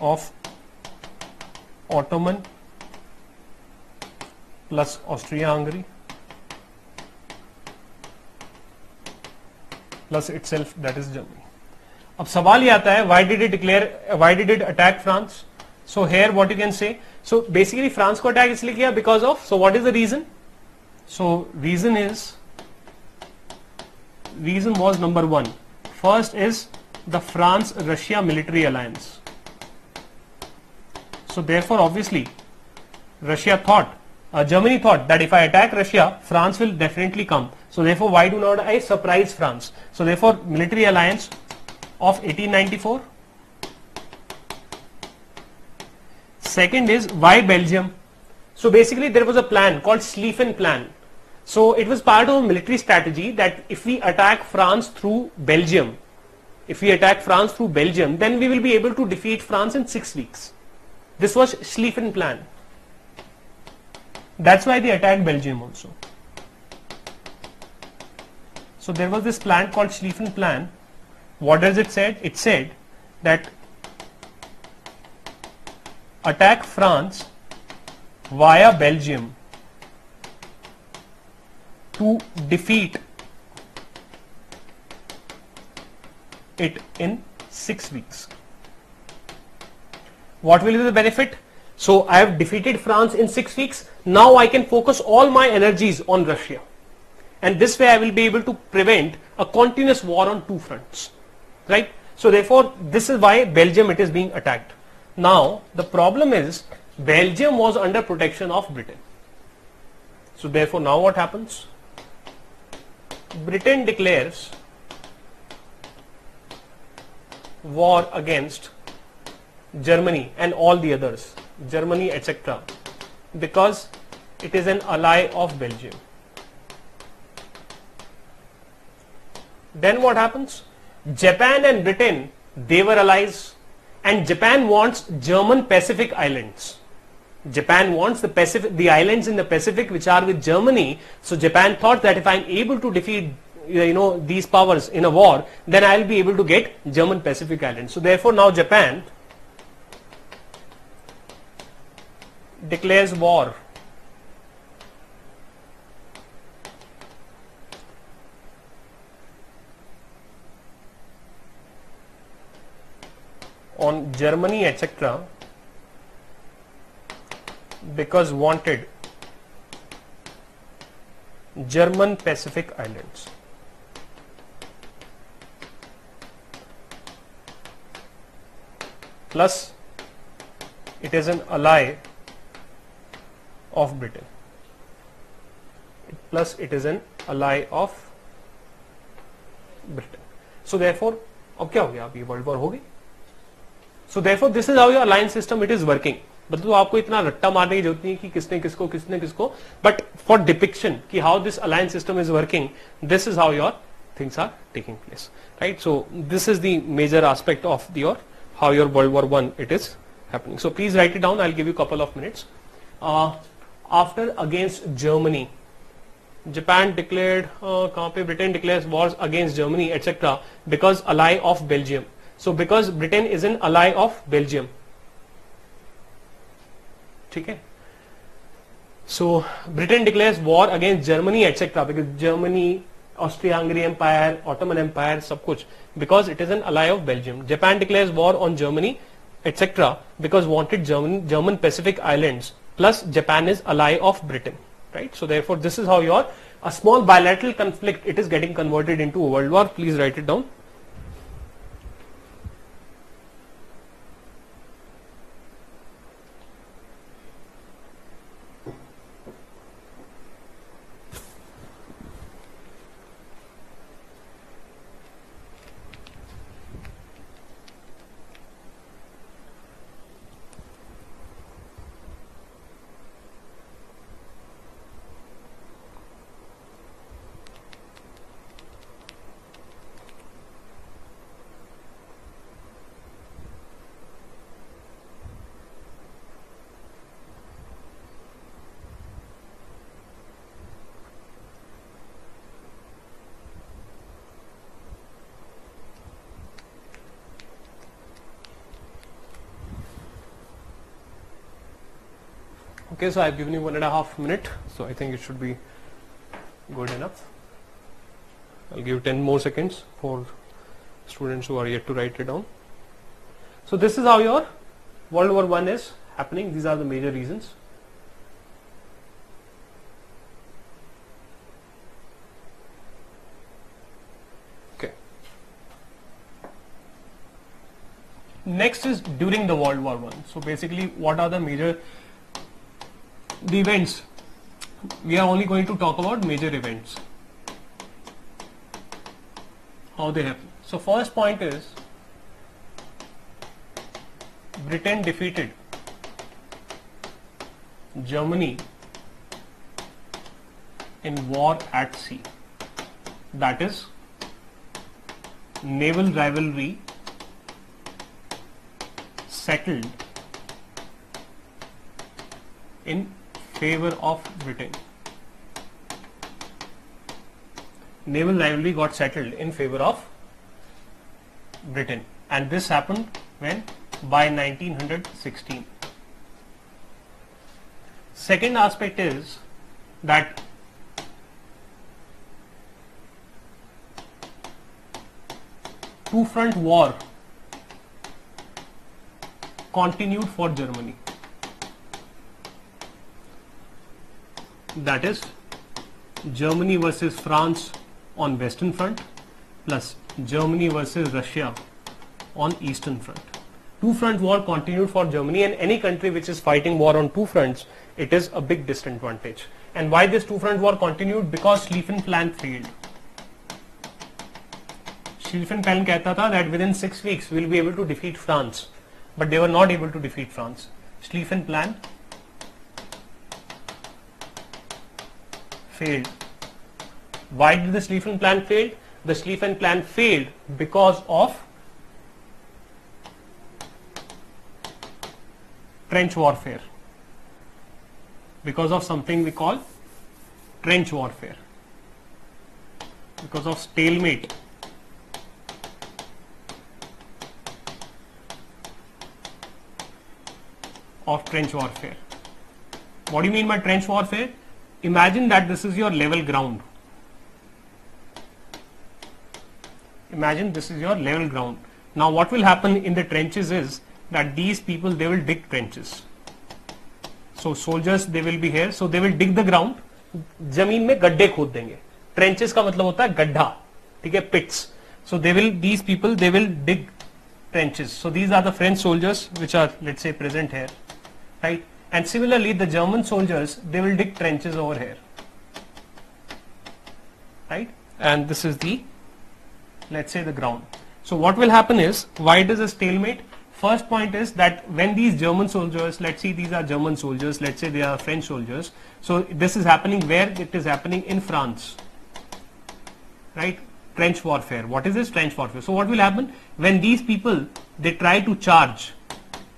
of Ottoman plus Austria-Hungary plus itself that is Germany. अब सवाल ये आता है why did it declare why did it attack France? So here what you can say so basically France को attack इसलिए किया because of so what is the reason? So reason is reason was number one. First is the France Russia military alliance. So therefore obviously Russia thought uh, Germany thought that if I attack Russia, France will definitely come. So therefore, why do not I surprise France? So therefore, military alliance of 1894. Second is why Belgium? So basically, there was a plan called Schlieffen Plan. So it was part of a military strategy that if we attack France through Belgium, if we attack France through Belgium, then we will be able to defeat France in six weeks. This was Schlieffen Plan. That's why they attacked Belgium also. So there was this plan called Schlieffen Plan. What does it said? It said that attack France via Belgium to defeat it in six weeks. What will be the benefit? So I have defeated France in six weeks. Now I can focus all my energies on Russia. And this way I will be able to prevent a continuous war on two fronts. Right? So therefore, this is why Belgium it is being attacked. Now, the problem is Belgium was under protection of Britain. So therefore, now what happens? Britain declares war against Germany and all the others, Germany etc. because it is an ally of Belgium. Then what happens? Japan and Britain, they were allies and Japan wants German Pacific Islands. Japan wants the Pacific, the islands in the Pacific which are with Germany. So Japan thought that if I am able to defeat uh, you know these powers in a war, then I will be able to get German Pacific Islands. So therefore now Japan declares war on Germany etc because wanted German Pacific Islands. Plus it is an ally of Britain. Plus it is an ally of Britain. So therefore, अब क्या हो गया अब ये world war हो गई so therefore this is how your alliance system it is working मतलब तो आपको इतना रट्टा मारने की ज़रूरत नहीं कि किसने किसको किसने किसको। बट फॉर डिपिक्शन कि how this alliance system is working this is how your things are taking place right so this is the major aspect of your how your world war one it is happening so please write it down I give you couple of minutes after against Germany Japan declared uh, Britain declares wars against Germany etc because ally of Belgium. So because Britain is an ally of Belgium. ठीक है? So Britain declares war against Germany etcetera because Germany Austria Hungary empire Ottoman empire सब कुछ because it is an ally of Belgium Japan declares war on Germany etcetera because wanted German Pacific island plus Japan is ally of Britain right so therefore this is how your a small bilateral conflict it is getting converted into world war please write it down Okay, so I've given you one and a half minute, so I think it should be good enough. I'll give 10 more seconds for students who are yet to write it down. So this is how your World War One is happening. These are the major reasons. Okay. Next is during the World War One. So basically, what are the major the events? We are only going to talk about major events. How they happen. So first point is Britain defeated Germany in war at sea. That is naval rivalry settled in favor of Britain. Naval rivalry got settled in favor of Britain and this happened when by 1916. Second aspect is that two front war continued for Germany. That is Germany versus France on western front plus Germany versus Russia on eastern front. Two front war continued for Germany and any country which is fighting war on two fronts, it is a big disadvantage. And why this two front war continued? Because Schlieffen plan failed. Schlieffen plan कहता था that within six weeks we will be able to defeat France, but they were not able to defeat France. Schlieffen plan failed. Why did the Schlieffen plan fail? The Schlieffen plan failed because of trench warfare. Because of something we call trench warfare. Because of stalemate. Of trench warfare. What do you mean by trench warfare? Imagine that this is your level ground. Imagine this is your level ground. Now what will happen in the trenches is that these people they will dig trenches. So soldiers they will be here. So they will dig the ground. जमीन में गड्ढे खोद देंगे trenches का मतलब होता है गड्ढा ठीक है pits so they will these people they will dig trenches so these are the french soldiers which are let's say present here right And similarly the german soldiers they will dig trenches over here right and this is the let's say the ground so what will happen is why does a stalemate first point is that when these German soldiers, let's see these are German soldiers, let's say they are French soldiers. So this is happening where it is happening in France, right? Trench warfare. What is this trench warfare? So what will happen when these people they try to charge,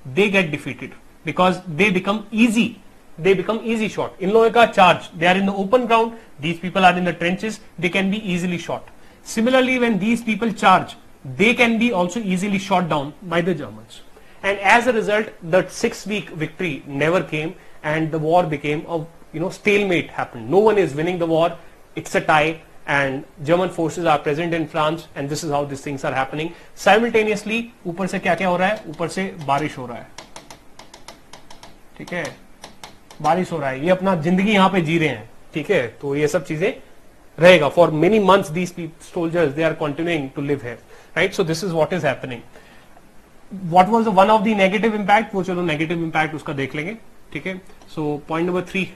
they get defeated because they become easy. They become easy shot. In लोगों का charge, they are in the open ground. These people are in the trenches. They can be easily shot. Similarly, when these people charge, they can be also easily shot down by the Germans. And as a result, the six-week victory never came, and the war became a you know stalemate happened. No one is winning the war. It's a tie, and German forces are present in France, and this is how these things are happening. Simultaneously, ऊपर से क्या क्या हो रहा है ऊपर से बारिश हो रहा है ठीक है? बारिश हो रहा है। ये अपना ज़िंदगी यहाँ पे जी रहे हैं। ठीक है? तो ये सब चीज़ें रहेगा। For many months these soldiers they are continuing to live है right so this is what is happening what was one of the negative impact वो चलो नेगेटिव इंपैक्ट उसका देख लेंगे। ठीक है? सो पॉइंट नंबर थ्री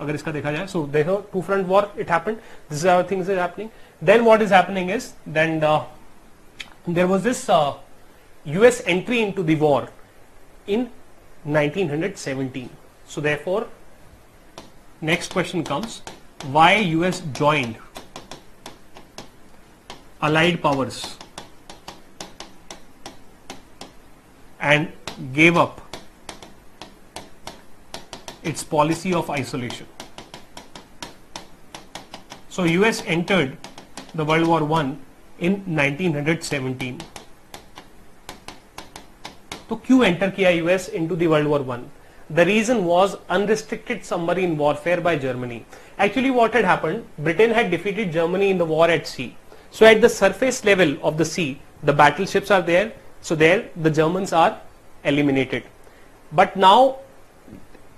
अगर इसका देखा जाए। सो देखो two front war it happened this are things is happening then what is happening is then there was this US entry into the war in 1917 so therefore next question comes why us joined allied powers and gave up its policy of isolation? So us entered the world war 1 in 1917 तो क्यों enter किया US into the world war one the reason was unrestricted submarine warfare by Germany actually what had happened Britain had defeated Germany in the war at C So at the surface level of the sea, the battleships are there. So there the Germans are eliminated. But now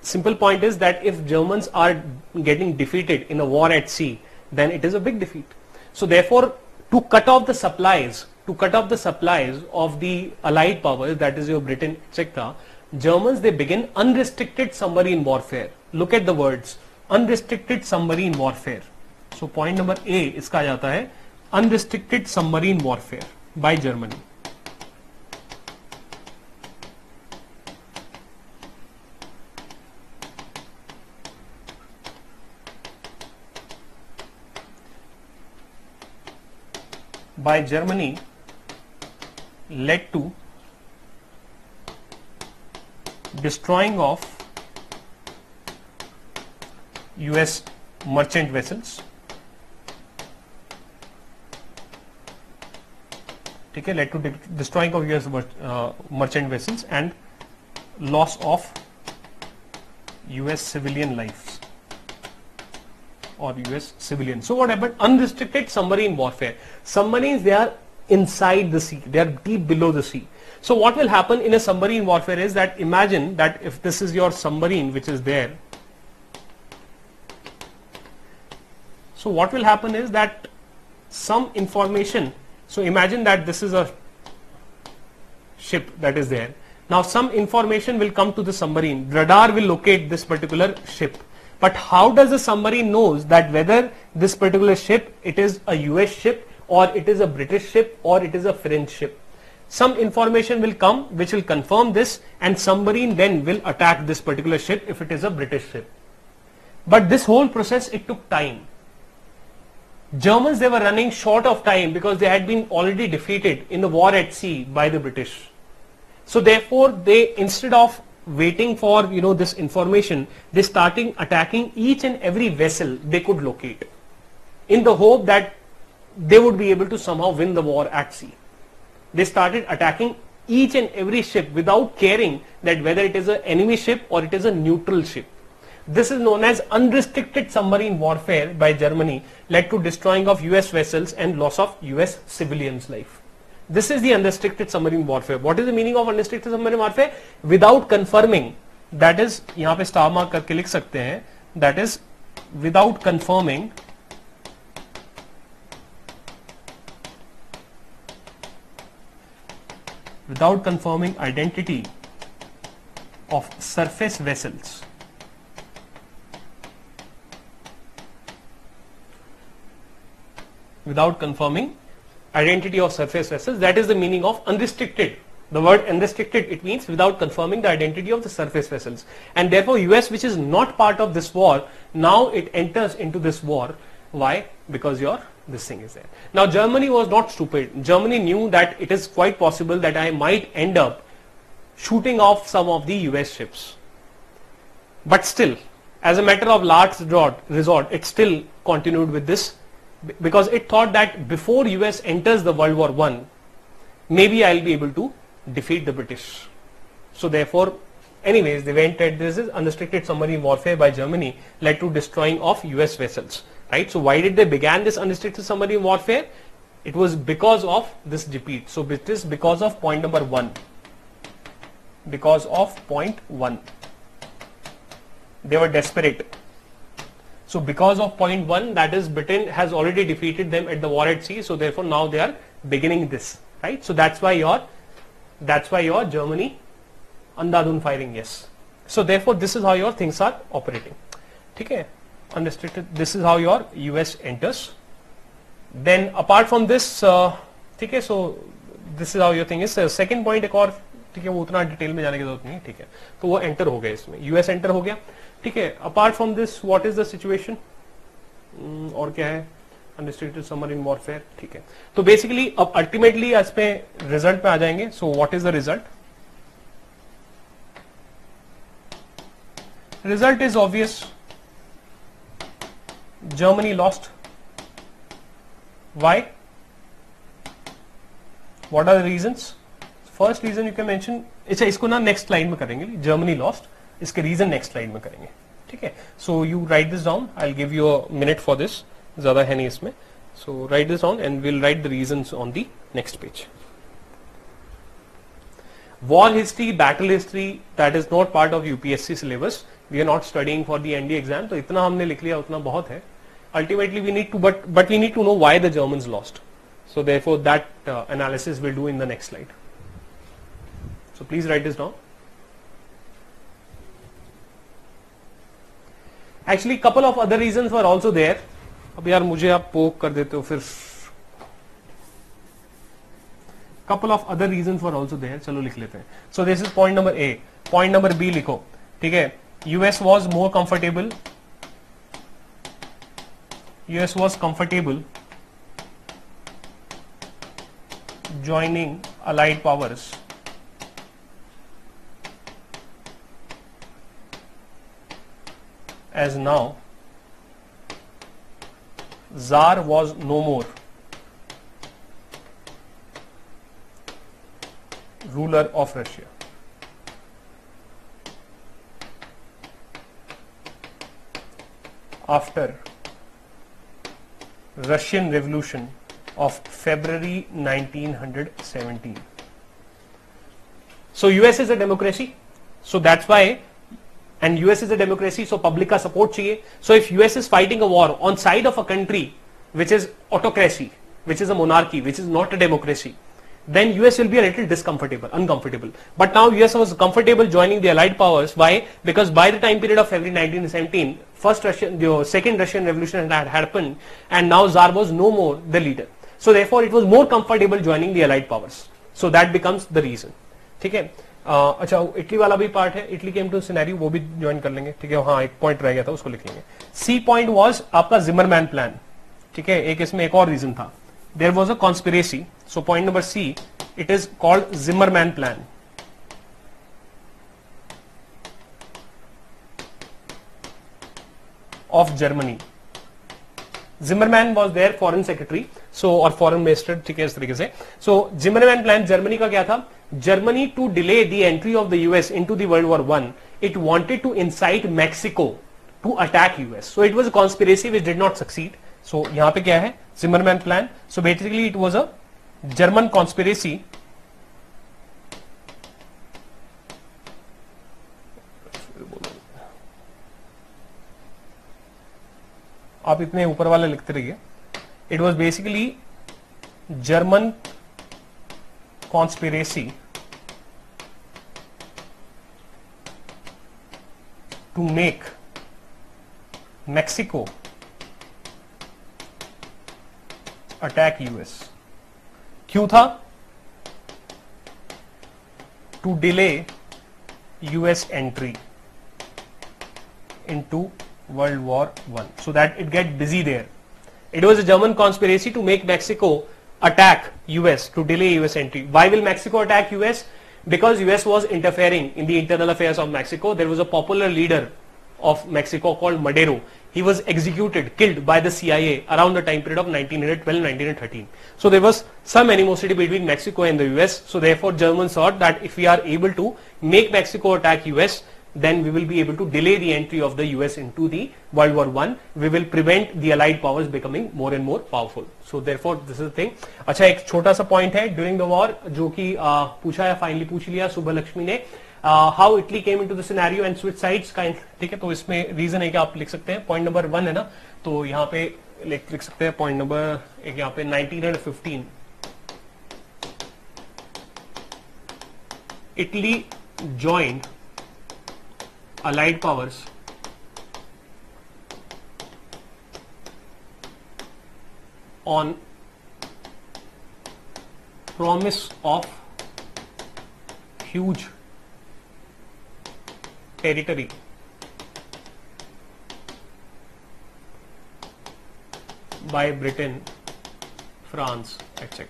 simple point is that if Germans are getting defeated in a war at sea, then it is a big defeat. So therefore, to cut off the supplies, to cut off the supplies of the allied powers, that is your Britain, etc., Germans they begin unrestricted submarine warfare. Look at the words, unrestricted submarine warfare. So point number A इसका आ जाता है unrestricted submarine warfare by Germany. by Germany led to destroying of US merchant vessels ठीक है led to de- destroying of US mer- uh, merchant vessels and loss of US civilian lives or US civilians. So what happened? Unrestricted submarine warfare. Submarines, they are inside the sea. They are deep below the sea. So what will happen in a submarine warfare is that imagine that if this is your submarine which is there. So what will happen is that some information. So imagine that this is a ship that is there. Now some information will come to the submarine. Radar will locate this particular ship. But how does the submarine knows that whether this particular ship, it is a US ship or it is a British ship or it is a French ship? Some information will come which will confirm this and submarine then will attack this particular ship if it is a British ship. But this whole process, it took time. Germans, they were running short of time because they had been already defeated in the war at sea by the British. So therefore, they instead of waiting for you know this information, they starting attacking each and every vessel they could locate, in the hope that they would be able to somehow win the war at sea. They started attacking each and every ship without caring that whether it is an enemy ship or it is a neutral ship. This is known as unrestricted submarine warfare by Germany led to destroying of US vessels and loss of US civilians life. This is the unrestricted submarine warfare. What is the meaning of unrestricted submarine warfare? Without confirming, that is यहाँ पे star mark करके लिख सकते हैं, that is without confirming without confirming identity of surface vessels without confirming identity of surface vessels. That is the meaning of unrestricted. The word unrestricted, it means without confirming the identity of the surface vessels. And therefore US, which is not part of this war, now it enters into this war. Why? Because your this thing is there. Now Germany was not stupid. Germany knew that it is quite possible that I might end up shooting off some of the US ships. But still, as a matter of last resort, it still continued with this because it thought that before US enters the World War One, maybe I'll be able to defeat the British. So therefore, anyways, they went at this is unrestricted submarine warfare by Germany led to destroying of US vessels. Right. So why did they began this unrestricted submarine warfare? It was because of this defeat. So it is because of point number one. Because of point one. They were desperate. So because of point one, that is Britain has already defeated them at the war at sea. So therefore now they are beginning this, right? So that's why your, that's why your Germany, andhadhun firing, yes. So therefore this is how your things are operating. Okay, unrestricted. This is how your US enters. Then apart from this, uh, ठीक है, so this is how your thing is. Uh, second point एक और ठीक है वो उतना detail में जाने की ज़रूरत नहीं ठीक है। तो वो एंटर हो गया इसमें। यूएस एंटर हो गया। ठीक है apart from this what is the situation और क्या है? अनरिस्ट्रिक्टेड समर इन वॉरफेयर ठीक है। तो बेसिकली अब अल्टीमेटली इस पे रिज़ल्ट पे आ जाएँगे। So what is the result result is obvious Germany lost why what are the reasons first reason you can mention अच्छा इसको ना नेक्स्ट स्लाइड में करेंगे जर्मनी लॉस्ट इसके रीजन नेक्स्ट स्लाइड में करेंगे ठीक है so you write this down I give you a minute for this ज़्यादा है नहीं इसमें So write this down and we'll write the reasons on the next page. War history, battle history, that is not part of UPSC syllabus. We are not studying for the ND exam. तो इतना हमने लिख लिया उतना बहुत है. Ultimately we need to, but, but we need to know why the Germans lost. So therefore that uh, analysis we'll do in the next slide. So please write this down. Actually couple of other reasons were also there. अब यार मुझे आप पोक कर देते हो फिर couple of other reasons were also there चलो लिख लेते हैं so this is point number A point number B लिखो ठीक है US was more comfortable US was comfortable joining allied powers as now Tsar was no more ruler of Russia. After Russian Revolution of February 1917. So US is a democracy. So that's why and US is a democracy so public ka support chahiye. So if US is fighting a war on side of a country which is autocracy, which is a monarchy, which is not a democracy, then US will be a little discomfortable uncomfortable but now US was comfortable joining the allied powers why because by the time period of February 1917 first Russian the second Russian revolution had happened and now Tsar was no more the leader so therefore it was more comfortable joining the allied powers so that becomes the reason ठीक है Uh, अच्छा Italy वाला भी part है Italy came to scenario वो भी join कर लेंगे ठीक है हाँ एक पॉइंट रह गया था उसको लिख लेंगे सी पॉइंट वाज आपका जिमरमैन प्लान ठीक है एक इसमें एक और रीजन था there was a conspiracy so point number see it is called Zimmerman plan of Germany Zimmerman was there foreign secretary सो और फॉरेन मिनिस्टर ठीक है इस तरीके से सो जिमरमैन प्लान जर्मनी का क्या था Germany to delay the entry of the US in to world war one it wanted to insight Mexico to attack US so it was conspiracy which did not succeed so so, यहाँ पे क्या है? Zimmermann plan so basically it was a German conspiracy आप इतने ऊपर वाले लिखते रहिए। It was basically German conspiracy to make Mexico attack US. क्यों था to delay US entry into World War One, so that it get busy there. It was a German conspiracy to make Mexico attack US to delay US entry. Why will Mexico attack US? Because US was interfering in the internal affairs of Mexico. There was a popular leader of Mexico called Madero. He was executed, killed by the CIA around the time period of 1912-1913. So there was some animosity between Mexico and the US. So therefore Germans thought that if we are able to make Mexico attack US, then we will be able to delay the entry of the US into the World War One. We will prevent the Allied powers becoming more and more powerful. So therefore this is the thing. अच्छा एक छोटा सा point है during the war जो कि पूछा है finally पूछ लिया सुबह लक्ष्मी ने how Italy came into the scenario and switch sides kind ठीक है तो इसमें रीजन है कि आप लिख सकते हैं। पॉइंट नंबर वन है ना तो यहाँ पे लिख लिख सकते हैं पॉइंट नंबर एक यहाँ पे 1915 Italy joined allied powers. On promise of huge territory by Britain, France, etc.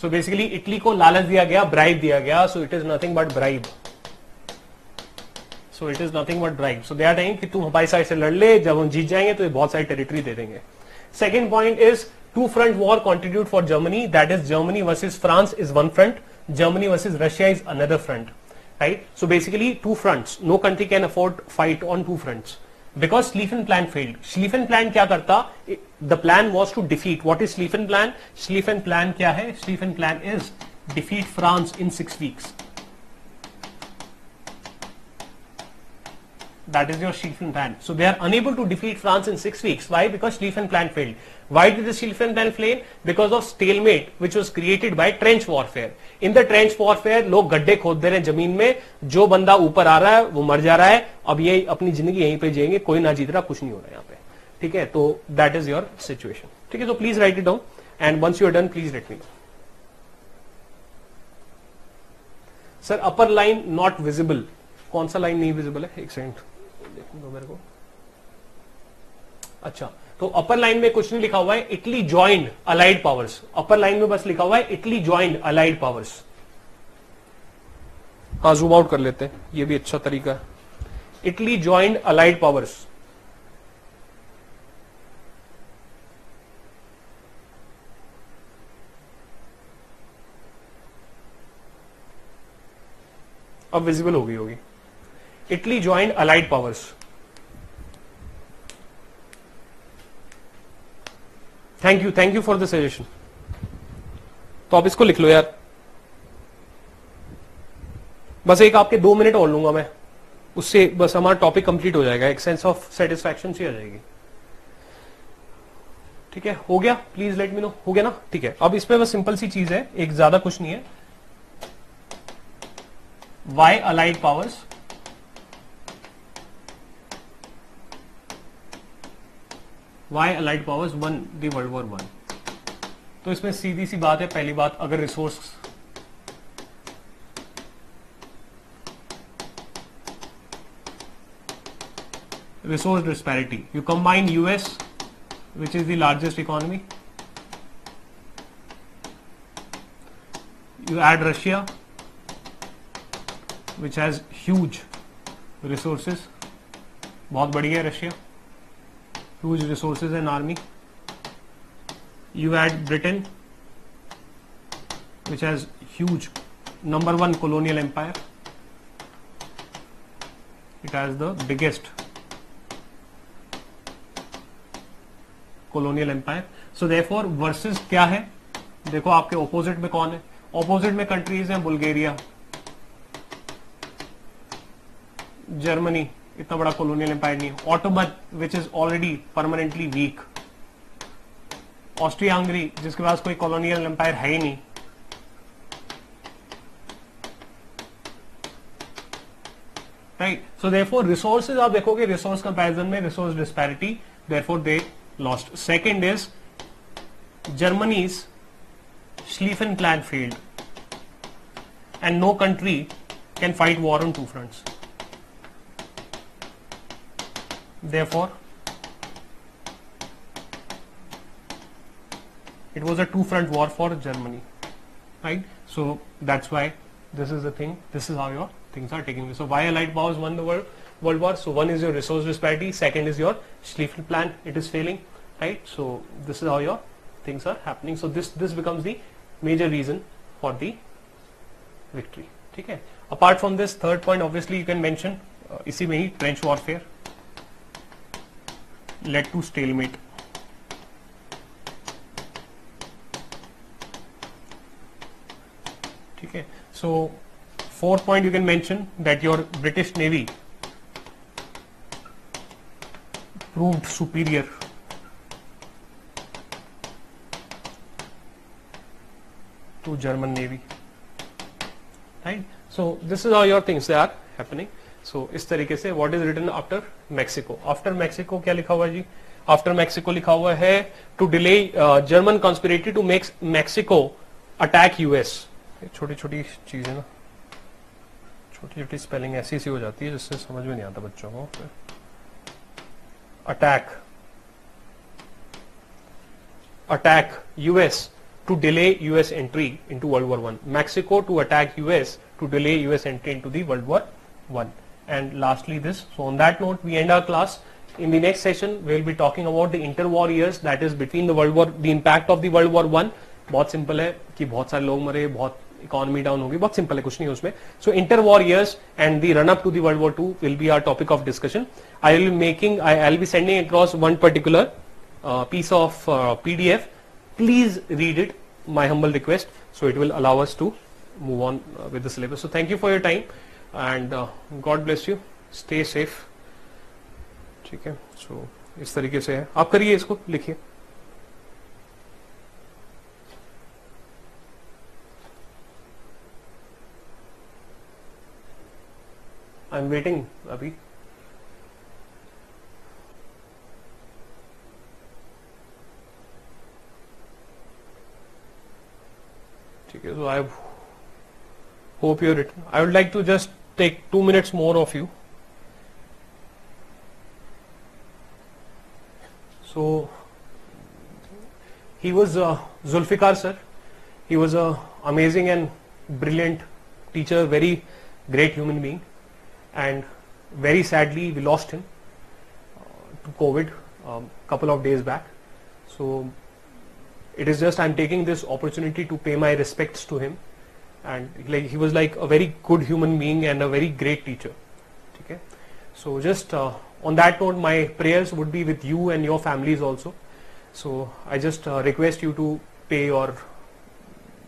So basically Italy को लालच दिया गया ब्राइब दिया गया so it is nothing but bribe so it is nothing but bribe so they कि तुम हमारी side से लड़ ले जब हम जीत जाएँगे तो ये बहुत सारी टेरिटरी दे देंगे। Second point is two front war contribute for Germany that is Germany versus France is one front Germany versus Russia is another front right so basically two fronts no country can afford fight on two fronts because Schlieffen plan failed. Schlieffen plan क्या करता? The plan was to defeat. What is Schlieffen plan? Schlieffen plan क्या है? Schlieffen plan is defeat France in six weeks. That is your Schlieffen plan. So they are unable to defeat France in six weeks. Why? Because Schlieffen plan failed. Why did the Schlieffen plan fail? Because of stalemate, which was created by trench warfare. In the trench warfare, लोग गड्ढे खोद दे रहे हैं ज़मीन में। जो बंदा ऊपर आ रहा है वो मर जा रहा है। अब ये अपनी ज़िंदगी यहीं पे जिएँगे कोई ना जीत रहा कुछ नहीं हो रहा यहाँ पे। ठीक है? तो दैट इज़ योर सिचुएशन ठीक है? तो please write it down and once you done please let me sir upper line not visible कौन सा लाइन नहीं विजिबल है? एक सेकंड देखने दो मेरे को। अच्छा। तो अपर लाइन में कुछ नहीं लिखा हुआ है Italy joined allied powers upper line में बस लिखा हुआ है इटली ज्वाइंट अलाइड पावर्स हाँ जूम आउट कर लेते हैं। ये भी अच्छा तरीका है। इटली ज्वाइंट अलाइड पावर्स अब विजिबल हो गई होगी। Italy joined allied powers thank you thank you for the suggestion तो आप इसको लिख लो यार। बस एक आपके दो मिनट और लूँगा मैं। उससे बस हमारा टॉपिक कंप्लीट हो जाएगा, एक सेंस ऑफ़ सेटिस्फैक्शन सी आ जाएगी। ठीक है, हो गया? प्लीज़ लेट मी नो हो गया ना? ठीक है। अब इसमें बस सिंपल सी चीज़ है, एक ज़्यादा कुछ नहीं है। Why allied powers why allied powers one world war one तो इसमें सीधी सी बात है, पहली बात, अगर resource resource disparity you combine US which is the largest economy you add Russia which has huge resources बहुत बढ़िया है Russia. Huge resources and army. You add Britain, which has huge number one colonial empire. It has the biggest colonial empire. So therefore versus क्या है देखो आपके opposite में कौन है opposite में countries हैं बुल्गारिया जर्मनी इतना बड़ा कॉलोनियल एम्पायर नहीं Ottoman which is already permanently weak Austria Hungary जिसके पास कोई कॉलोनियल एम्पायर है ही नहीं. राइट सो देयरफॉर रिसोर्सेज आप देखोगे रिसोर्स कंपैरिजन में resource disparity therefore they lost second is Germany's Schlieffen plan failed and no country can fight war on two fronts therefore it was a two front war for Germany right so that's why this is the thing this is how your things are taking place so why allied powers won the world world war so one is your resource disparity second is your Schlieffen plan it is failing right so this is how your things are happening so this this becomes the major reason for the victory ठीक है apart from this third point obviously you can mention uh, इसी में ही trench warfare led to stalemate. Okay. So, fourth point you can mention that your British Navy proved superior to German Navy. Right? So, this is how your things they are happening. सो इस तरीके से what is written after Mexico after Mexico क्या लिखा हुआ है जी? After Mexico लिखा हुआ है to delay German conspiracy to makes Mexico attack US छोटी छोटी चीज़ है ना? छोटी छोटी स्पेलिंग ऐसी सी हो जाती है जिससे समझ में नहीं आता बच्चों को। Attack attack US to delay US entry into world war one Mexico to attack US to delay US entry into world war one And lastly this. So on that note we end our class. In the next session we will be talking about the interwar years that is between the World War the impact of the World War One. बहुत simple है कि बहुत सारे लोग मरे बहुत economy down होगी बहुत सिंपल है कुछ नहीं है उसमें so inter war years and the run up to the world war to will be our topic of discussion I will making I I be sending across one particular piece of uh, PDF. Please read it. My humble request. So it will allow us to move on uh, with the syllabus. So thank you for your time and God bless you stay safe ठीक है? सो so, इस तरीके से है। आप करिए इसको लिखिए। आई एम वेटिंग अभी। ठीक है? So I hope your return I would like to just take two minutes more of you. So he was uh, Zulfikar sir. He was a amazing and brilliant teacher, very great human being, and very sadly we lost him uh, to COVID a um, couple of days back. So it is just I'm taking this opportunity to pay my respects to him and like he was like a very good human being and a very great teacher. Okay? So just uh, on that note my prayers would be with you and your families also. So I just uh, request you to pay your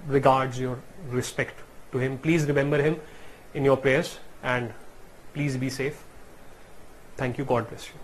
regards your respect to him. Please remember him in your prayers and please be safe. Thank you. God bless you